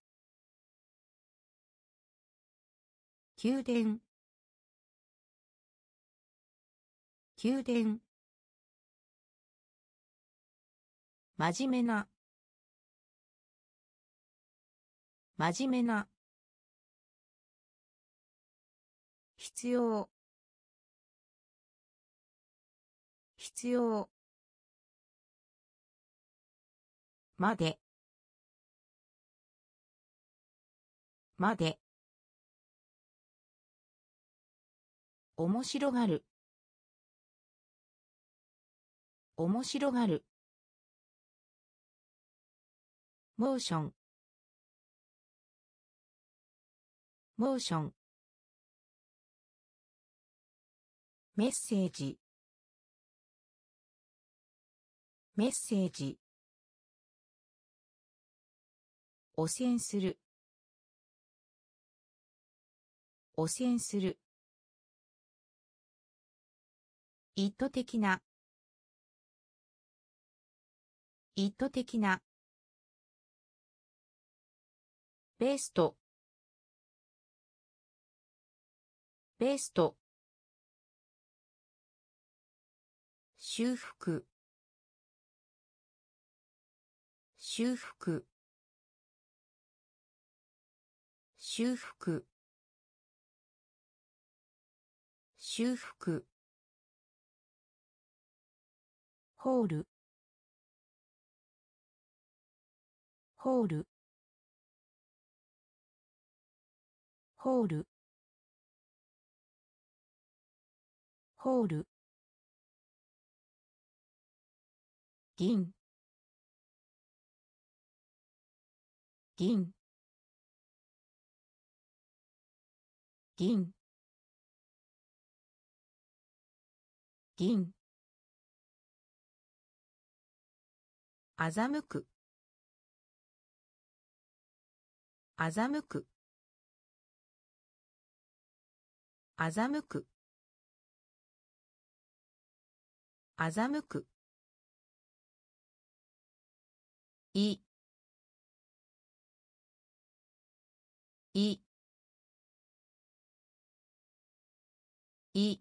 宮殿。宮殿。真面目な。真面目な。必要。必要。まで。まで。面白がる。面白がる。モーション。モーション。メッセージ。メッセージ。汚染する。汚染する。意図的な。意図的な。ベスト。ベスト。修復。修復。修復。修復。ホール。ホール。ホール。ホール。銀。銀。銀。銀。欺く。欺く。欺く。欺く。い。い。い。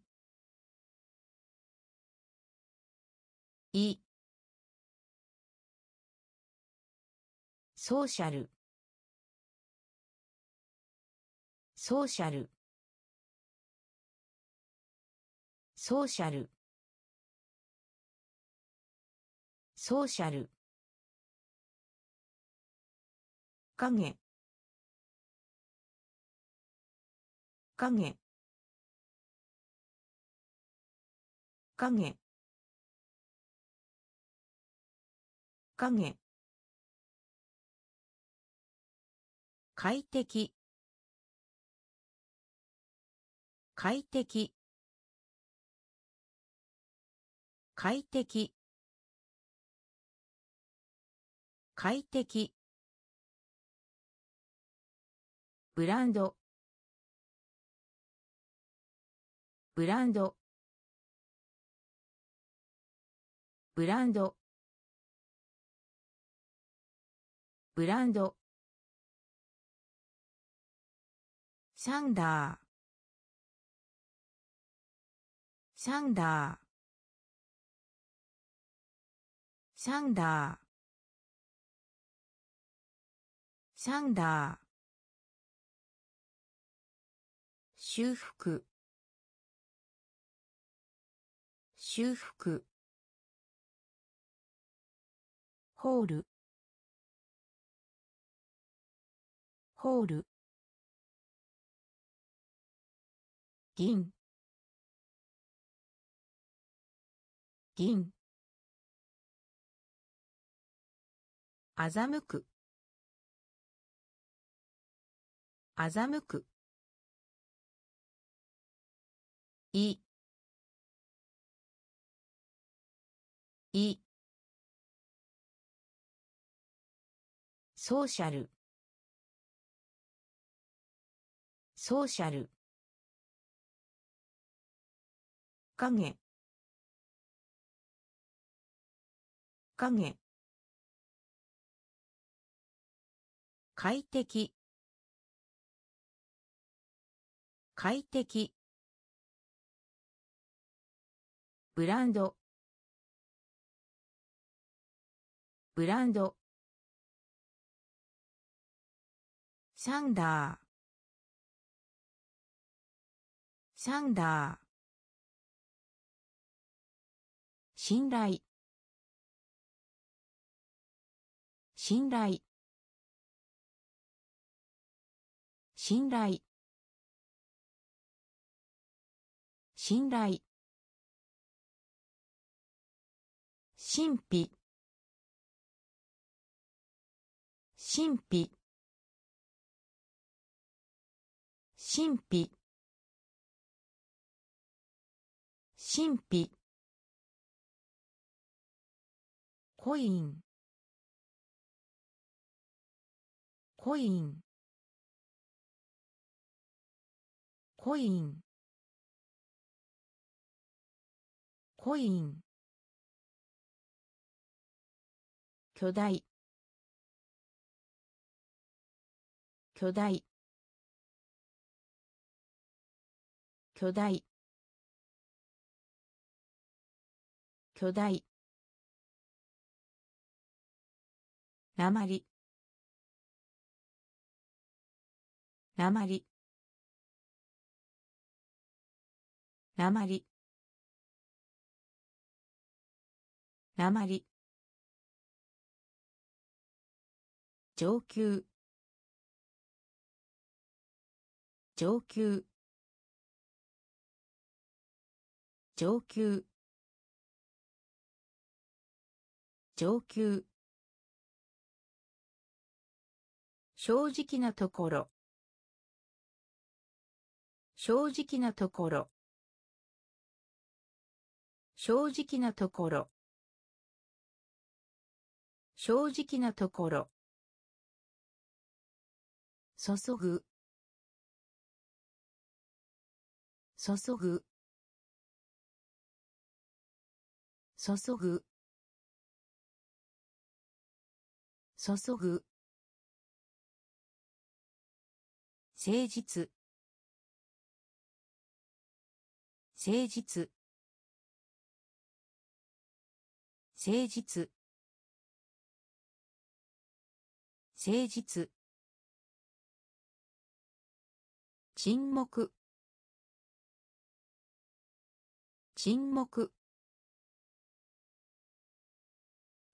い。ソーシャル。ソーシャル。ソーシャル。ソーシャル。影。影。影。影。快適。快適。快適。快適。ブランド。ブランド。ブランド。ブランド。サンダー。サンダー。サンダー。サンダー。修復。修復。ホール。ホール。銀。銀。欺く。欺く。い。い。ソーシャル。ソーシャル。影。影。快適。快適。ブランド。ブランド。サンダー。サンダー。信頼。信頼。信頼。信頼。神秘。神秘。神秘。神秘。コイン。コイン。コイン。コイン。巨大。巨大。巨大。巨大。なまりなまりなまりなまり上級上級上級。上級。正直なところ。正直なところ。正直なところ。正直なところ。注ぐ。注ぐ。注ぐ。注ぐ。誠実。誠実。誠実。誠実。沈黙。沈黙。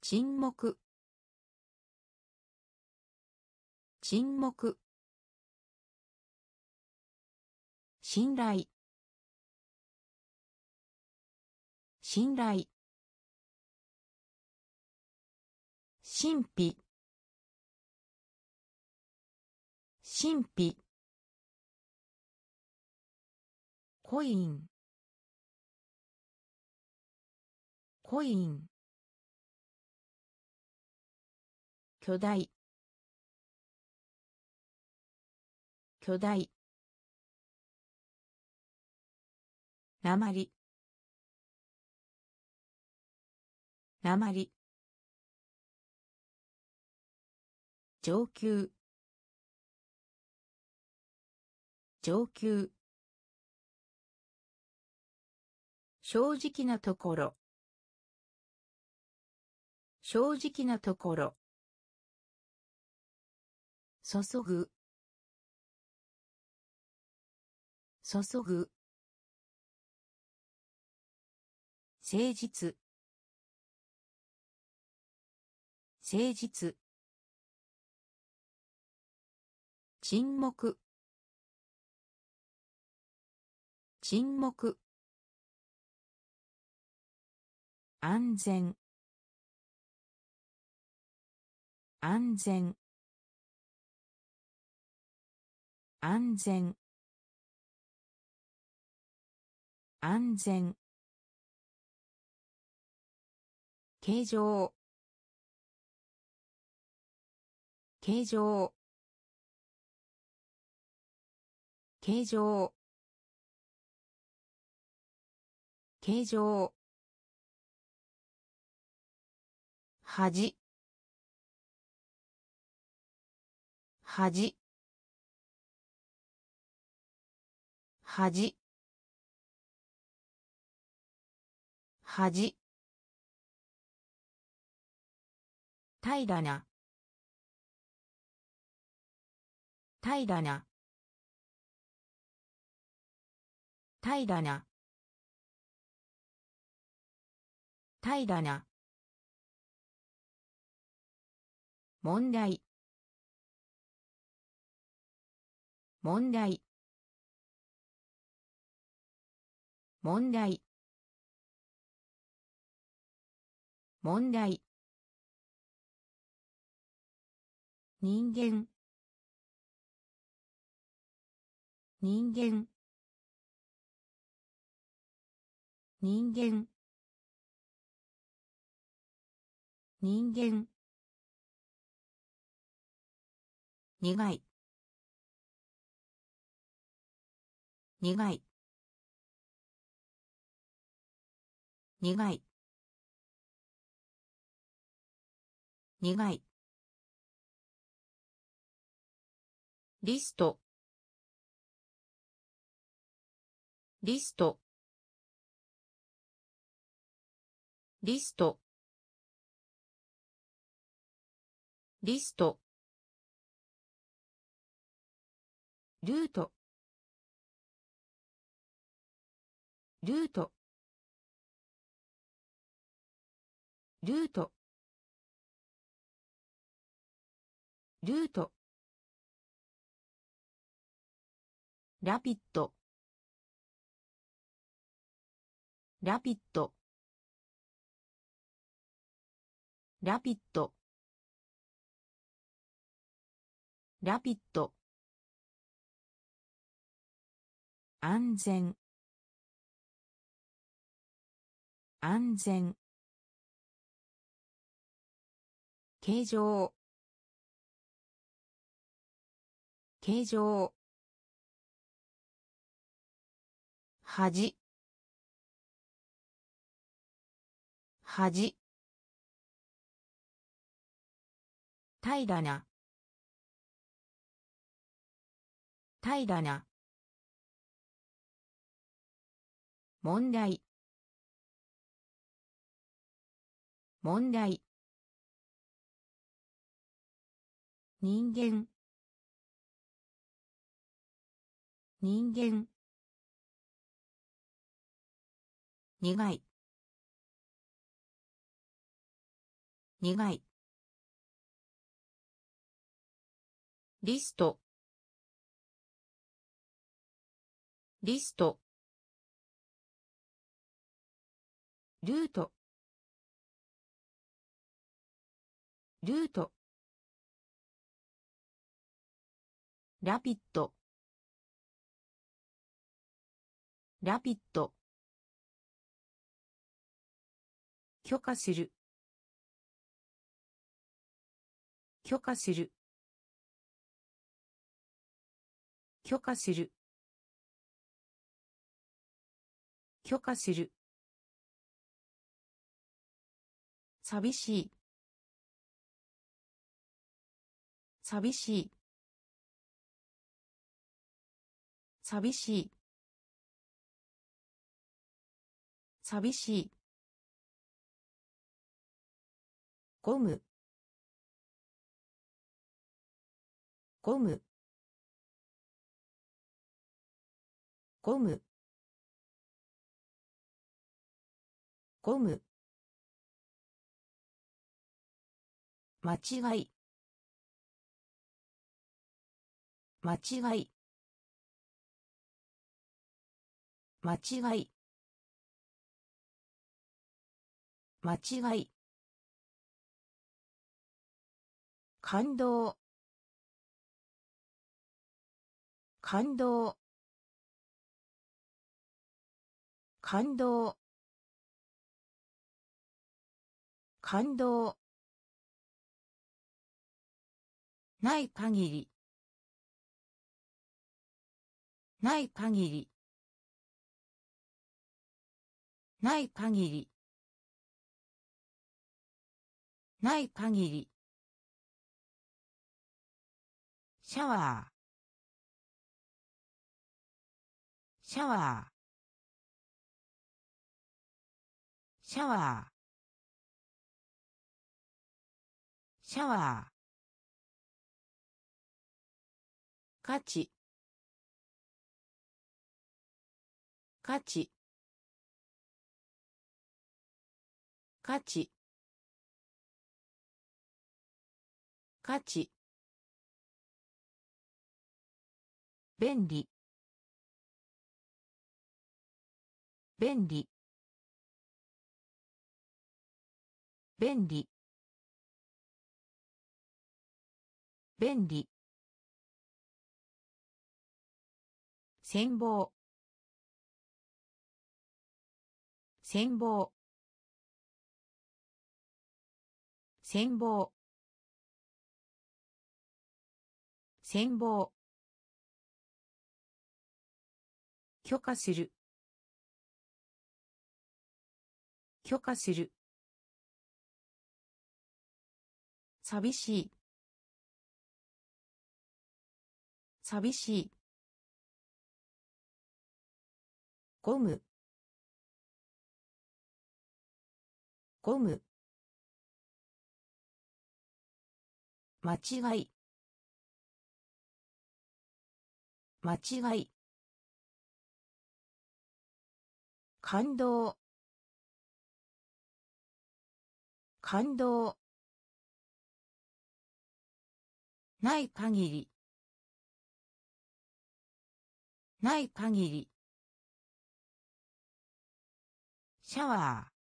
沈黙。沈黙。信頼。信頼。神秘。神秘。コイン。コイン。巨大。巨大。鉛。鉛。上級上級正直なところ。正直なところ。注ぐ。注ぐ。誠実。誠実。沈黙。沈黙。安全。安全。安全。安全。形状。形状。形状。形状。恥恥恥。恥。平らな。平らな。平らな。平らな。問題。問題。問題。問題。人間。人間。人間。人間。苦い。苦い。苦い。苦い。リスト。リスト。リスト。リスト。ルート。ルート。ルート。ルート。ラピッドラピッドラピッドラピッド安全。安全。形状。形状。恥恥平らな。平らな。問題。問題。人間。人間。苦い。苦い。リスト。リスト。ルート。ルート。ラピッドラピッド許可する。許可する。許可する。許可する。寂しい。寂しい。寂しい。寂しい。ゴム。ゴム。ゴム。ゴム。間違い。間違い。間違い。間違い。感動。感動。感動。感動。ない限り。ない限り。ない限り。ない限り。シャワー。シャワー。シャワー。シャワー。価値。価値。価値。価値。便利。便利。便利。便利。戦望。戦望。戦望。戦望。許可する。許可する。寂しい。寂しい。ゴム。ゴム。間違い。間違い。感動。感動。ない限り。ない限り。シャワー。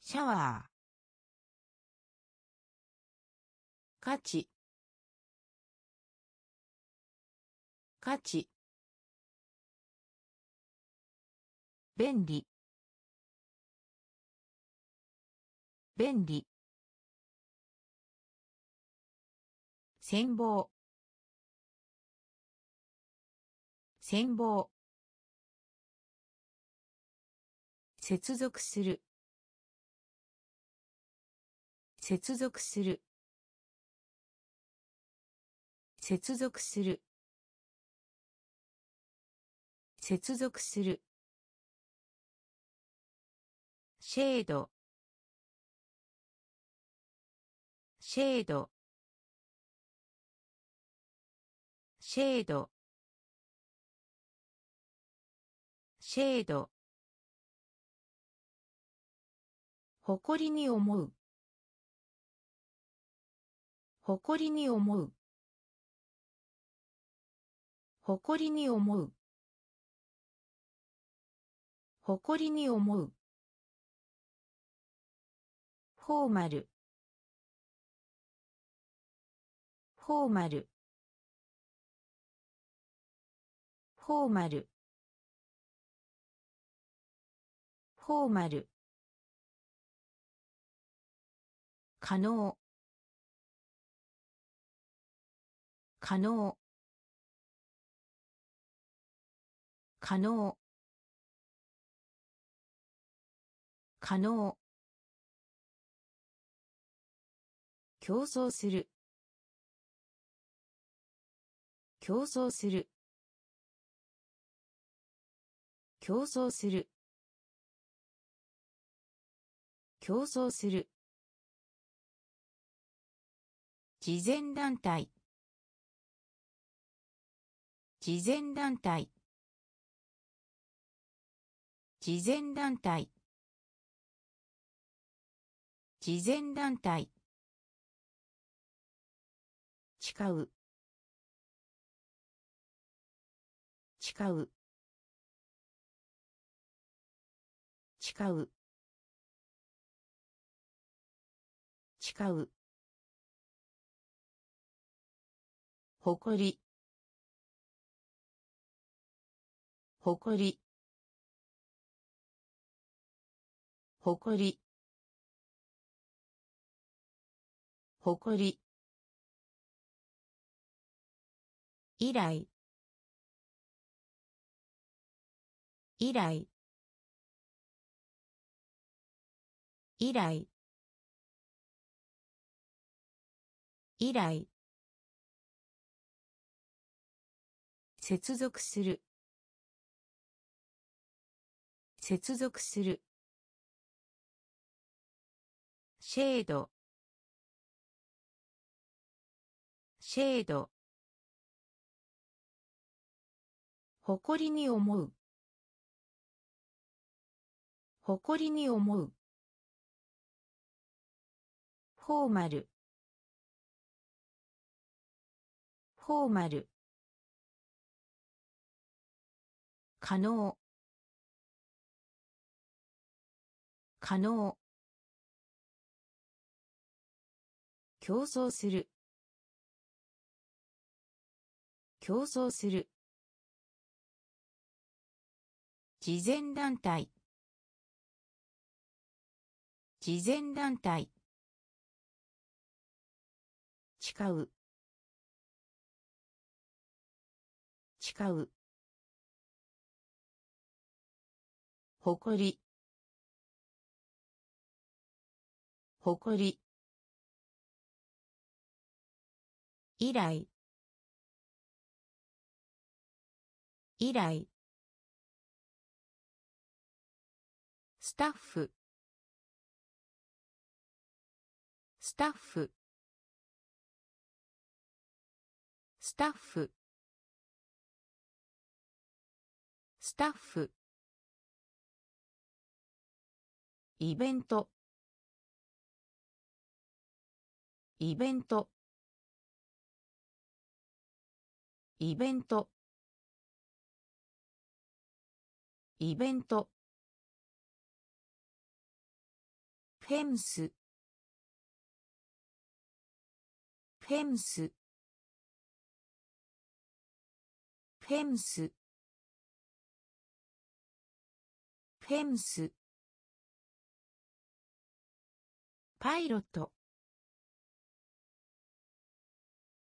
シャワー。価値。価値。便利。便利。戦望。戦望。接続する。接続する。接続する。接続する。シェードシェードシェードシェード誇りに思う。誇りに思う。誇りに思う。誇りに思う。フォーマル。フォーマル。フォーマル。フォーマル。可能。可能。可能。可能。競争する。競争する。競争する。競争する。慈善団体。慈善団体。慈善団体。慈善団体。誓う。誓う。誓う。誓う。誇り。誇り。ほこり。ほこり。以来以来以来以来接続する。接続する。シェード。シェード。誇りに思う。誇りに思う。フォーマル。フォーマル。可能。可能。競争する。競争する。慈善団体。慈善団体。誓う。誓う。誇り。誇り。依頼依頼スタッフ。スタッフ。スタッフ。スタッフ。イベント。イベント。イベント。イベント。フェンス。フェンス。フェンス。フェンス。パイロット。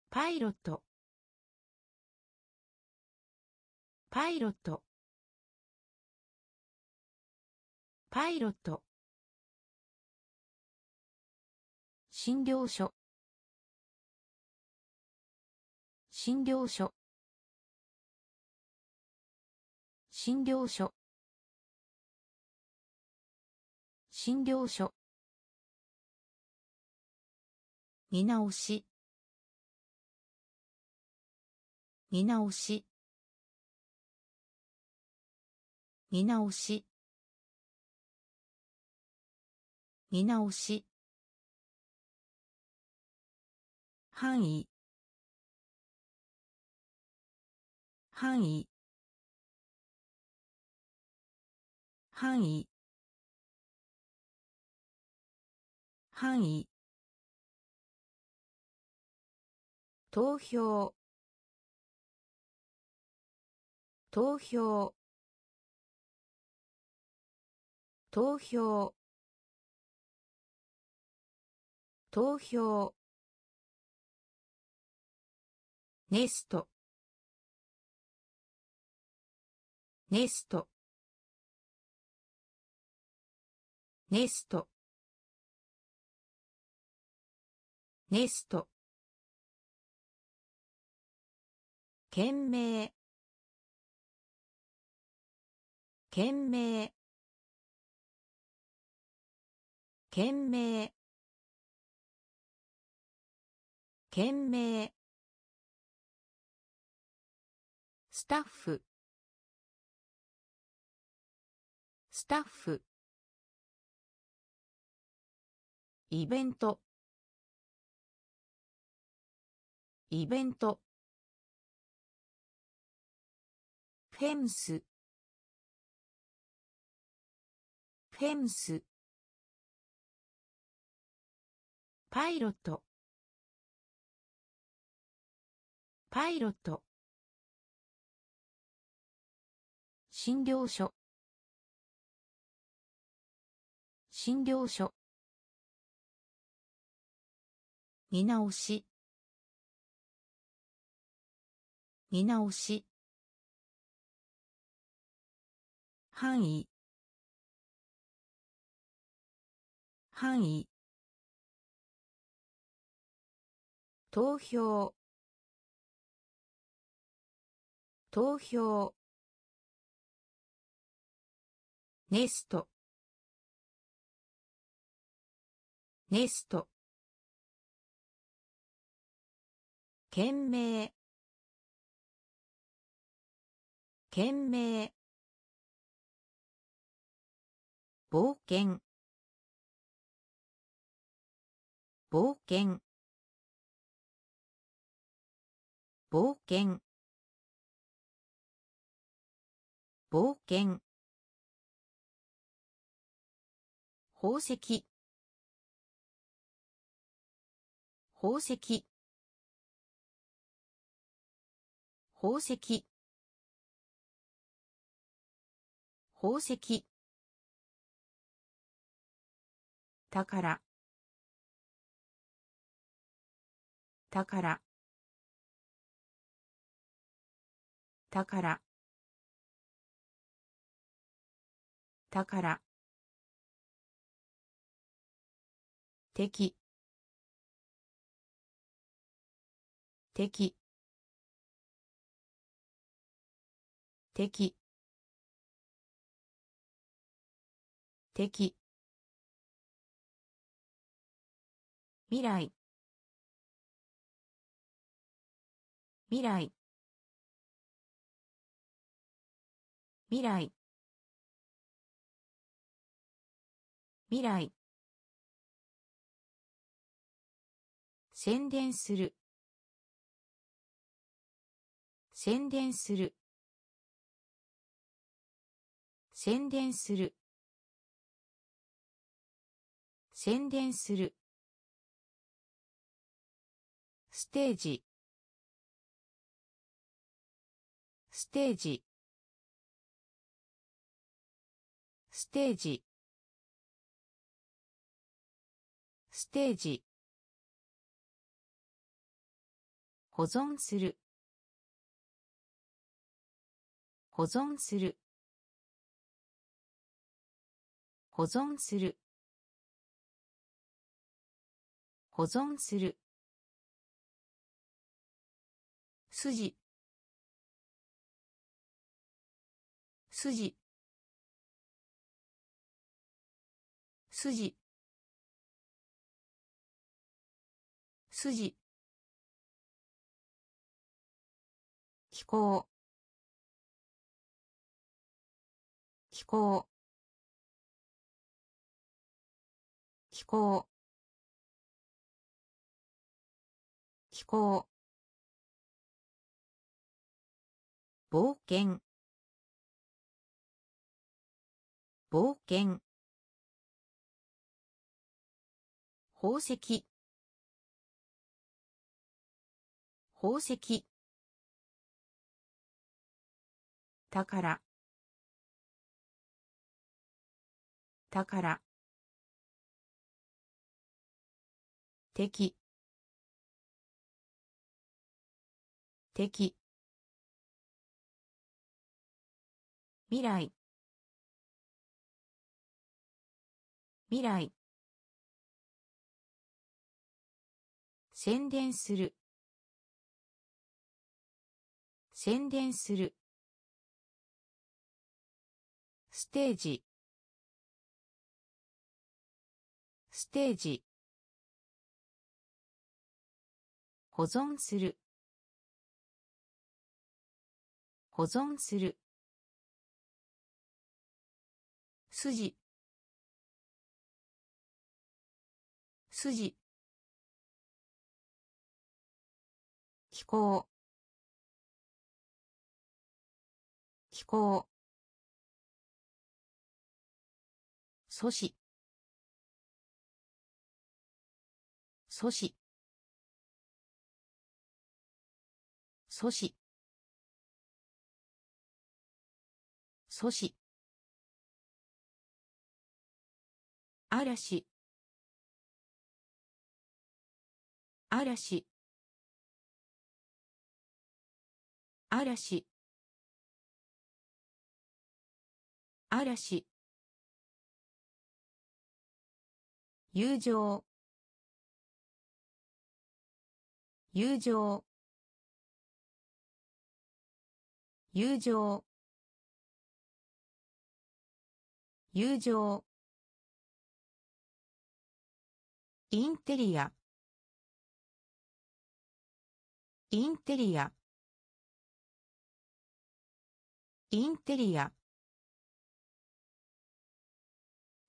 パイロット。パイロット。パイロット。診療所。診療所。診療所。診療所。見直し。見直し。見直し。見直し。範囲。範囲。範囲。範囲。投票。投票。投票。投票。ネスト。ネスト。ネスト。ネスト。懸命。懸命。懸命懸命スタッフ。スタッフ。イベント。イベント。フェンス。フェンス。パイロット。パイロット。診療所。診療所。見直し。見直し。範囲。範囲。投票。投票。ネスト。ネスト。懸命。懸命。冒険。冒険。冒険。冒険。宝石。宝石。宝石。宝石。宝。宝。宝宝敵。敵。敵。敵。未来。未来。未来。未来。宣伝する。宣伝する。宣伝する。宣伝する。ステージ。ステージ。ステージ。ステージ。保存する。保存する。保存する。保存する。筋。筋。筋。筋。気候。気候。気候。気候。冒険。冒険。宝石。宝石。宝。宝。敵。敵。未来。未来。宣伝する。宣伝する。ステージ。ステージ。保存する。保存する。筋。筋。気候気候阻止。阻止。阻止。阻止。嵐。嵐。嵐。嵐。友情。友情。友情。友情。インテリア。インテリア。インテリア。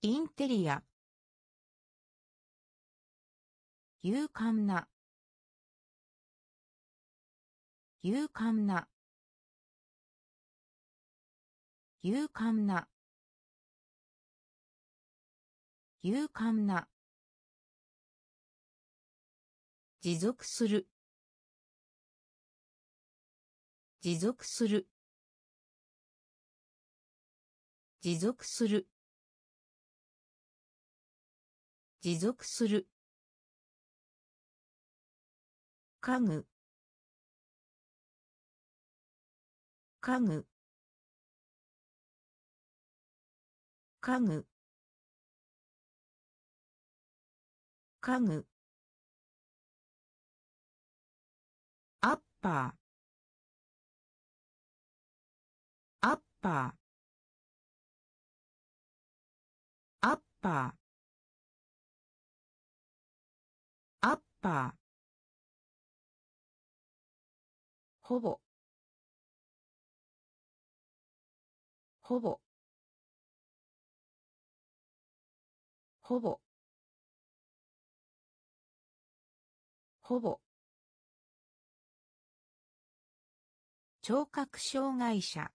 インテリア。勇敢な。勇敢な。勇敢な。勇敢な。持続する。持続する。持続する。持続する。家具家具家具家具アッパー。アッパー。アッパー。パー。ほぼ。ほぼ。ほぼ。ほぼ。聴覚障害者。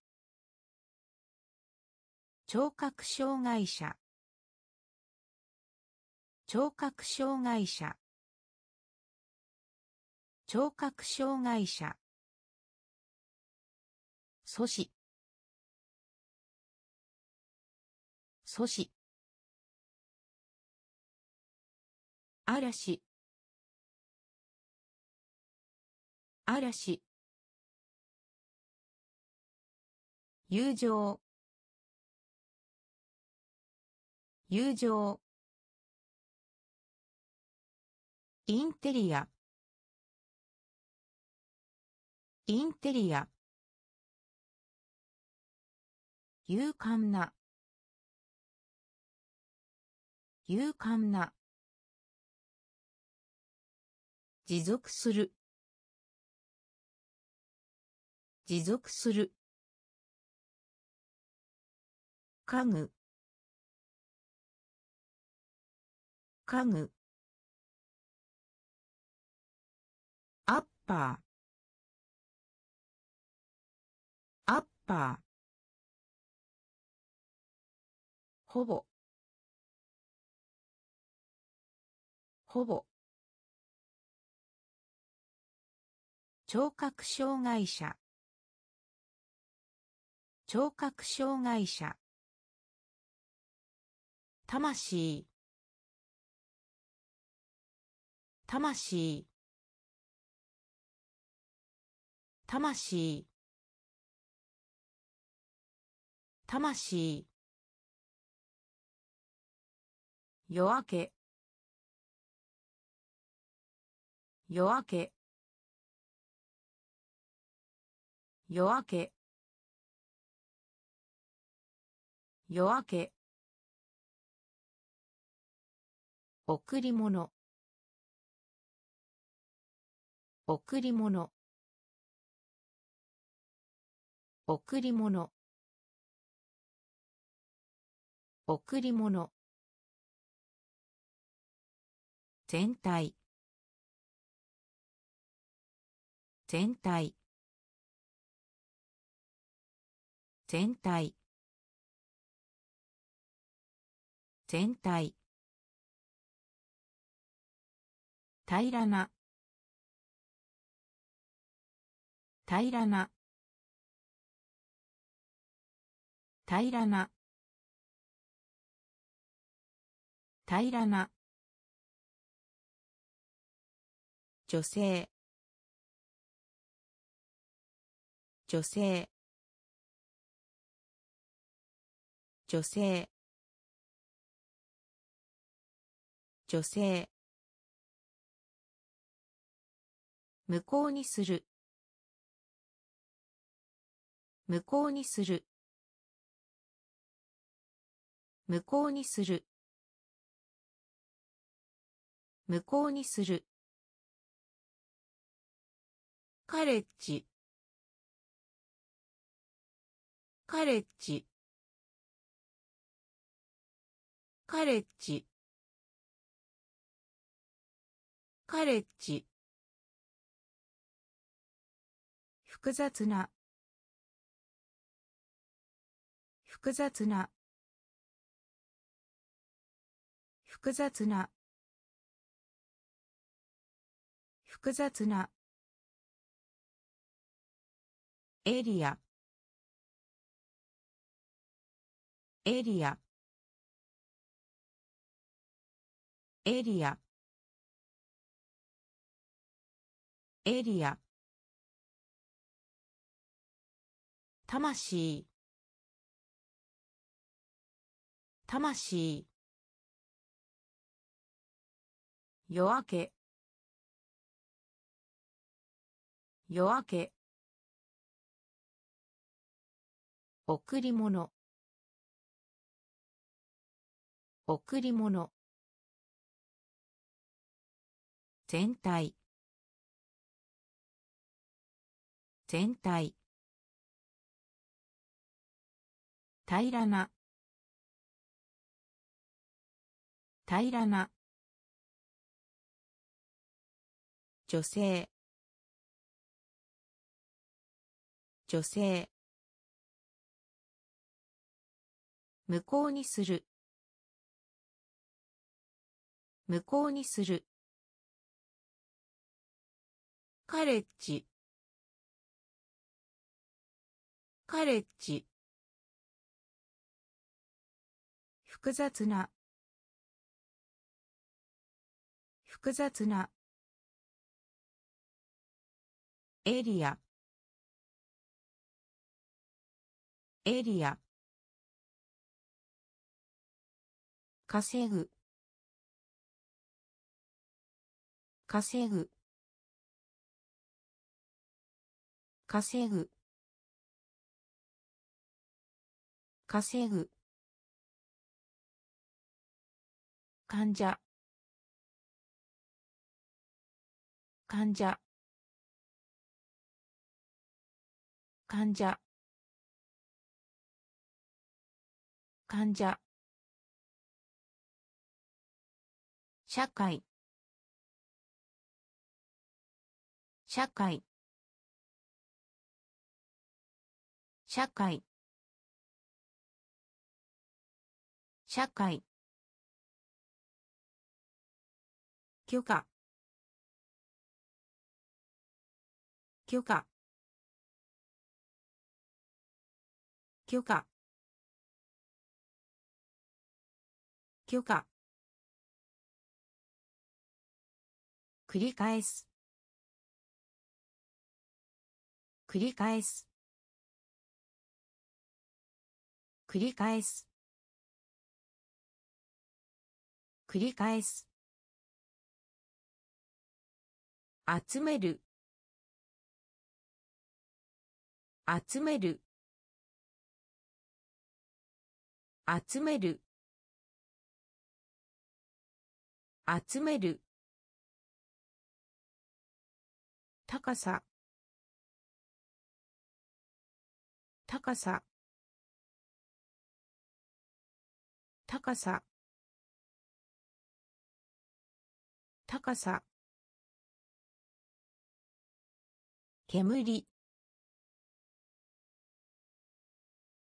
聴覚障害者。聴覚障害者。聴覚障害者。阻止。阻止。嵐。嵐。友情。友情。インテリア。インテリア。勇敢な。勇敢な。持続する。持続する。家具家具パー。アッパー。ほぼ。ほぼ。聴覚障害者。聴覚障害者。魂。魂。魂。魂。夜明け。夜明け。夜明け。夜明け。贈り物。贈り物。贈り物。贈り物。全体。全体。全体。全体。平らな。平らな。平らな。平らな。女性。女性。女性。女性。無効にする。無効にする。無効にする。無効にする。カレッジ。カレッジ。カレッジ。カレッジ。複雑な。複雑な。複雑な。複雑な。エリア。エリア。エリア。エリア。魂。魂。夜明け。夜明け。贈り物。贈り物。全体。全体。平らな。平らな。女性。女性。無効にする。無効にする。カレッジ。カレッジ。複雑な。複雑な。エリア。エリア。稼ぐ。稼ぐ。稼ぐ。稼ぐ。患者。患者。患者。患者。社会。社会。社会。社会。許可。許可。許可。許可。繰り返す。繰り返す。繰り返す。繰り返す。集める。集める。集める。集める。高さ。高さ。高さ。高さ。煙。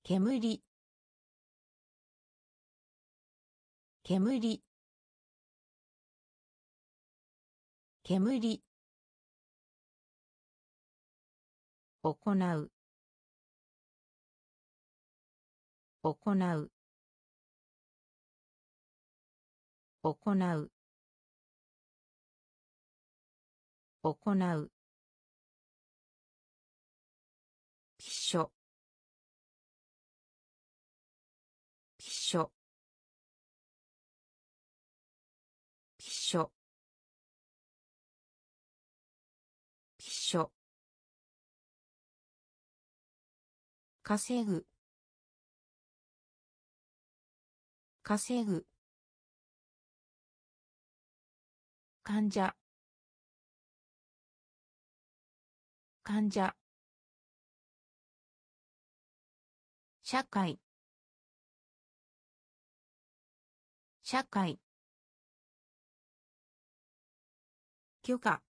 煙。煙。煙。行う。行う。行う。行う。ピッショピッショピショピショ稼ぐ。稼ぐ。患者。患者。社会。社会。許可。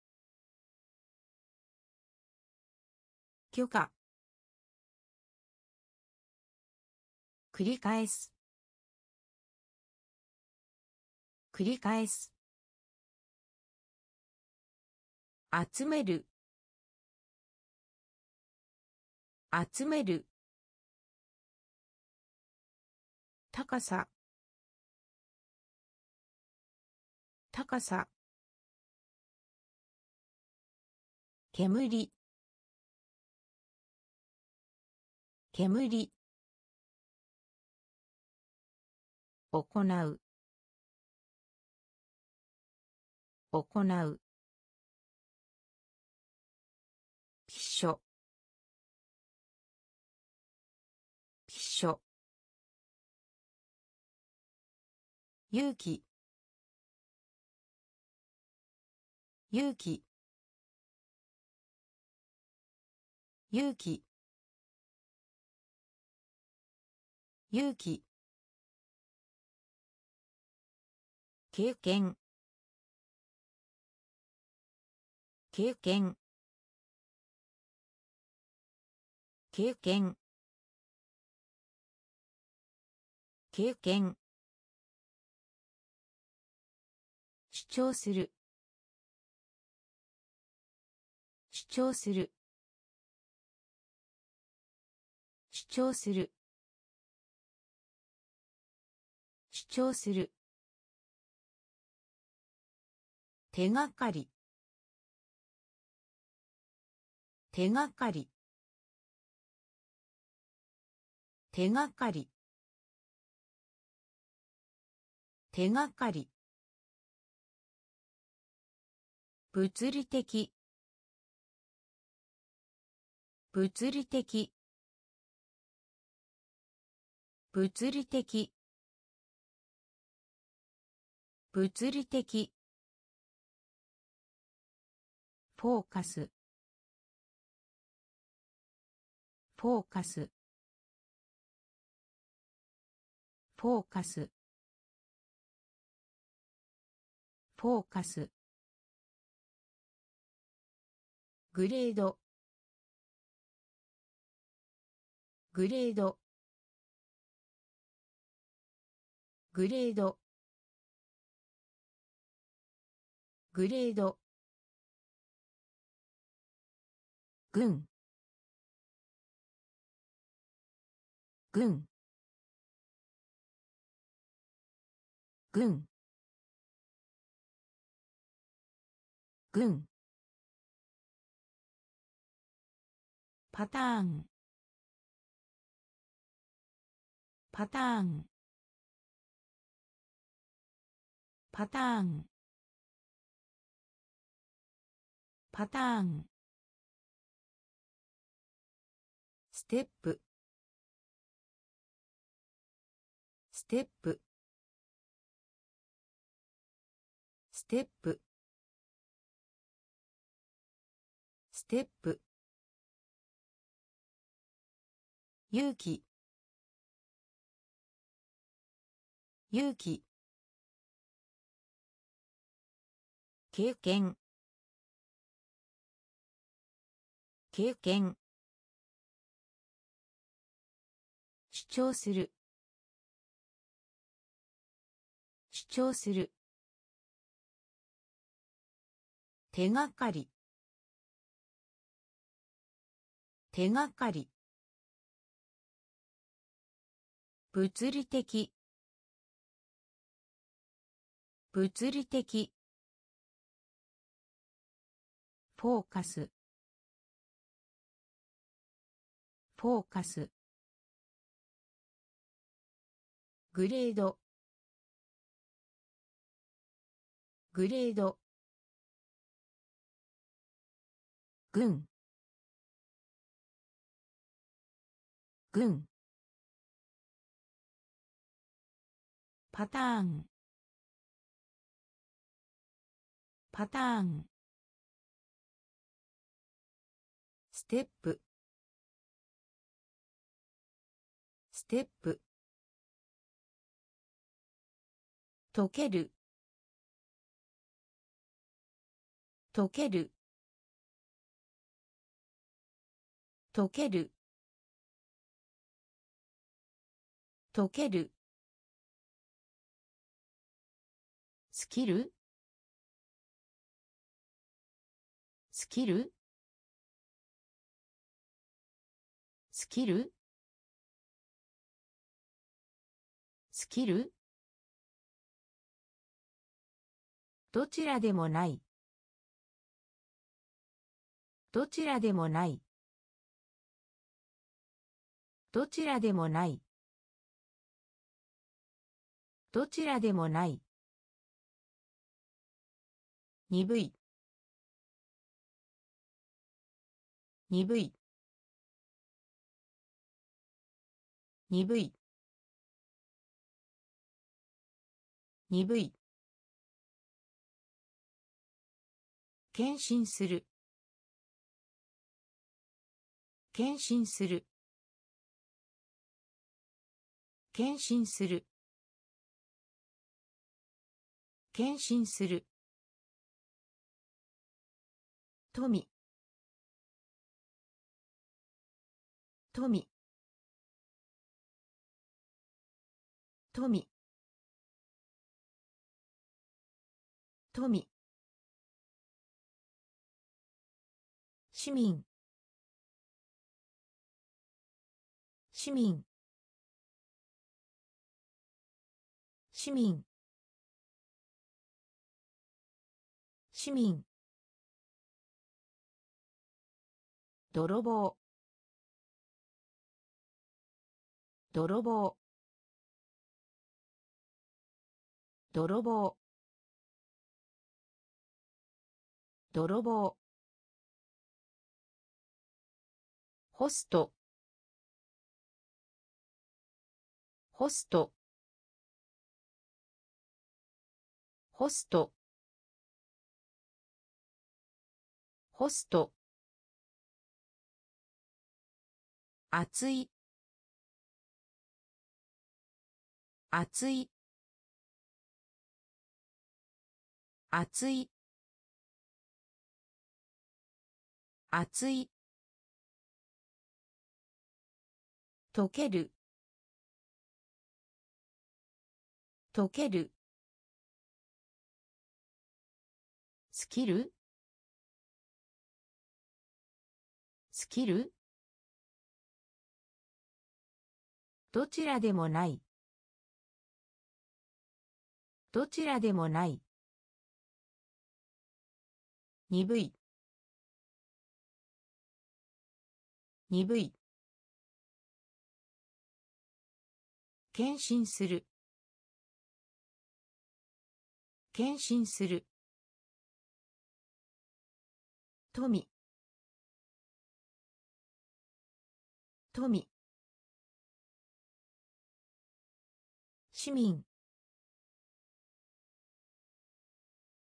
許可。繰り返す。繰り返す。集める。集める。高さ。高さ。煙。煙。行う。行う。ピッショピッショ勇気。勇気。勇気。勇気。経験。経験。経験。経験。主張する。主張する。主張する。主張する。手がかり。手がかり。手がかり。手がかり。物理的。物理的。物理的。物理的。フォーカス。フォーカス。フォーカス。フォーカス。グレード。グレード。グレード。グレード。軍。軍。軍。軍。パターン。パターン。パターン。パターン。ステップ。ステップ。ステップ。ステップ。勇気。勇気。経験。経験。主張する。主張する。手がかり。手がかり。物理的。物理的。フォーカス。フォーカス。グレード。グレード。軍軍パターン。パターン。ステップ。ステップ。溶ける。溶ける。溶ける。溶ける。スキルスキルスキルスキルどちらでもない。どちらでもない。どちらでもない。どちらでもない。鈍い。鈍い。鈍い。鈍い。献身する。献身する。献身する。献身する。富。富。富。富。市民。市民。市民。市民。泥棒。泥棒。泥棒。泥棒。ホスト。ホスト。ホスト。ホスト。熱い。熱い。熱い。熱い。溶ける。溶ける。スキルスキルどちらでもない。どちらでもない。鈍い。鈍い。献身する。献身する。富。富。市民。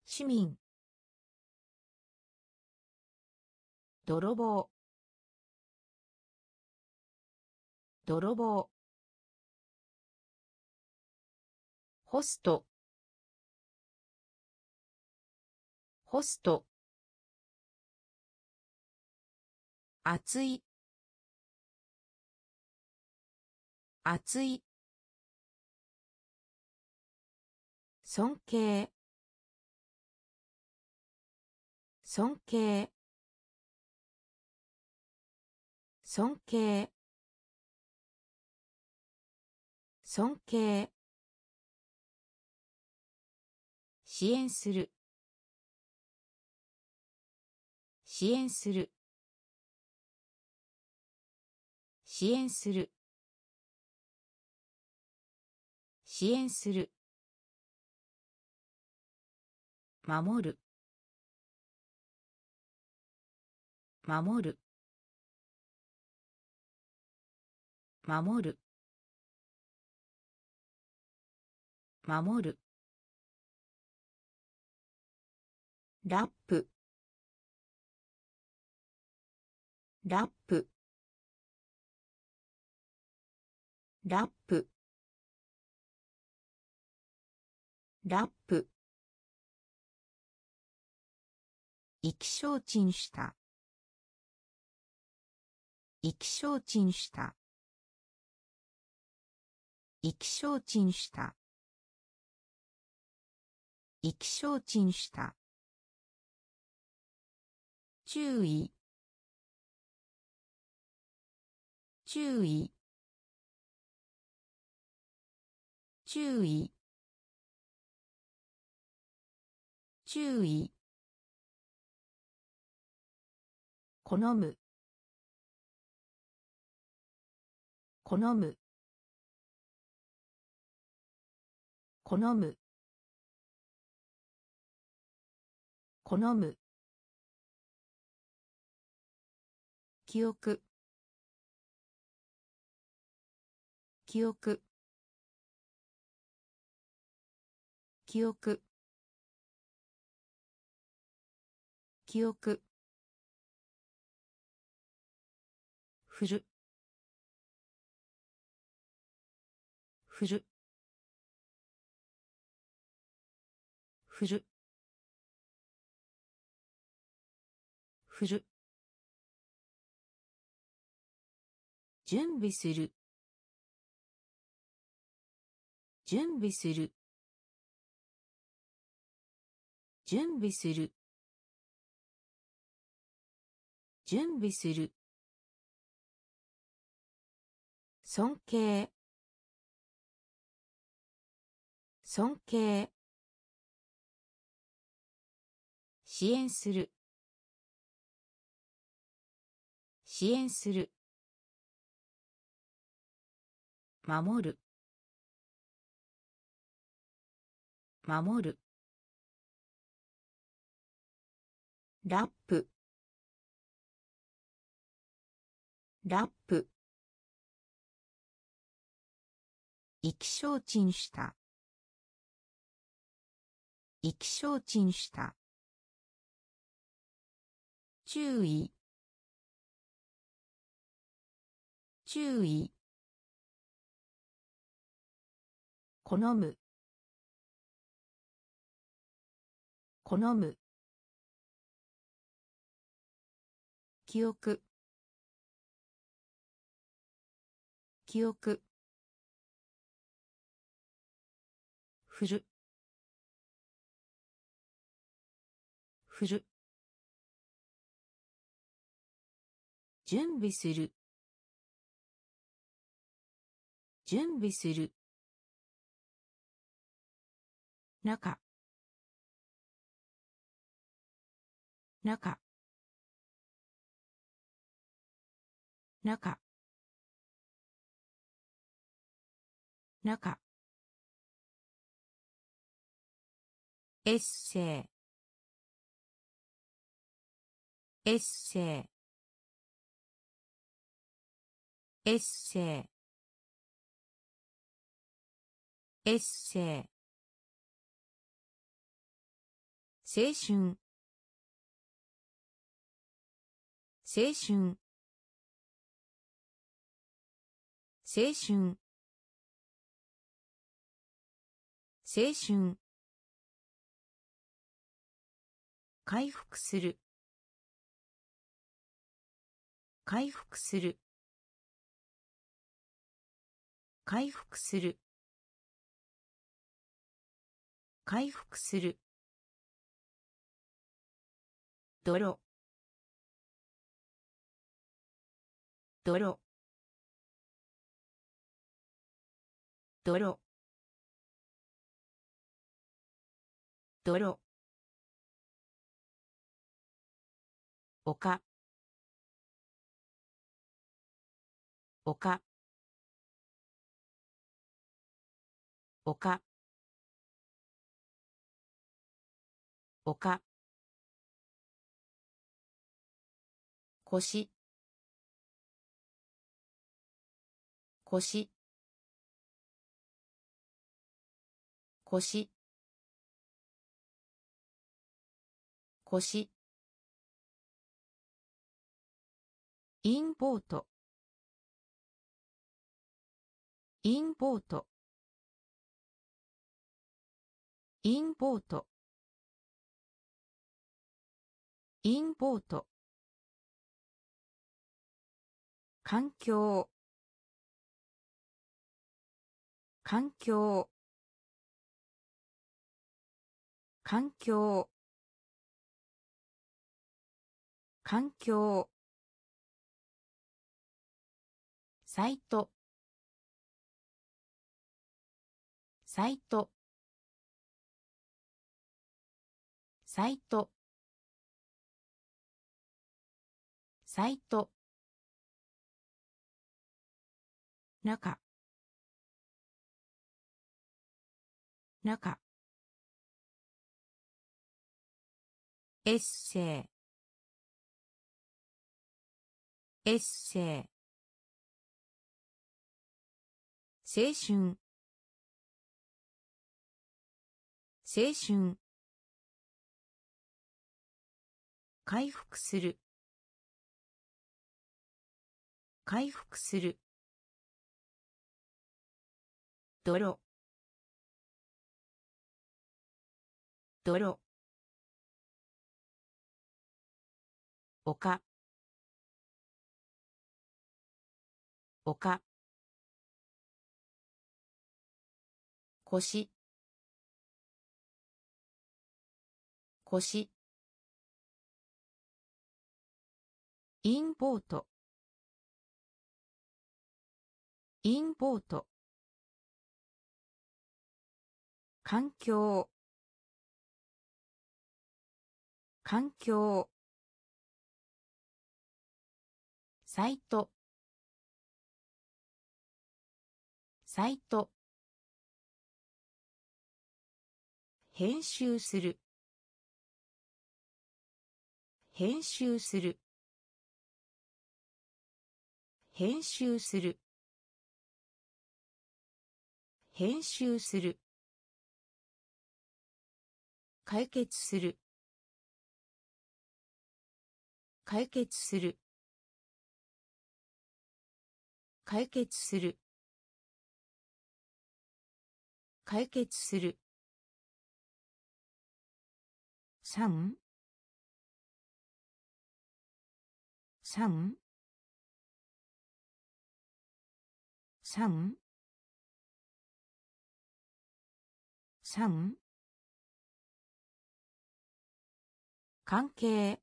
市民。泥棒。泥棒。ホスト。ホスト。熱い。熱い。尊敬。尊敬。尊敬。尊敬。支援する。支援する。支援する。支援する。守る。守る。守る。守る。ラップ。ラップ。ラップ。ラップ。意気消沈した。意気消沈した。意気消沈した。意気消沈した。注意。注意。注意。注意。好む。好む。好む。好む。記憶。記憶。記憶。記憶。振る。振る。振る。振る。準備する。準備する。準備する。準備する。尊敬。尊敬。支援する。支援する。守る。守る。ラップ。ラップ。意気消沈した。意気消沈した。注意。注意。好む。好む。記憶。記憶。振る。振る。準備する。準備する。中。中。中。中。エッセイ。エッセイ。エッセイ。エッセイ。青春。青春。青春。青春。回復する。回復する。回復する。回復する。泥泥泥泥丘。丘。丘。丘。腰。腰。腰。腰。インポート。インポート。インポート。インポート。環境。環境。環境。環境。サイト。サイト。サイト。サイト。中。中。エッセイ。エッセイ。青春。青春。回復する。回復する。泥泥丘。丘。腰。腰。インポート。インポート。環境。環境。サイト。サイト。編集する。編集する。編集する。編集する。解決する。解決する。解決する。解決する。三。三。三。三。関係。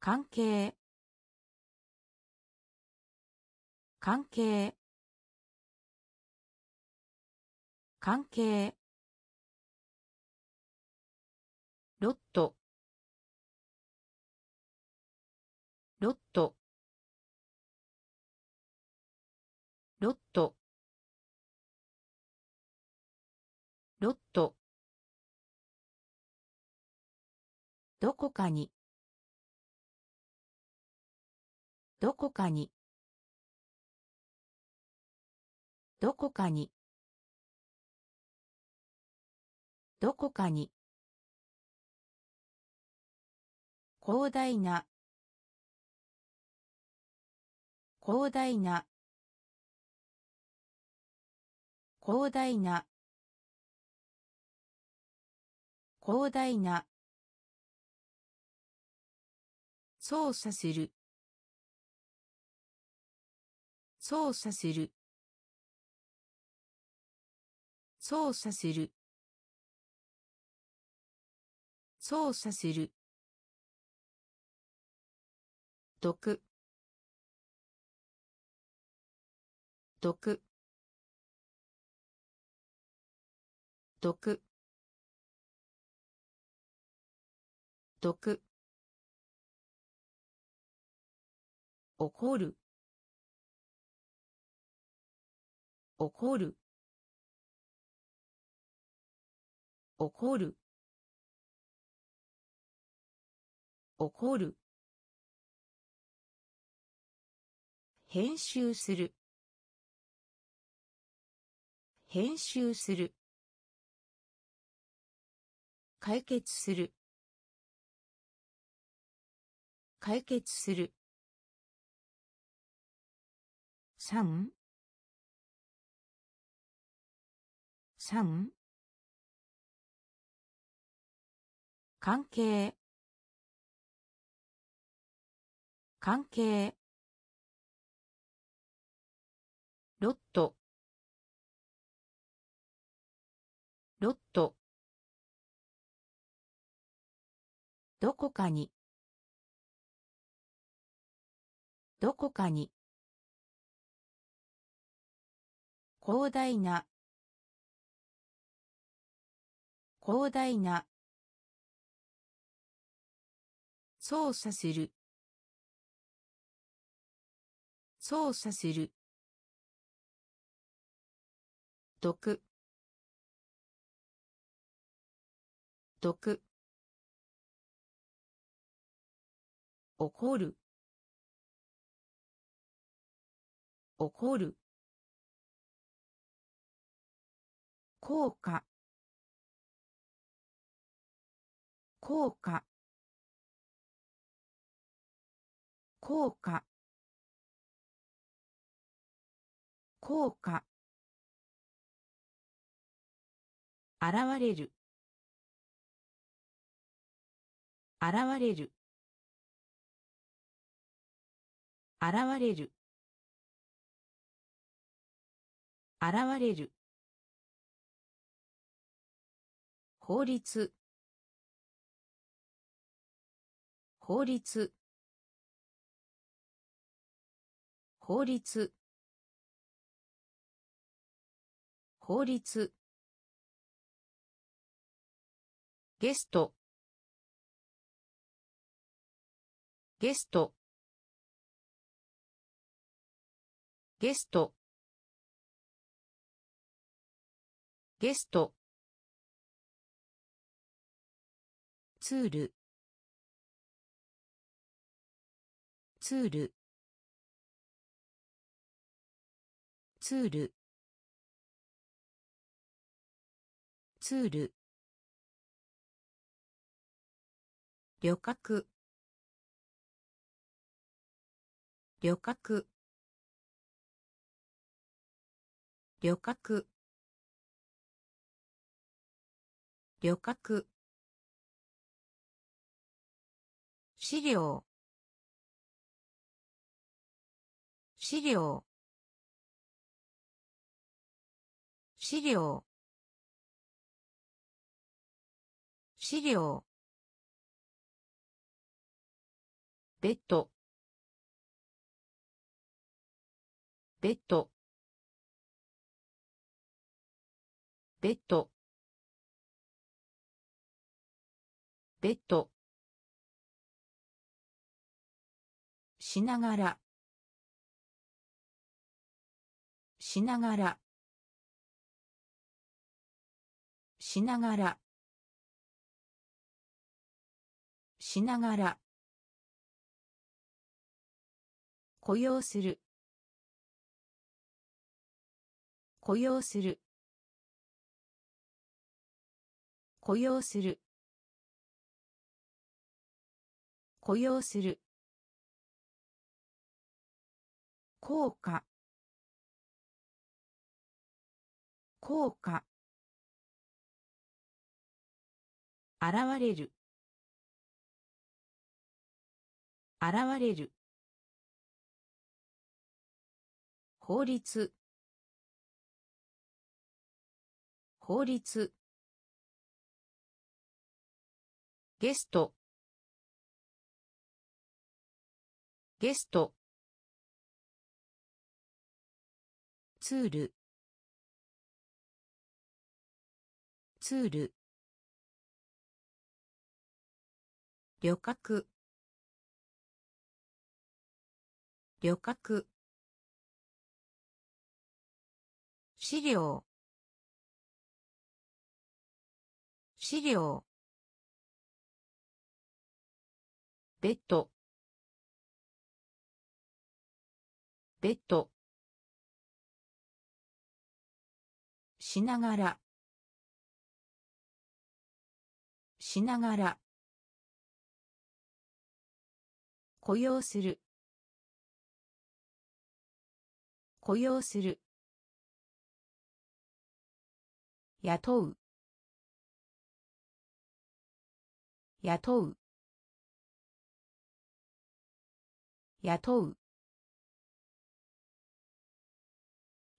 関係。関係。関係。ロット。ロット。ロット。ロット。どこかに。どこかに。どこかに。どこかに。広大な。広大な。広大な広大な操作する操作する操作する操作する。毒。毒。毒。毒。怒る。怒る。怒る。怒る。編集する。編集する。解決する。解決する。三。三。関係。関係。ロット。ロット。どこかに。どこかに。広大な。広大な。操作する。操作する。毒。毒。怒る。怒る。効果。効果。効果。効果。現れる。現れる。現れる。現れる。法律。法律。法律。法律。ゲスト。ゲスト。ゲスト。ゲスト。ツール。ツール。ツール。ツール。旅客。旅客。旅客。旅客。資料。資料。資料。資料。ベッド。ベッド。ベッド。ベッド。しながら。しながら。しながら。しながら。雇用する。雇用する。雇用する。雇用する。効果。効果。現れる。現れる。法律。法律。ゲスト。ゲスト。ツール。ツール。旅客。旅客。資料。資料。ベッド。ベッド。しながら。しながら。雇用する。雇用する。雇う。雇う。雇う。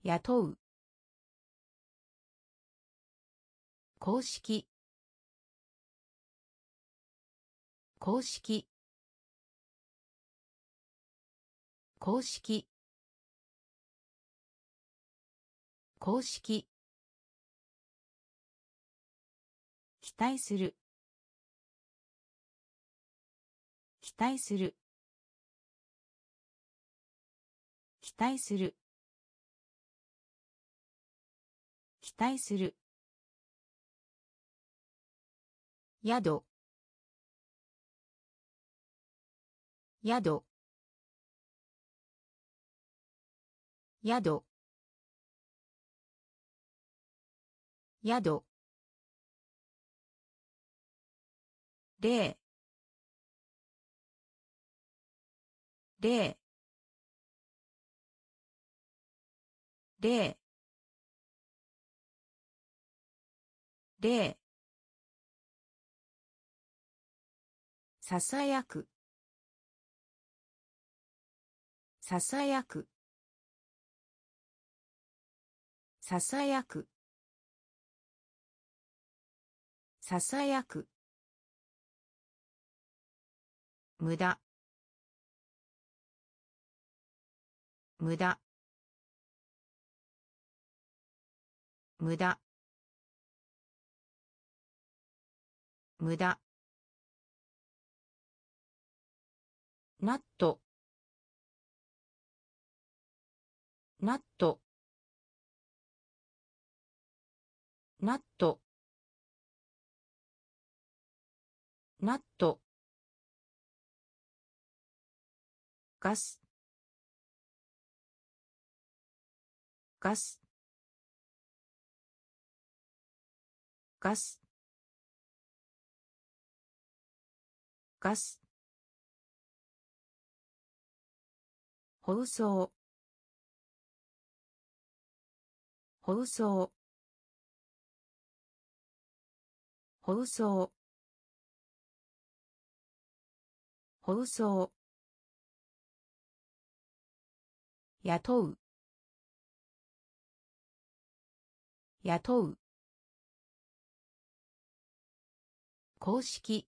雇う。公式。公式。公式。公式。期待する。期待する。期待する。期待する。宿。宿。宿。宿。例例例例ささやく。ささやく。ささやく。ささやく。無駄。無駄。無駄。無駄。ナット。ナット。ナット。ナット。ガス。ガス。ガス。ガス。放送。放送。放送。放送。雇う。雇う。公式。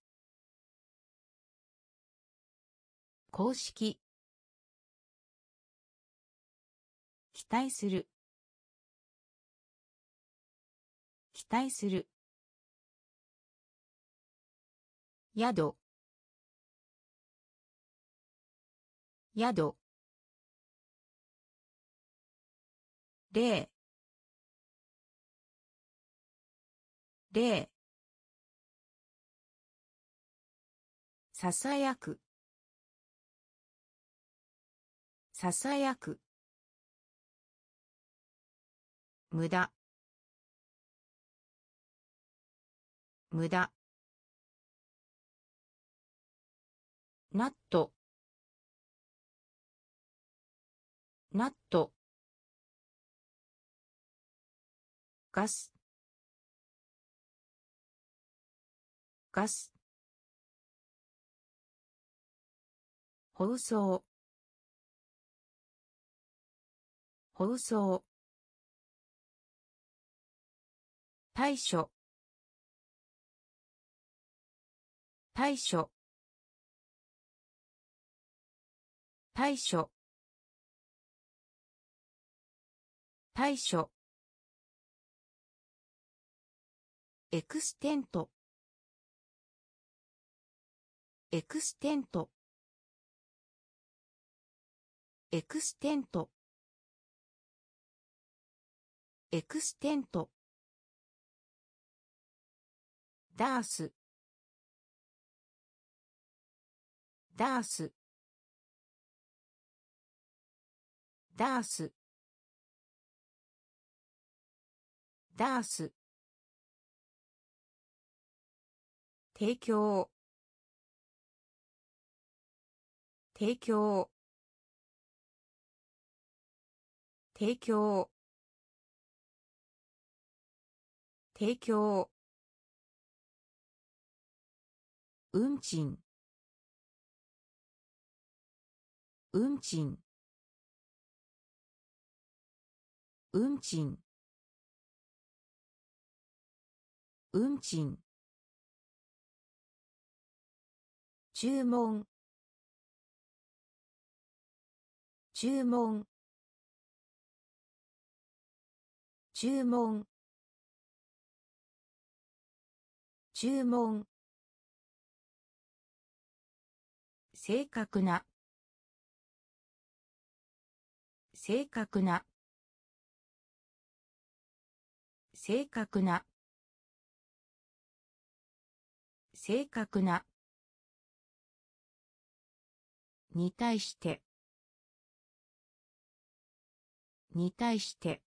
公式。期待する。期待する。宿。宿。例例ささやく。ささやく。無駄。無駄。ナットナットガス。ガス。放送。放送。対処。対処。対処。対処。エクステント。エクステント。エクステント。エクステント。ダース。ダース。ダース。ダース。提供。提供。提供。提供。運賃。運賃。運賃。運賃。注文。注文。注文。注文。正確な。正確な。正確な。正確な。に対して。に対して。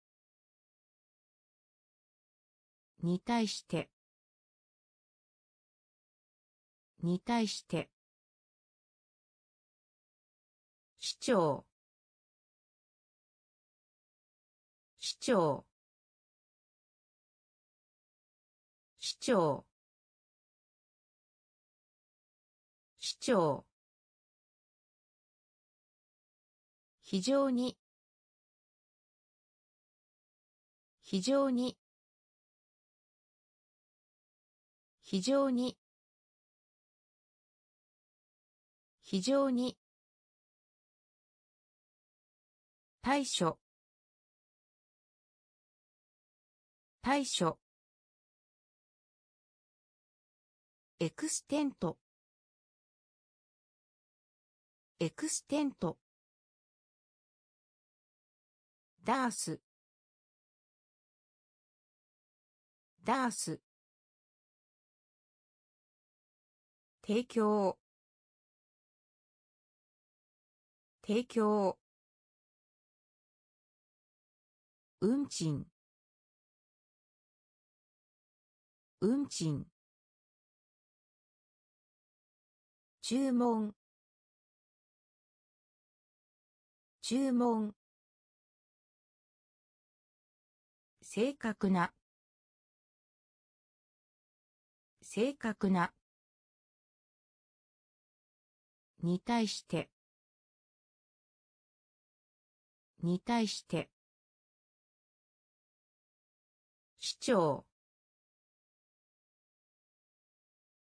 に対して。に対して。市長市長市長市長非常に。非常に。非常に。非常に。対処。対処。エクステント。エクステント。ダース。ダース。提供。提供。運賃。運賃。注文。注文。正確な。正確な。に対して。に対して。市長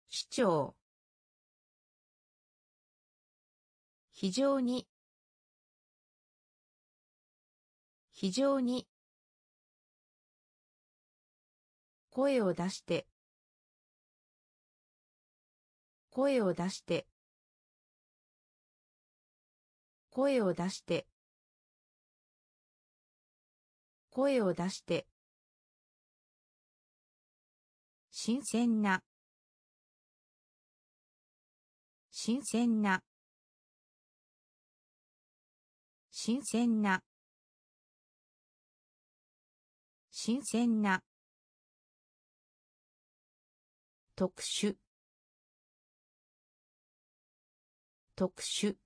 市長非常に。非常に。声を出して。声を出して。声を出して。声を出して。新鮮な。新鮮な。新鮮な。新鮮な。特殊。特殊。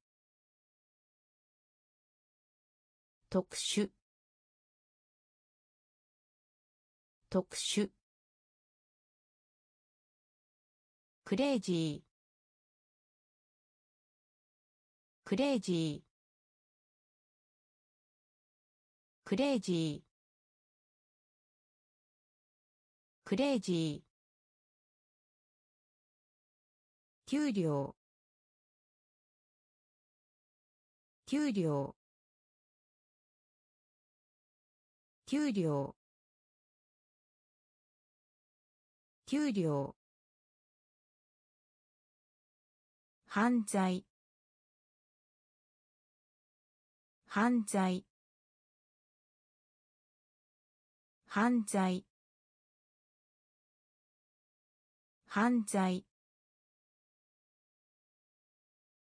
特殊。特殊。クレイジー。クレイジー。クレイジー。クレイジー。給料。給料。給料。給料。犯罪。犯罪。犯罪。犯罪。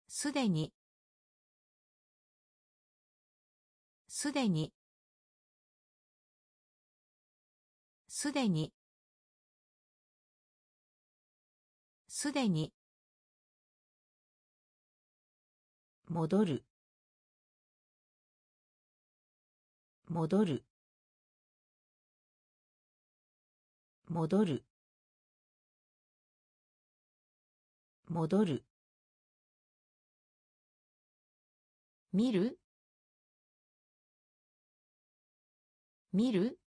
すでに。すでに。すでに。すでに。戻る。戻る。戻る。戻る。見る？見る？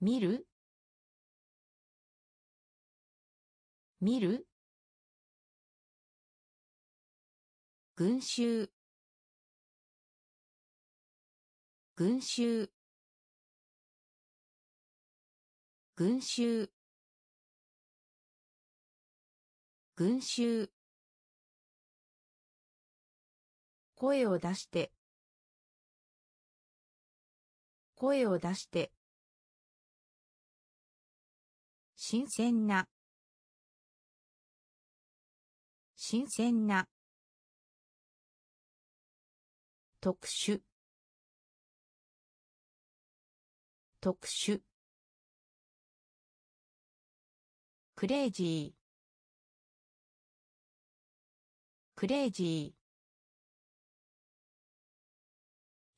見る？見る？群衆。群衆。群衆。群衆。声を出して。声を出して。新鮮な。新鮮な。特殊。特殊。クレイジー。クレイジー。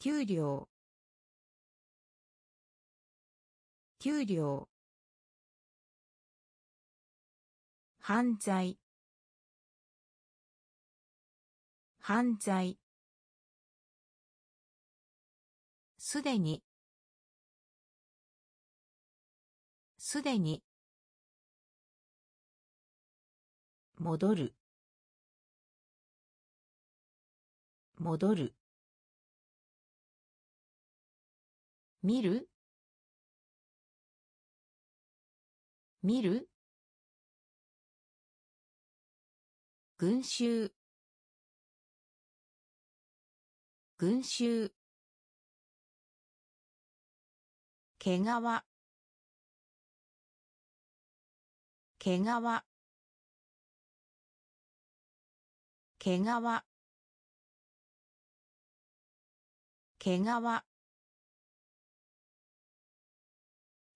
給料。給料。犯罪。犯罪。すでに。すでに。戻る。戻る。見る。見る。群衆。群衆。毛皮。毛皮。毛皮。毛皮。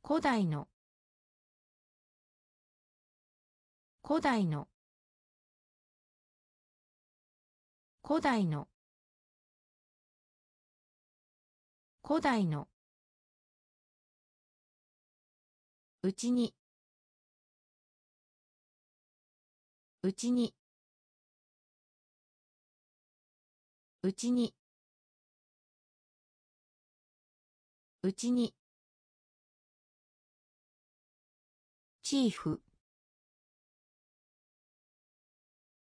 古代の。古代の。古代の。古代の。うちに。うちに。うちに。うちに。チーフ。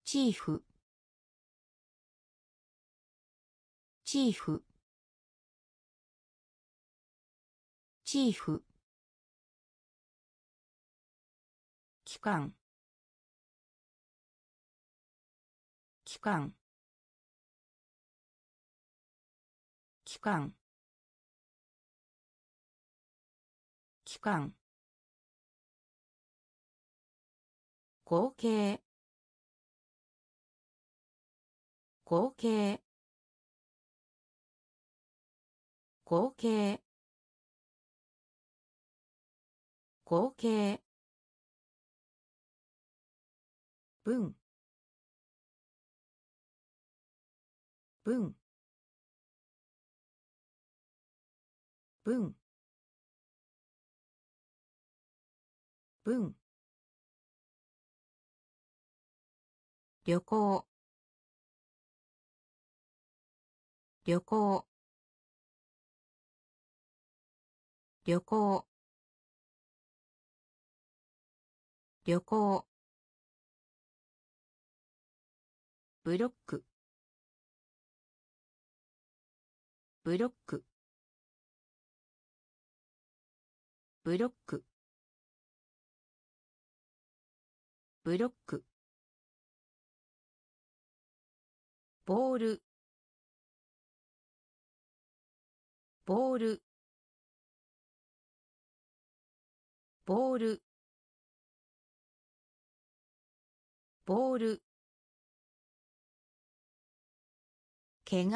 チーフ。チーフ。チーフ。期間期間期間期間合計。合計。合計合計文。文。文。文。旅行。旅行。旅行。旅行。ブロック。ブロック。ブロック。ブロック。ボール。ボール。ボール。ボール。毛皮。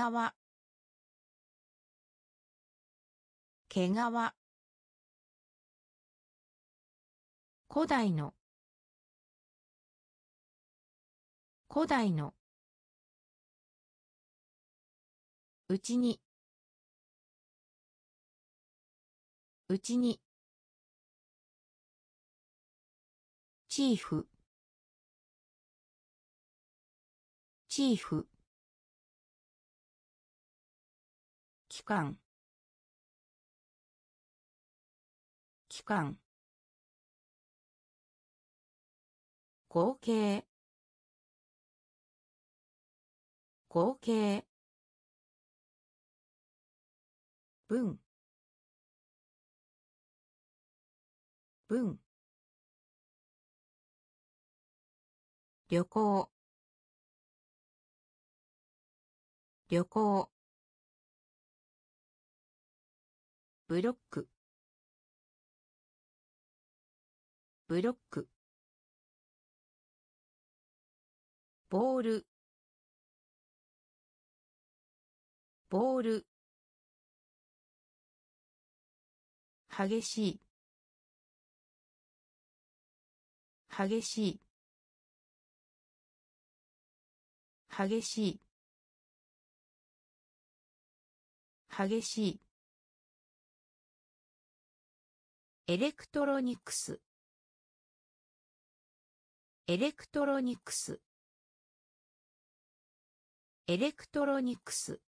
毛皮。古代の。古代の。うちに。うちに。チーフ。チーフ。期間期間合計合計文。文。旅行。旅行。ブロック。ブロック。ボール。ボール。激しい。激しい。激しい。激しい。エレクトロニクス。エレクトロニクス。エレクトロニクス。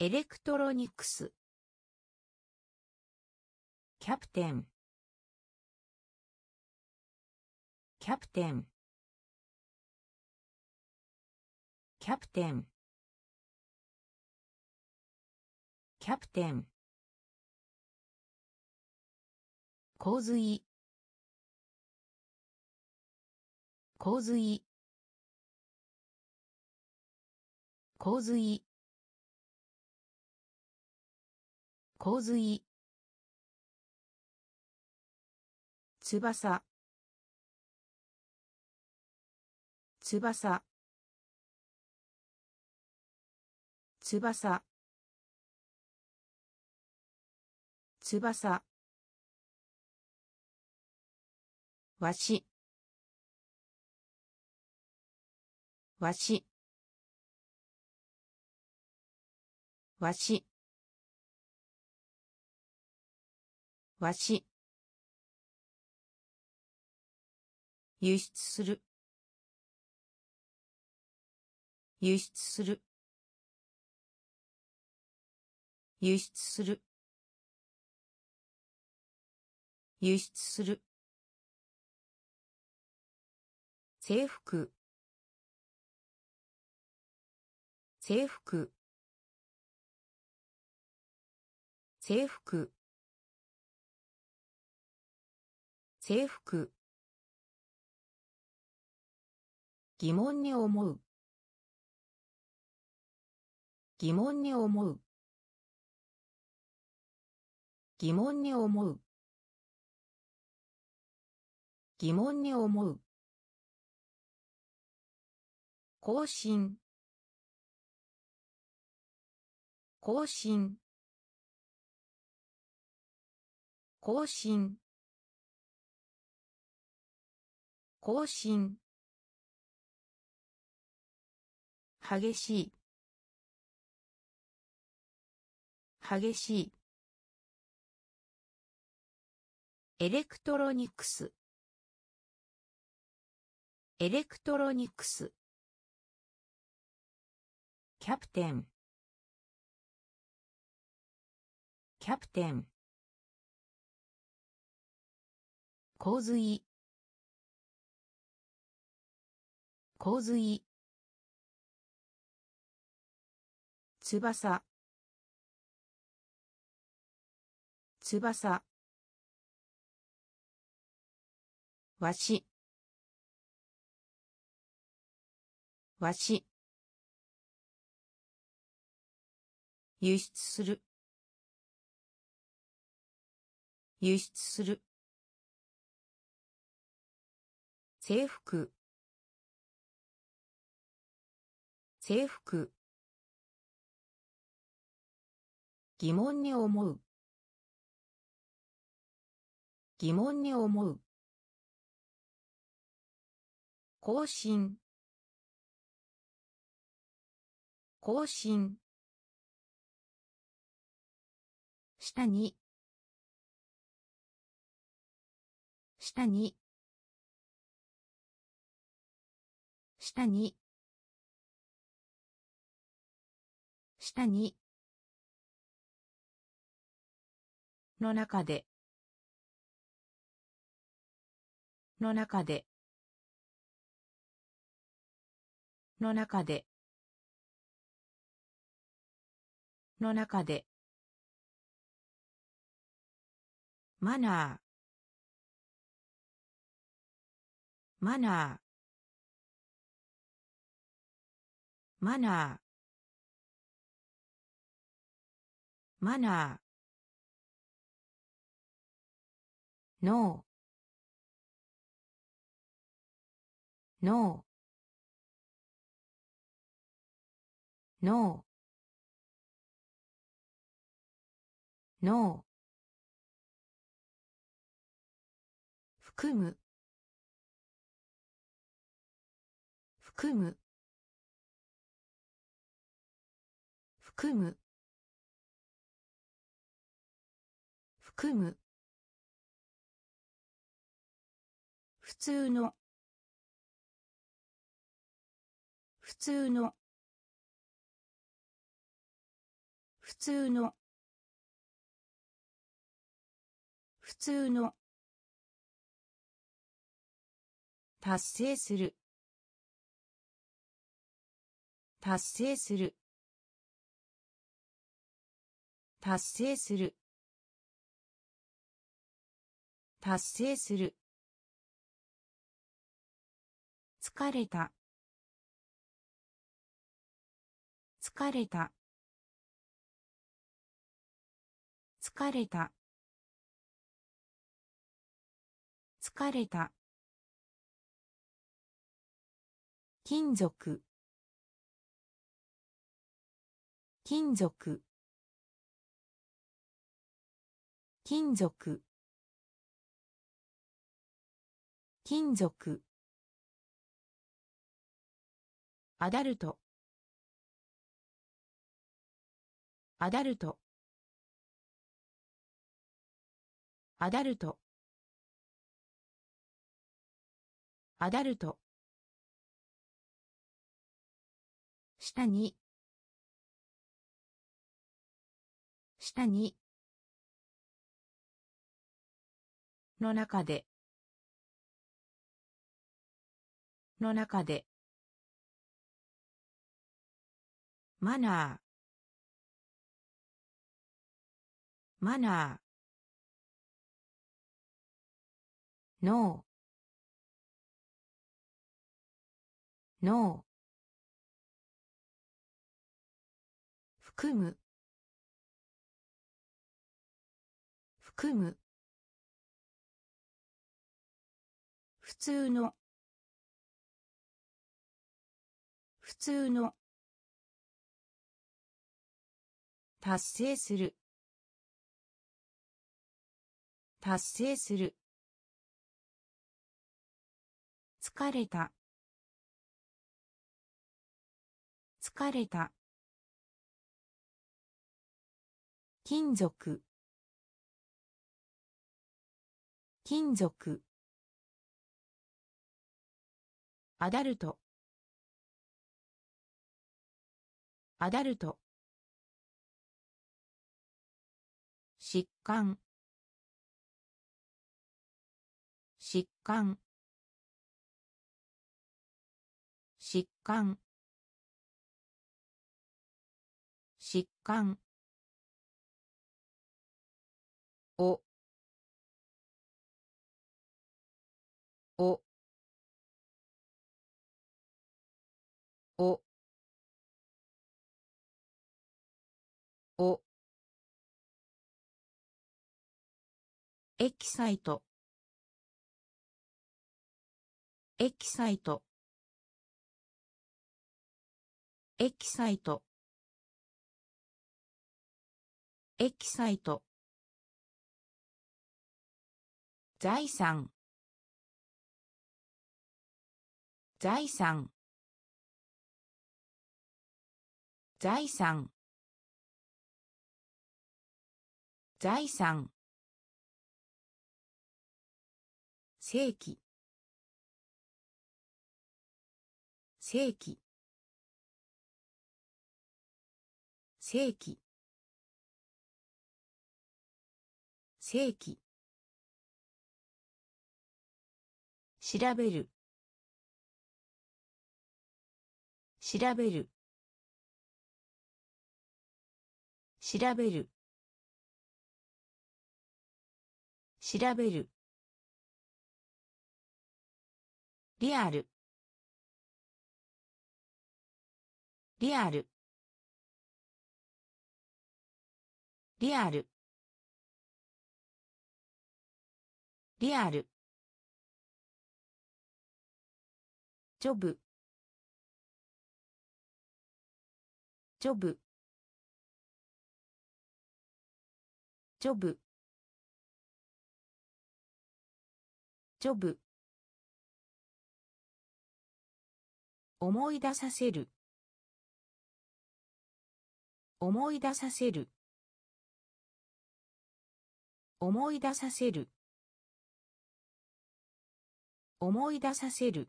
エレクトロニクス。キャプテン。キャプテン。キャプテン。キャプテン。洪水。洪水。洪水。洪水。翼。翼。翼。翼。わし。わし。わし。わし。輸出する。輸出する。輸出する。輸出する。制服。制服。制服。制服。疑問に思う。疑問に思う。疑問に思う。疑問に思う。更新。更新。更新。更新。激しい。激しい。エレクトロニクス。エレクトロニクス。キャプテン。キャプテン。洪水。洪水。翼。翼。わしわし輸出する。輸出する。制服。制服。疑問に思う。疑問に思う。更新。更新。下に。下に。下に。下に。の中で。の中で。の中で。の中で。マナー。マナー。マナー。マナー。ノーノーノーノー含む。含む。含む。含む。普通の。普通の。通の。普通の。達成する。達成する。達成する。達成する。疲れた。疲れた疲れた。疲れた。金属。金属。金属。金属。アダルト。アダルト。アダルト。アダルト。下に。下に。の中で。の中で。マナー。マナー。ノーノー含む。含む。普通の。普通の。達成する。達成する。疲れた。疲れた。金属。金属。アダルト。アダルト。疾患。疾患。疾患。疾患。お。お。お。お。エキサイト。エキサイト。エキサイト。エキサイト。財産。財産。財産。財産。正規。正規。正規。正規。調べる。調べる。調べる。調べる。リアル。リアル。リアル。リアル。ジョブ。ジョブ。ジョブ。ジョブ。思い出させる。思い出させる。思い出させる。思い出させる。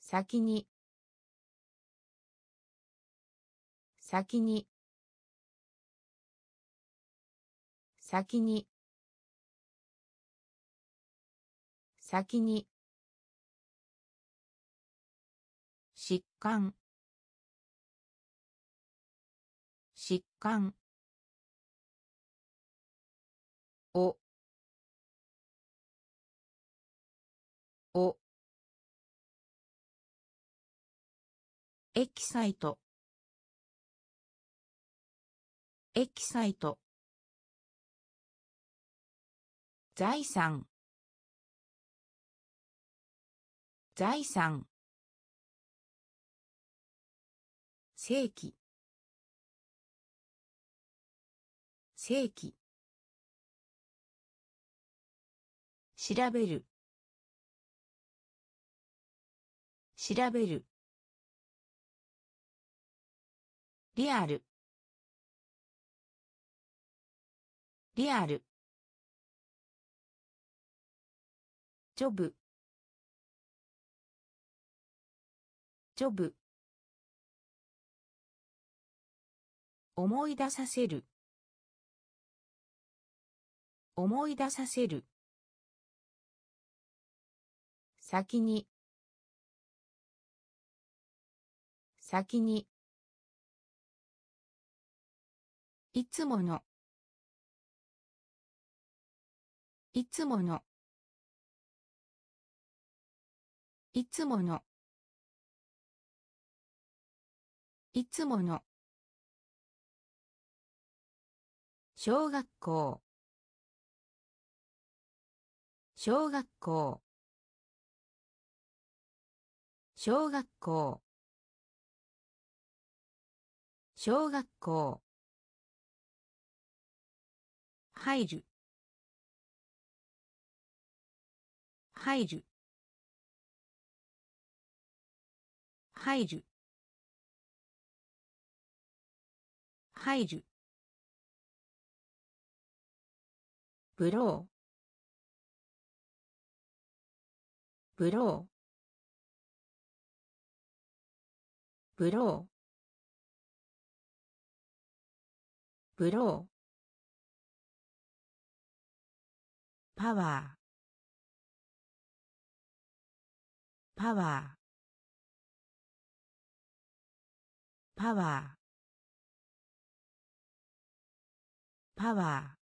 先に。先に。先に。先に。疾患。疾患。おおエキサイト。エキサイト。財産。財産。正規。正規。調べる。調べる。リアル。リアル。ジョブ。ジョブ。思い出させる。思い出させる。先に。先に。いつもの。いつもの。いつもの。いつもの。小学校。小学校。小学校。小学校。入る。入る。入る。入る。ブロー。ブロー。ブロー。ブロー。パワー。パワー。パワー。パワー。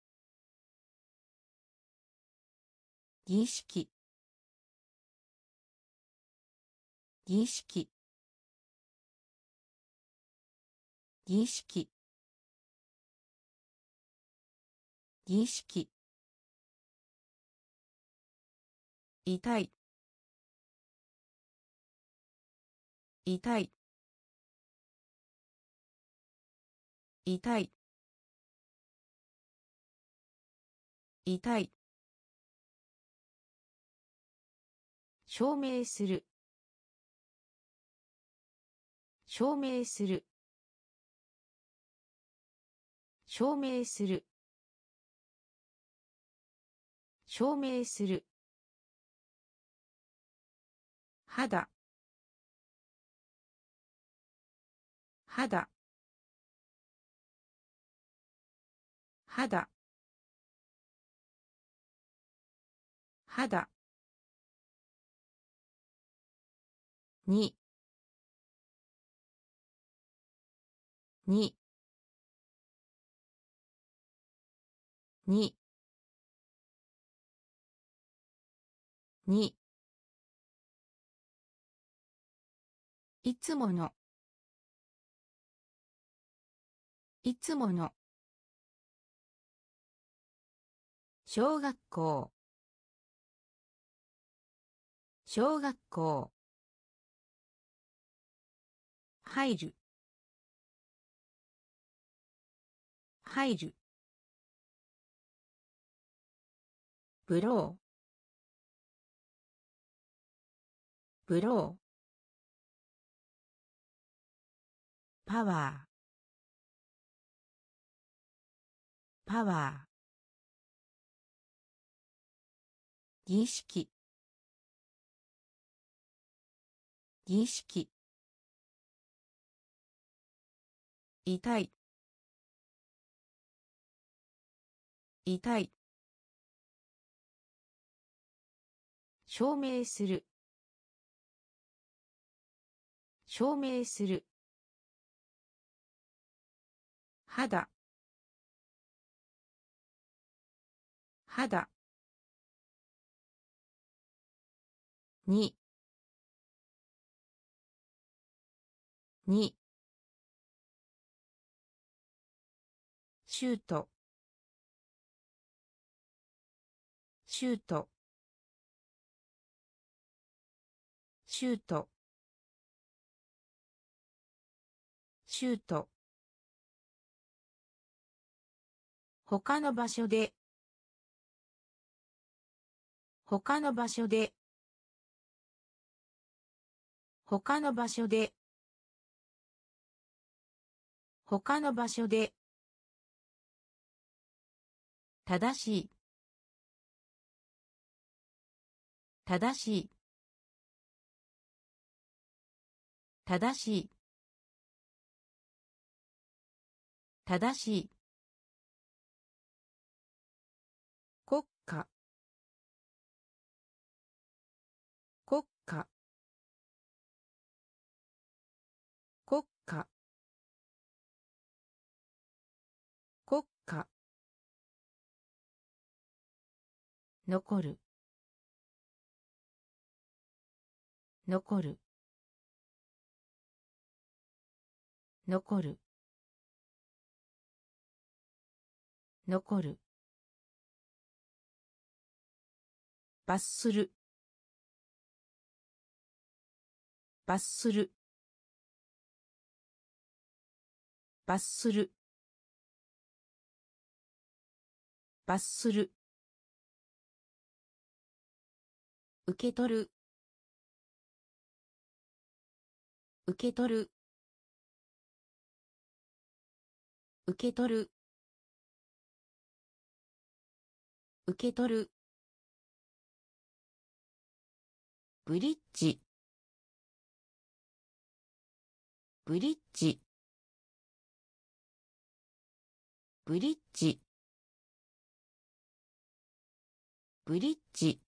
儀式。儀式。儀式。儀式。痛い。痛い。痛い。痛い。証明する。証明する。証明する。証明する。肌。肌。肌。肌。に。にに。に。いつもの。いつもの。小学校。小学校。入る。入る。ブロー。ブロー。パワー。パワー。儀式。儀式。痛い。痛い。証明する。証明する。肌。肌。に。に。シュート。シュートシュート。シュート。他の場所で。他の場所で。他の場所で。他の場所で。正しい。正しい。正しい。正しい。国家。国家。国家。国家。残る。残る残る。残る。罰する。罰する。罰する。罰する。受け取る。受け取る。受け取る。受け取る。ブリッジ。ブリッジ。ブリッジ。ブリッジ。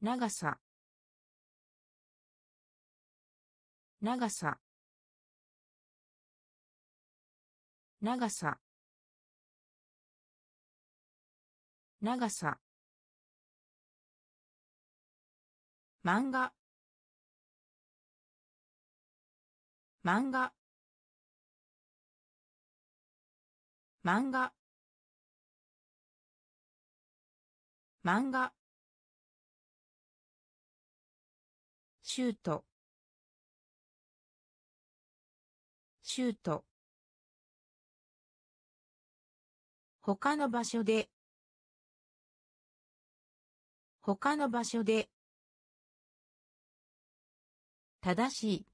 長さ。長さ。長さ。長さ。漫画。漫画。漫画。漫画。シュート。シュート。他の場所で。他の場所で。正しい。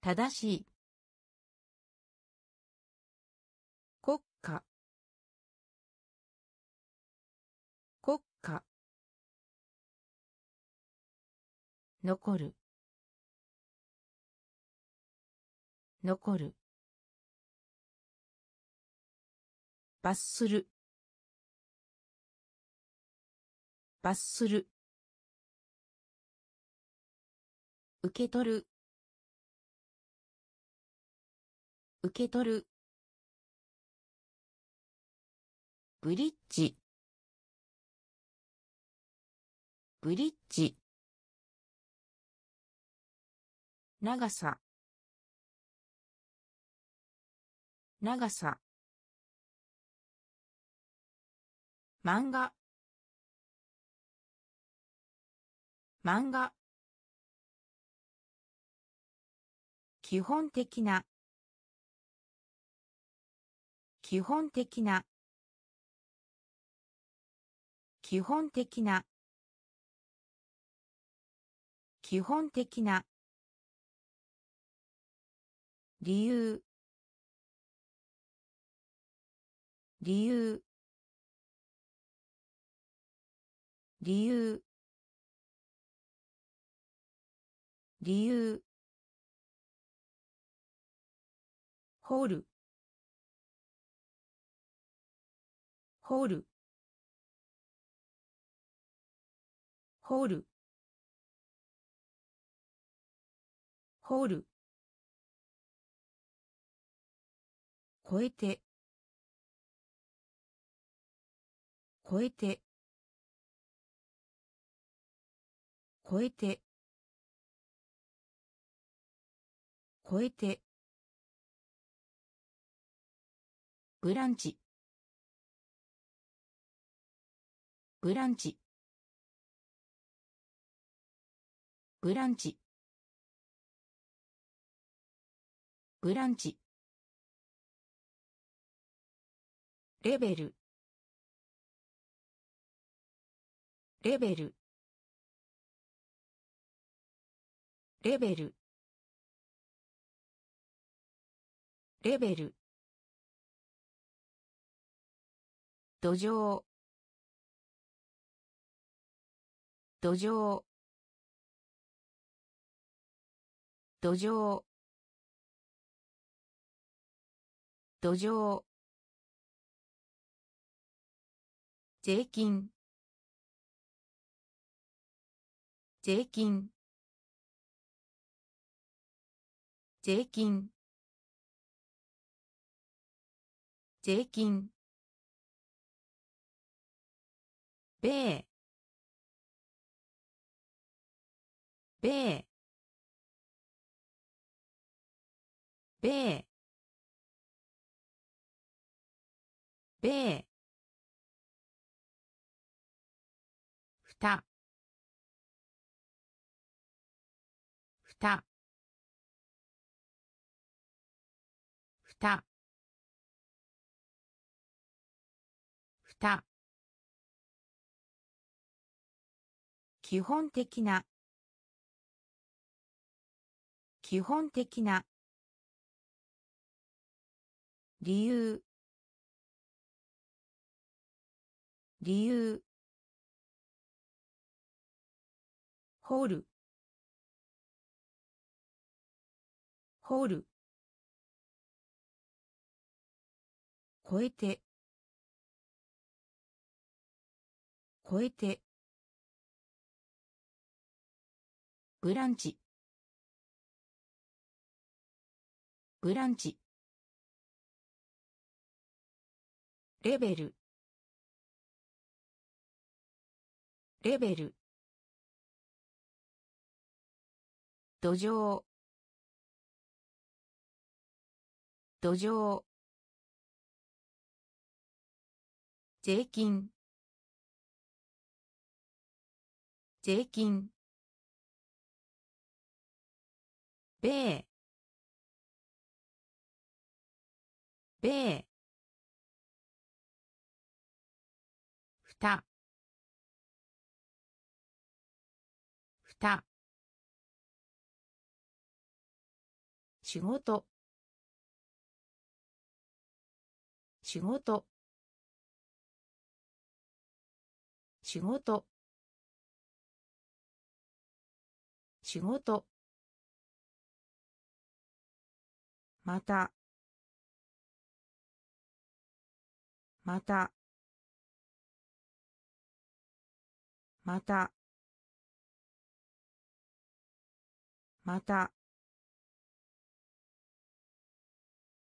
正しい。国家。国家。残る。残る。罰する。罰する。受け取る。受け取る。ブリッジ。ブリッジ。長さ。長さ。漫画。漫画。基本的な。基本的な。基本的な。基本的な。理由。理由。理由。理由。ホールホールホールホール超えて。超えて。超えて。超えて。ブランチ。ブランチ。ブランチ。ブランチ。レベル。レベル。レベル。レベル。土壌。土壌。土壌。土壌。税金。税金。税金。税金。米。米。米。米。ふたふたふたふた基本的な。基本的な。理由。理由。ホールホール超えて。超えて。ブランチ。ブランチ。レベル。レベル。土壌。土壌。税金。税金。米。米。ふたふた仕事。仕事。仕事。仕事。また。また。また。また。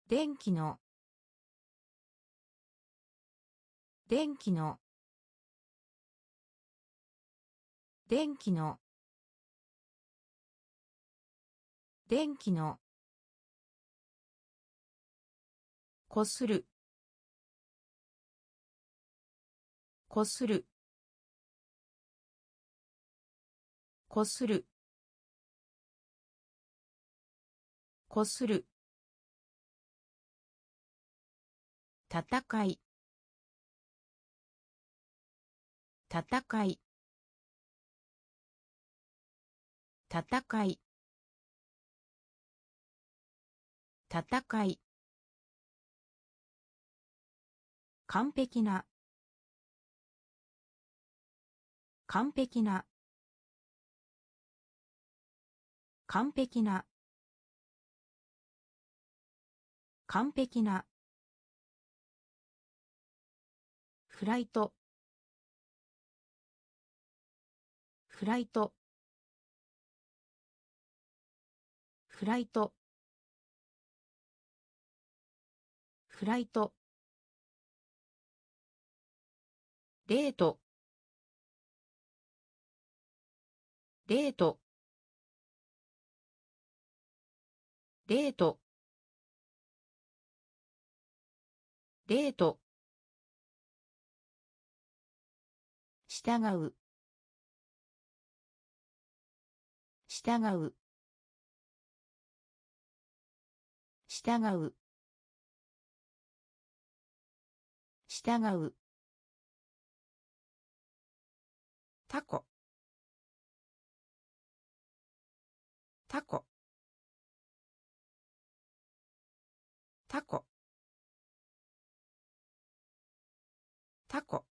電気の。電気の。電気の。電気の。こする。こする。こする。こする。戦い。戦い。戦い。戦い。完璧な。完璧な。完璧な。完璧な。フライト。フライト。フライト。フライト。デート。デート。デート。デート。従う。従う。従う。従う。タコ。タコ。タコ。タコ。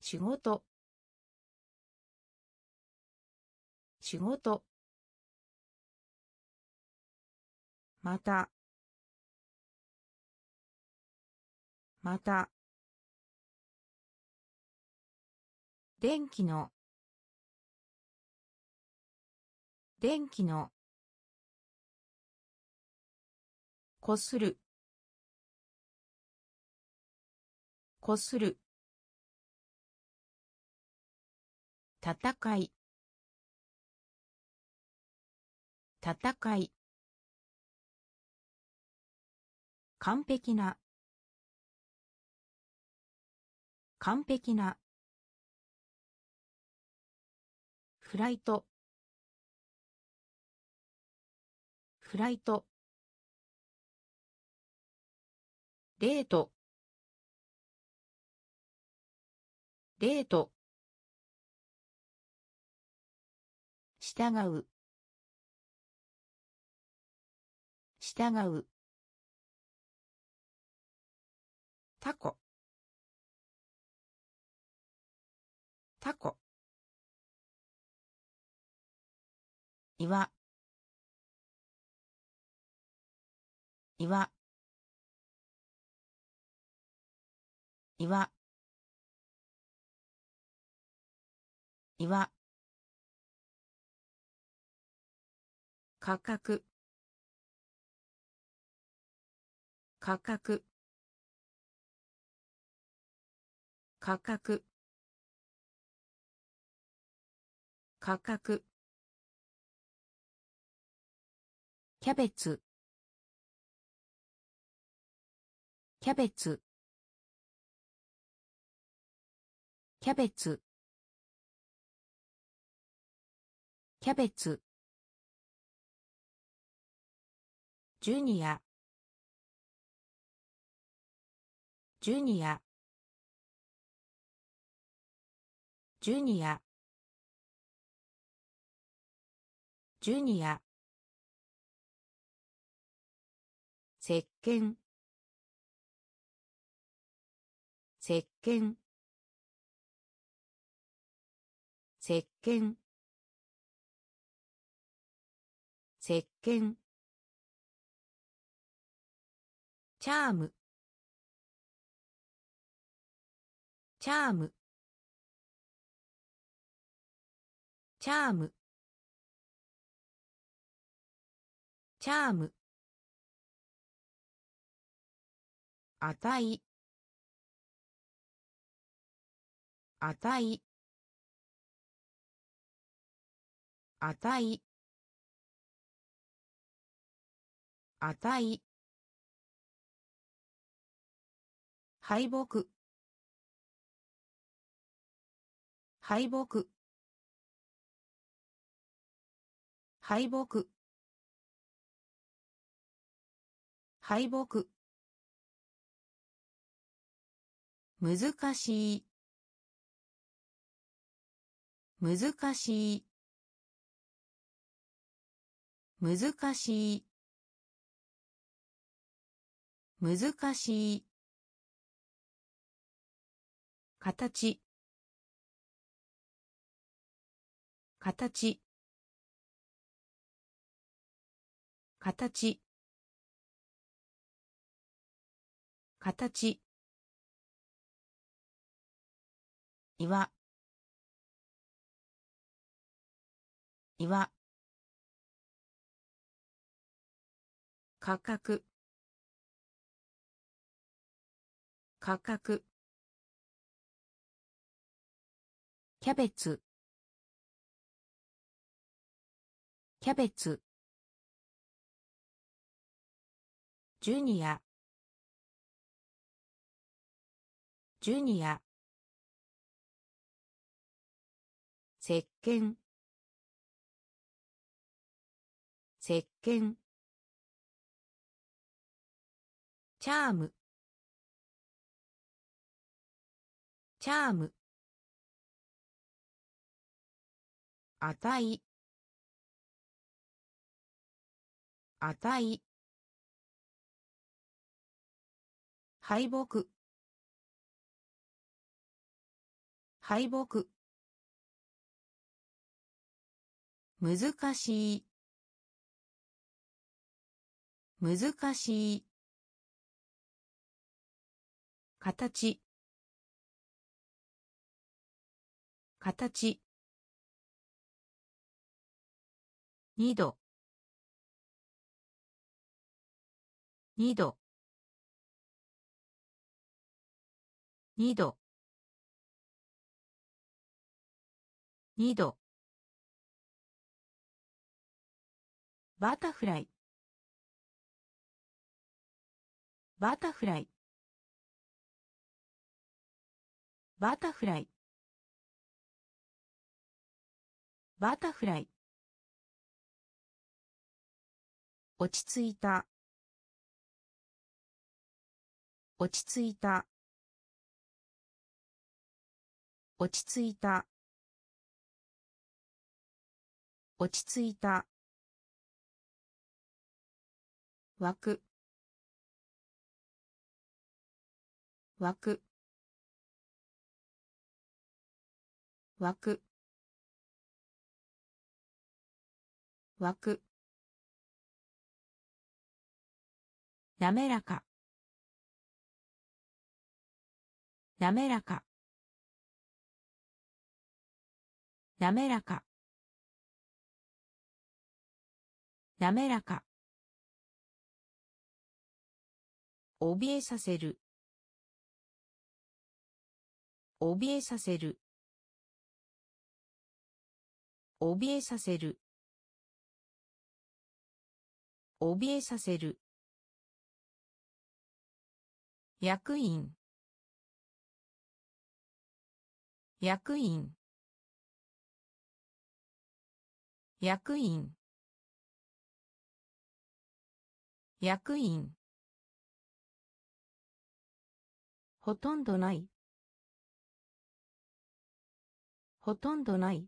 仕事。仕事。また。また。電気の。電気の。こする。こする。戦い。戦い。完璧な。完璧な。フライト。フライト。デート。デート。従う。従う。タコ。タコ。岩。岩。岩。岩。価格。価格。価格。価格。キャベツ。キャベツ。キャベツ。キャベツ。ジュニア。ジュニア。ジュニア。ジュニア。石鹸石鹸石鹸石鹸チャーム。チャーム。チャーム。チャーム。あたいあたいあたいあたいはいぼく敗北。敗北。難しい。難しい。難しい。難しい。形。形。形。形。岩。岩。価格。価格。キャベツ。キャベツ。ジュニア。ジュニア。石鹸石鹸チャーム。チャーム。値。値。敗北。敗北。難しい。難しい。形。形。二度。二度。二度。二度。バタフライ。バタフライ。バタフライ。バタフライ。落ち着いた。落ち着いた。落ち着いた。落ち着いた。枠。枠。枠。枠。なめらか。なめらか。なめらか。なめらか。怯えさせる。怯えさせる。怯えさせる。怯えさせる。役員。役員。役員。役員。ほとんどない。ほとんどない。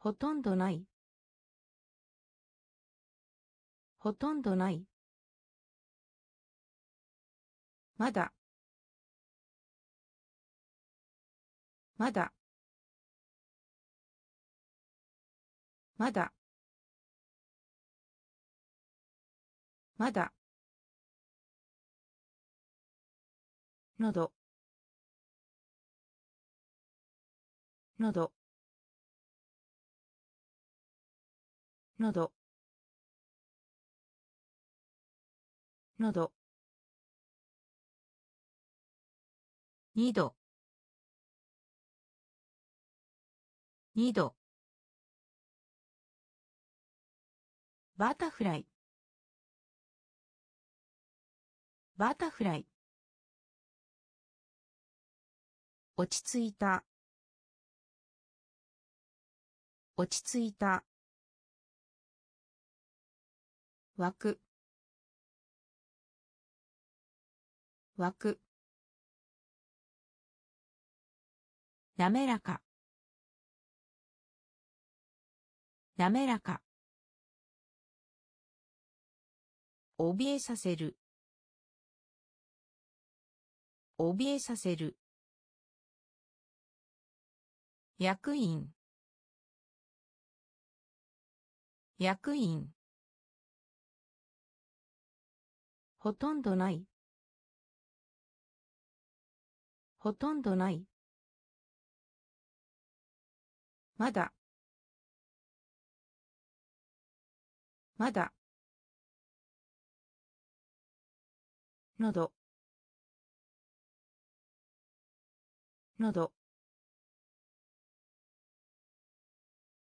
ほとんどない。ほとんどない。まだ。まだ。まだ。まだ。のど。のど。のど。のど。二度。二度。バタフライ。バタフライ。落ち着いた。落ち着いた。枠枠滑らか。滑らか。怯えさせる。怯えさせる。役員。役員。ほとんどない。ほとんどない。まだ。まだ。喉喉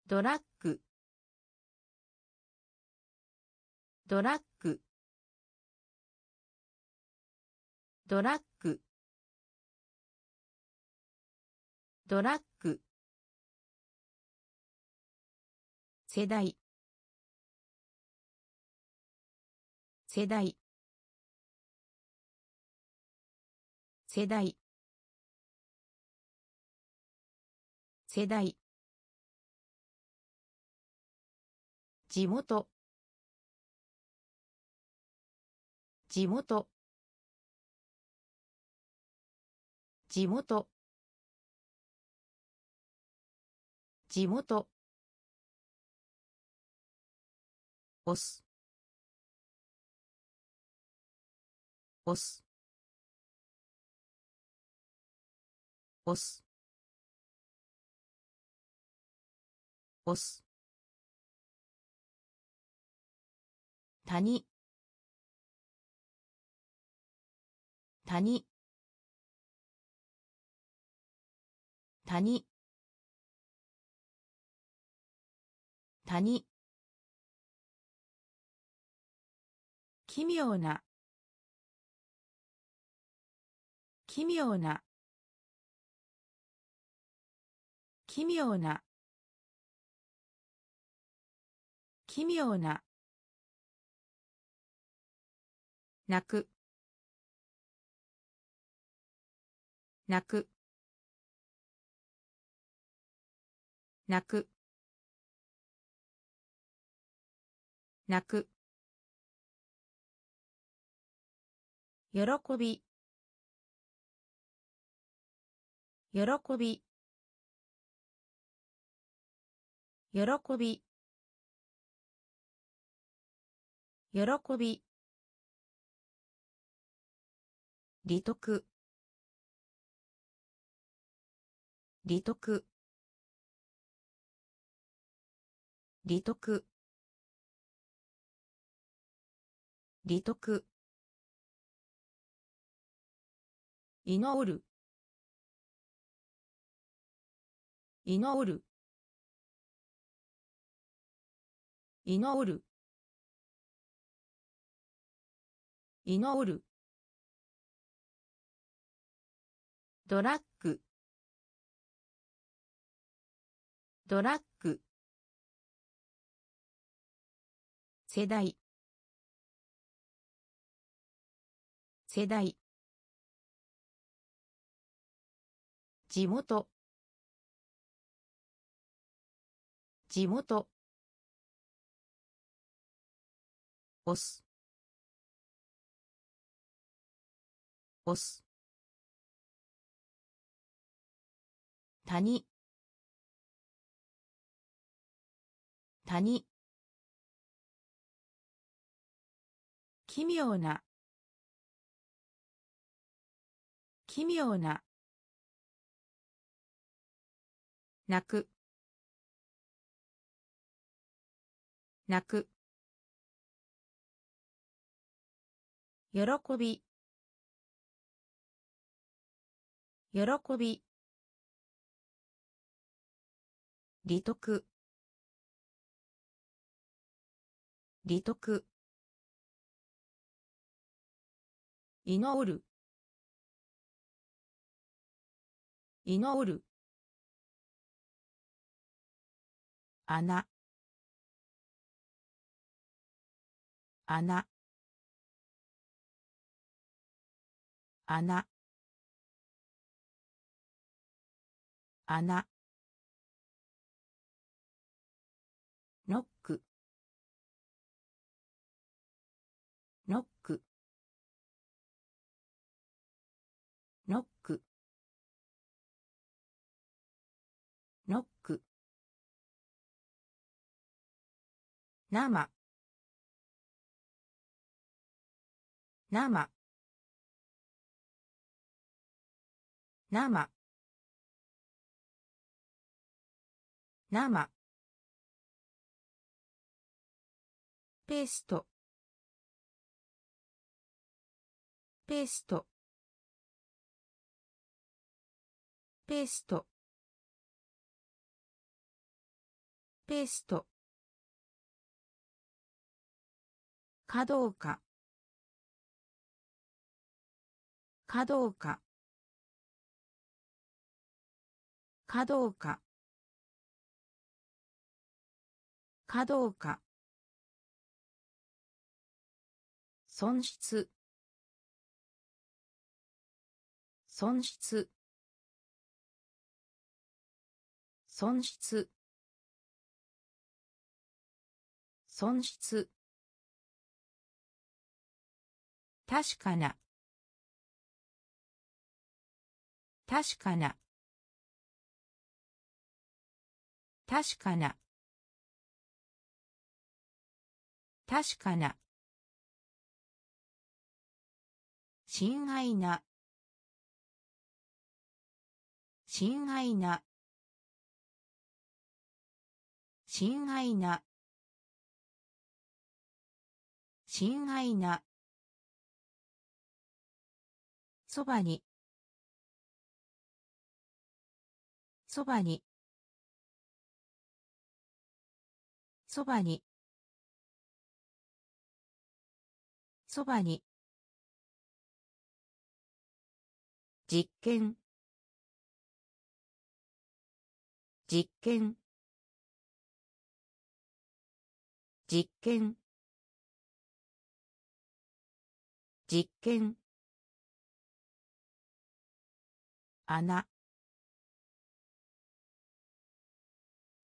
ドラッグ。ドラッグ。ドラッグ。ドラッグ。世代。世代。世代。世代。地元。地元。地元。地元。押す押す押す。押す。谷。谷。谷。谷。奇妙な。奇妙な。奇妙な。奇妙な。泣く。泣く。泣く。泣く。喜び。喜び。喜び。喜び。利得。利得。利得。利得。祈る。祈る。祈る。祈る。ドラッグ。ドラッグ。世代。世代。地元。地元。押す。押す。谷。谷。奇妙な。奇妙な。泣く。泣く。喜び。喜び。利得。利得。祈る。祈る。穴。穴。穴。穴。ノック。ノック。ノック。ノック。生。生。生。生。ペースト。ペースト。ペースト。ペースト。かどうかかどうかかどうか。かどうか。損失。損失。損失。損失。確かな。確かな。確かな。確かな。親愛な。親愛な。親愛な。親愛な。そばに。そばに。そばに。そばに。実験。実験。実験。実験。穴。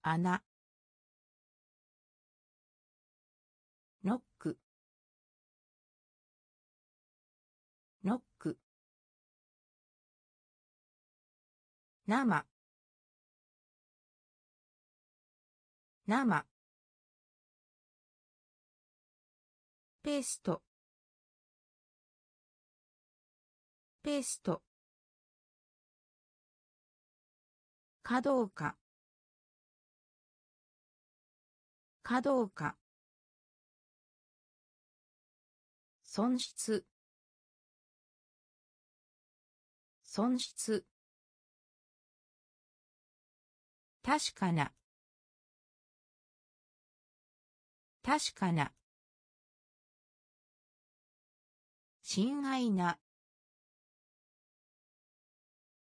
穴。生。生。ペースト。ペースト。かどうかかどうか損失。損失。確かな。確かな。親愛な。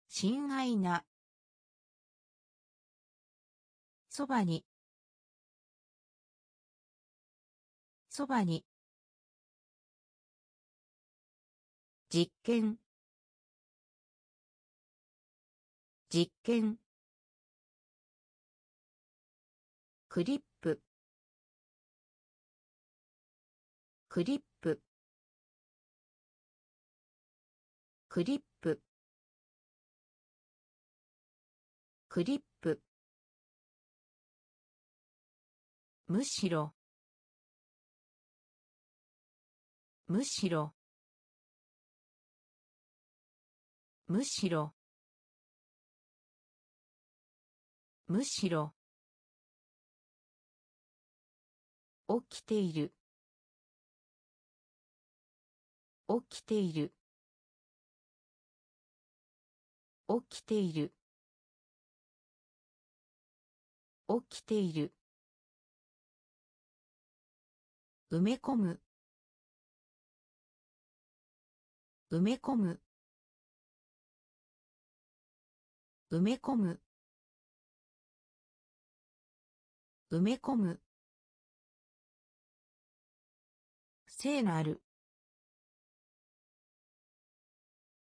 親愛な。そばに。そばに。実験。実験。クリップ。クリップ。クリップ。クリップ。むしろ。むしろ。むしろ。むしろ。起きている。起きている。起きている。起きている。埋め込む。埋め込む。埋め込む。埋め込む。聖なる。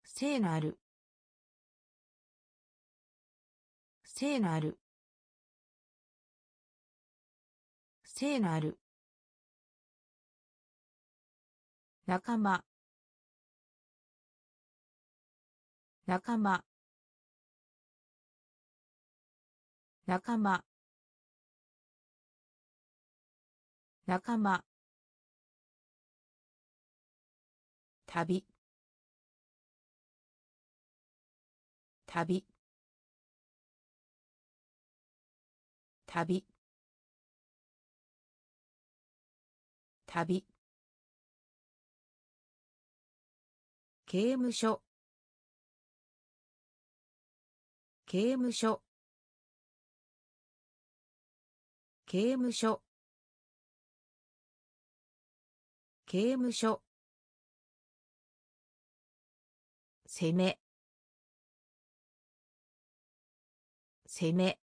聖なる。聖なる。聖なる。仲間。仲間。仲間。仲間。旅。旅。旅。旅。刑務所。刑務所。刑務所。刑務所。攻め。攻め。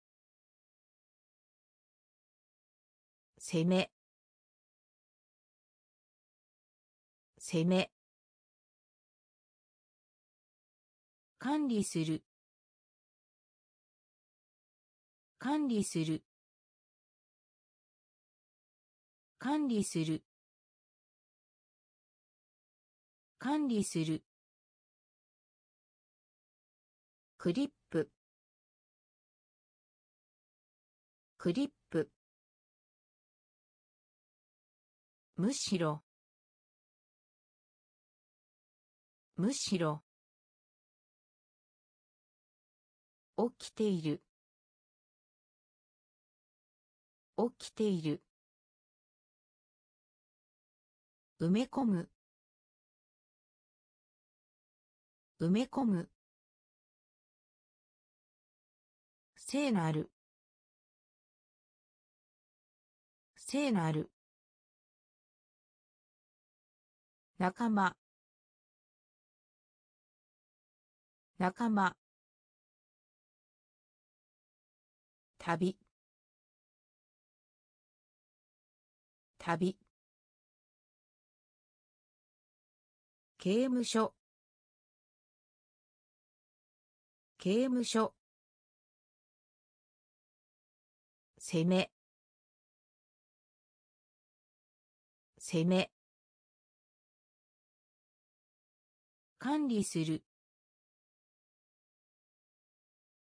攻め。攻め。管理する。管理する。管理する。管理する。クリップ。クリップ。むしろ。むしろ。起きている。起きている。埋め込む。埋め込む。聖なる。聖なる。仲間。仲間。旅。旅。刑務所。刑務所。攻め。攻め。管理する。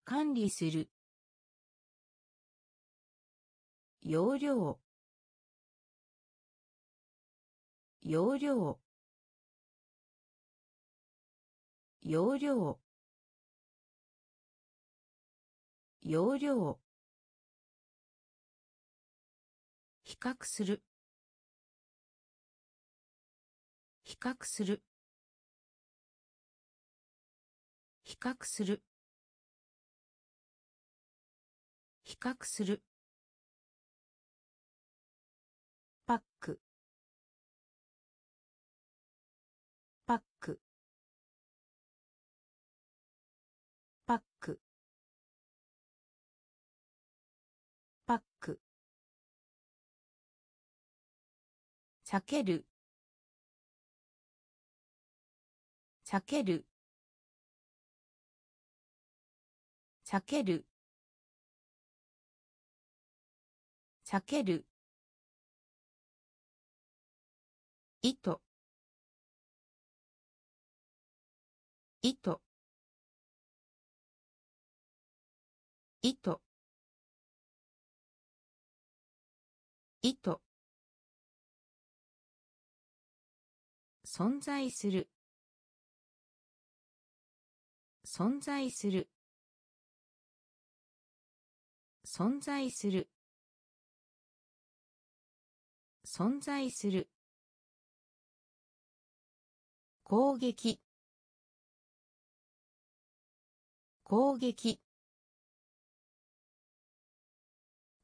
管理する。容量。容量。容量。容量。比較する。比較する。比較する。比較する。避ける。避ける。避ける。避ける。糸糸糸糸存在する。存在する。存在する。存在する。攻撃。攻撃。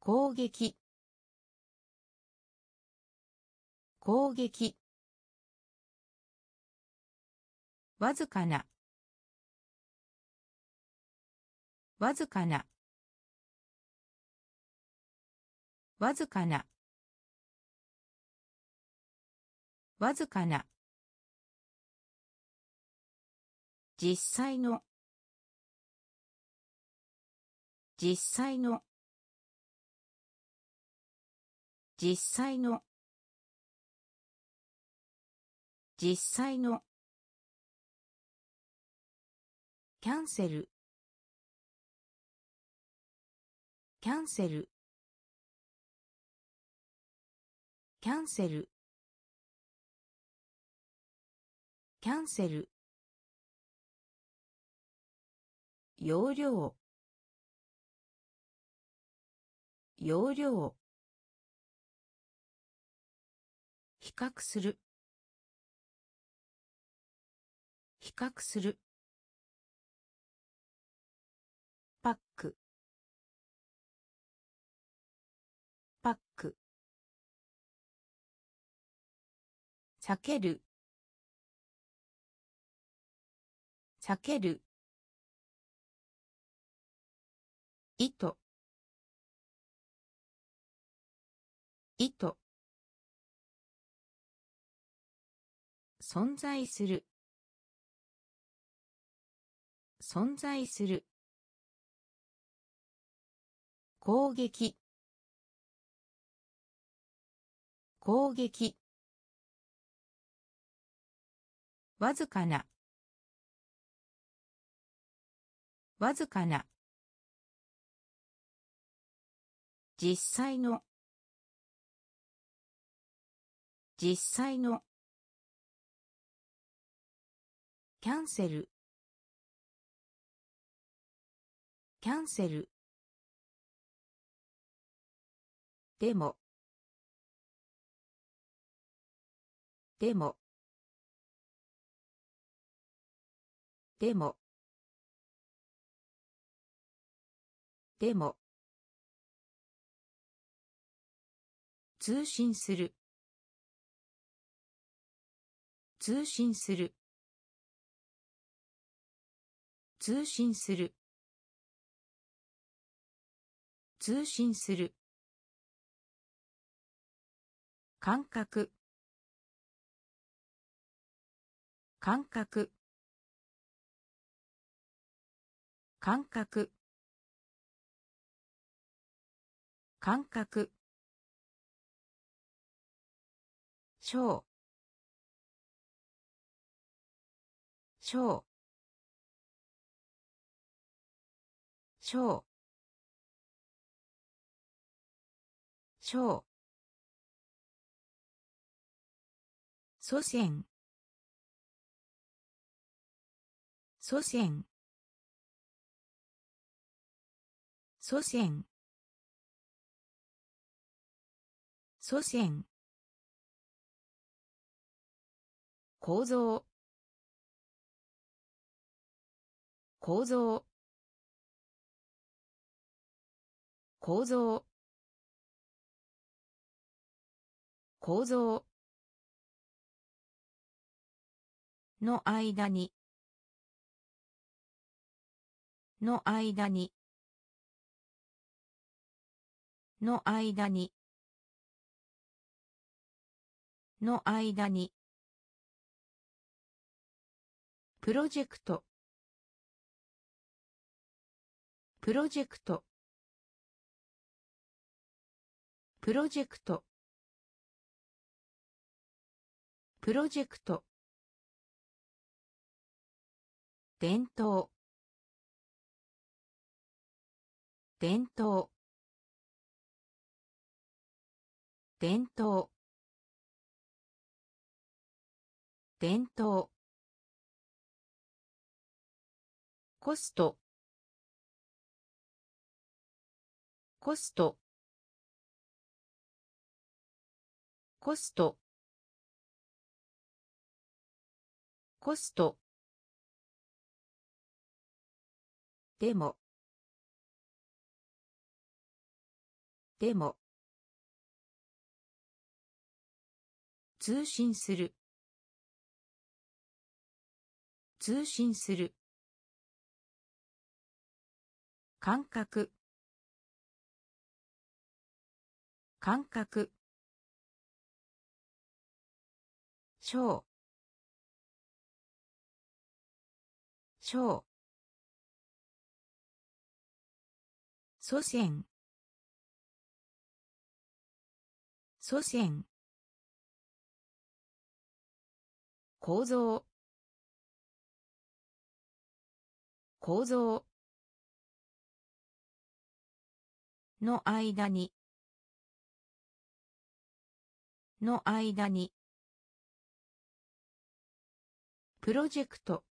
攻撃。攻撃。わずかな。わずかな。わずかな。わずかな。実際の。実際の。実際の。実際の。キャンセル。キャンセル。キャンセル。キャンセル。容量。容量。比較する。比較する避ける。避ける。糸糸存在する。存在する。攻撃。攻撃。わずかな。わずかな。実際の。実際の。キャンセル。キャンセル。でも。でも。でも。でも。通信する。通信する。通信する。通信する。感覚。感覚。感覚。感覚。小小小小祖先。祖先。祖先。祖先。構造。構造。構造。構造。の間に。の間に。の間に。の間に。プロジェクト。プロジェクト。プロジェクト。プロジェクト。伝統。伝統。伝統伝統コスト。コスト。コスト。コスト。でも。でも。通信する。通信する。感覚。感覚。小小祖先。祖先。構造。構造。の間に。の間に。プロジェクト。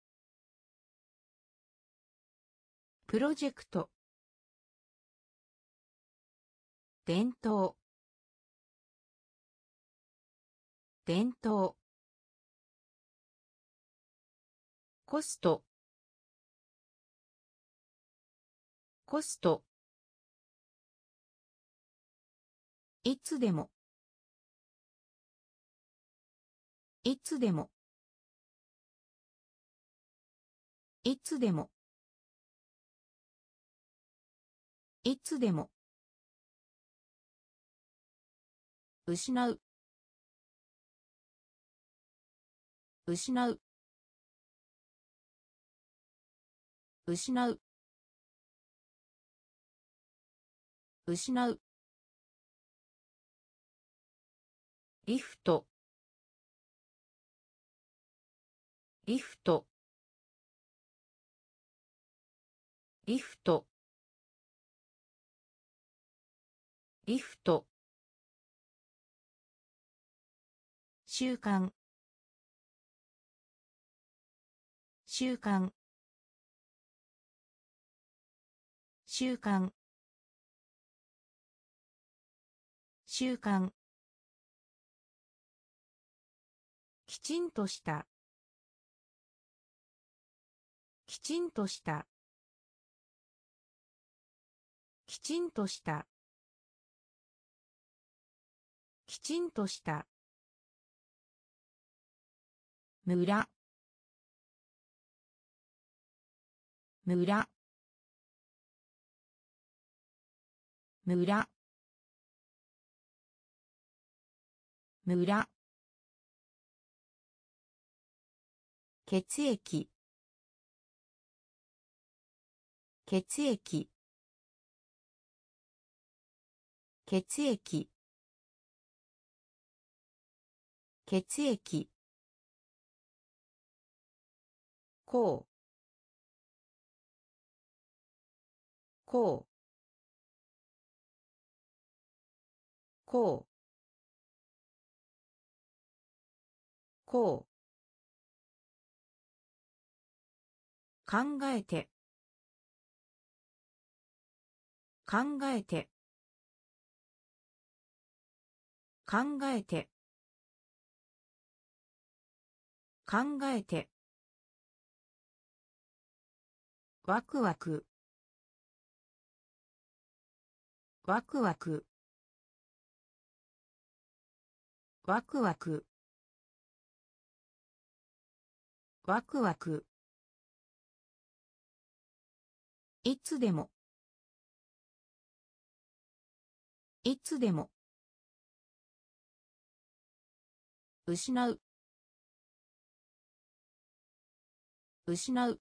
プロジェクト。伝統。伝統。コスト。コスト。いつでも。いつでも。いつでも。いつでも。失う。失う。失う。失う。リフト。リフト。リフト。リフト。習慣習慣習慣習慣きちんとした。きちんとした。きちんとした。きちんとした。村。村。村。村。血液。血液。血液。血液。こう。こう。こう。こう。考えて。考えて。考えて。考えて。ワクワク。ワクワク。ワクワク。ワクワク。いつでも。いつでも。失う。失う。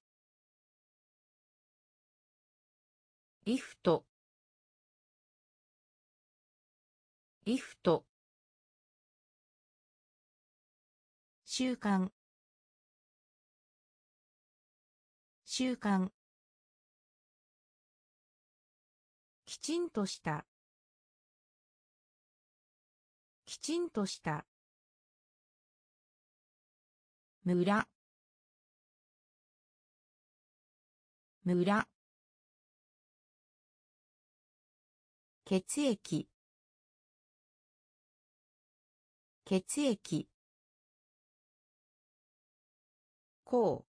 リフト。リフト。習慣習慣きちんとした。きちんとした。村。村。血液。血液。こう。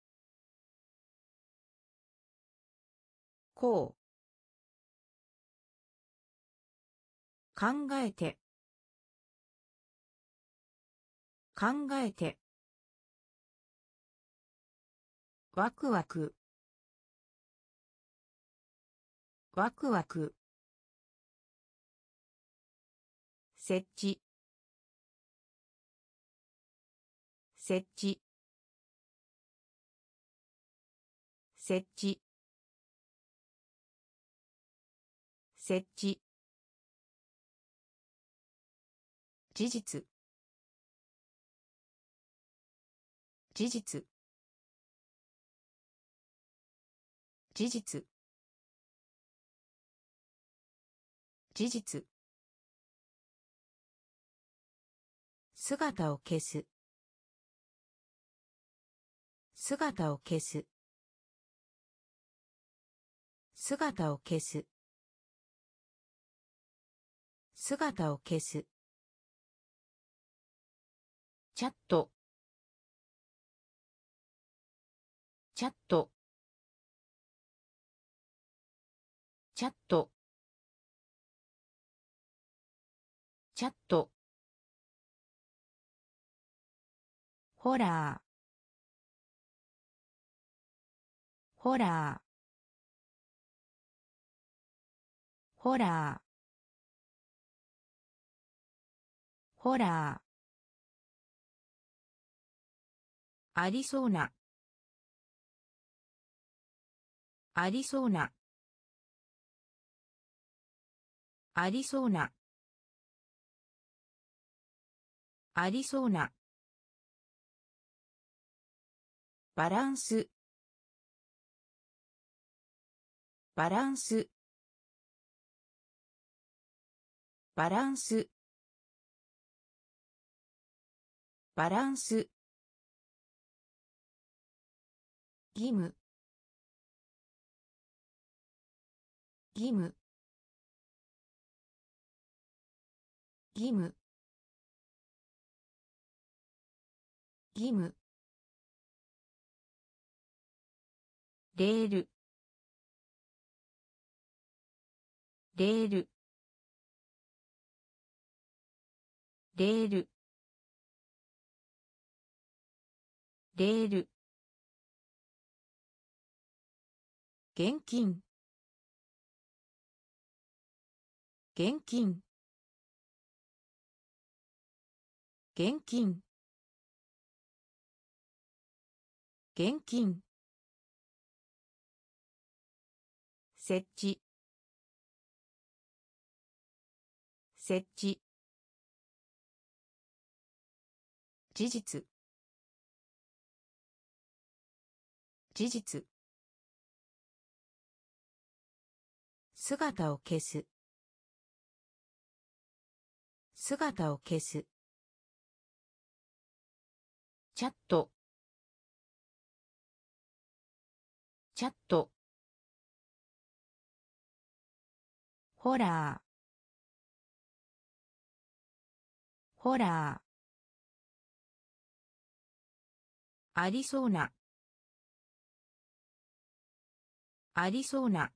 こう。考えて。考えて。ワクワク。ワクワク。設置。設置。設置。設置。事実。事実。事実。事実。姿を消す。姿を消す。姿を消す。姿を消す。チャット。チャット。チャット。チャット。ホラー。ホラー。ホラー。ホラー。ありそうな。ありそうな。ありそうな。ありそうな。バランス。バランス。バランス。バランス。義務。義務。義務。義務。レール。レール。レール。レール。現金。現金。現金。現金。設置。設置。事実。事実。姿を消す。姿を消す。チャット。チャット。ホラー。ホラー。ありそうな。ありそうな。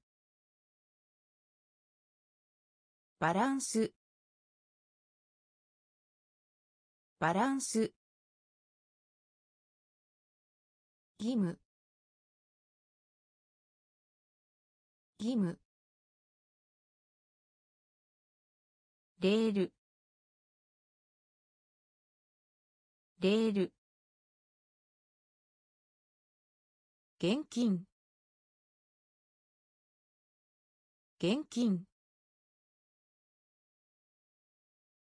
バランス。バランス。義務。義務。レール。レール。現金。現金。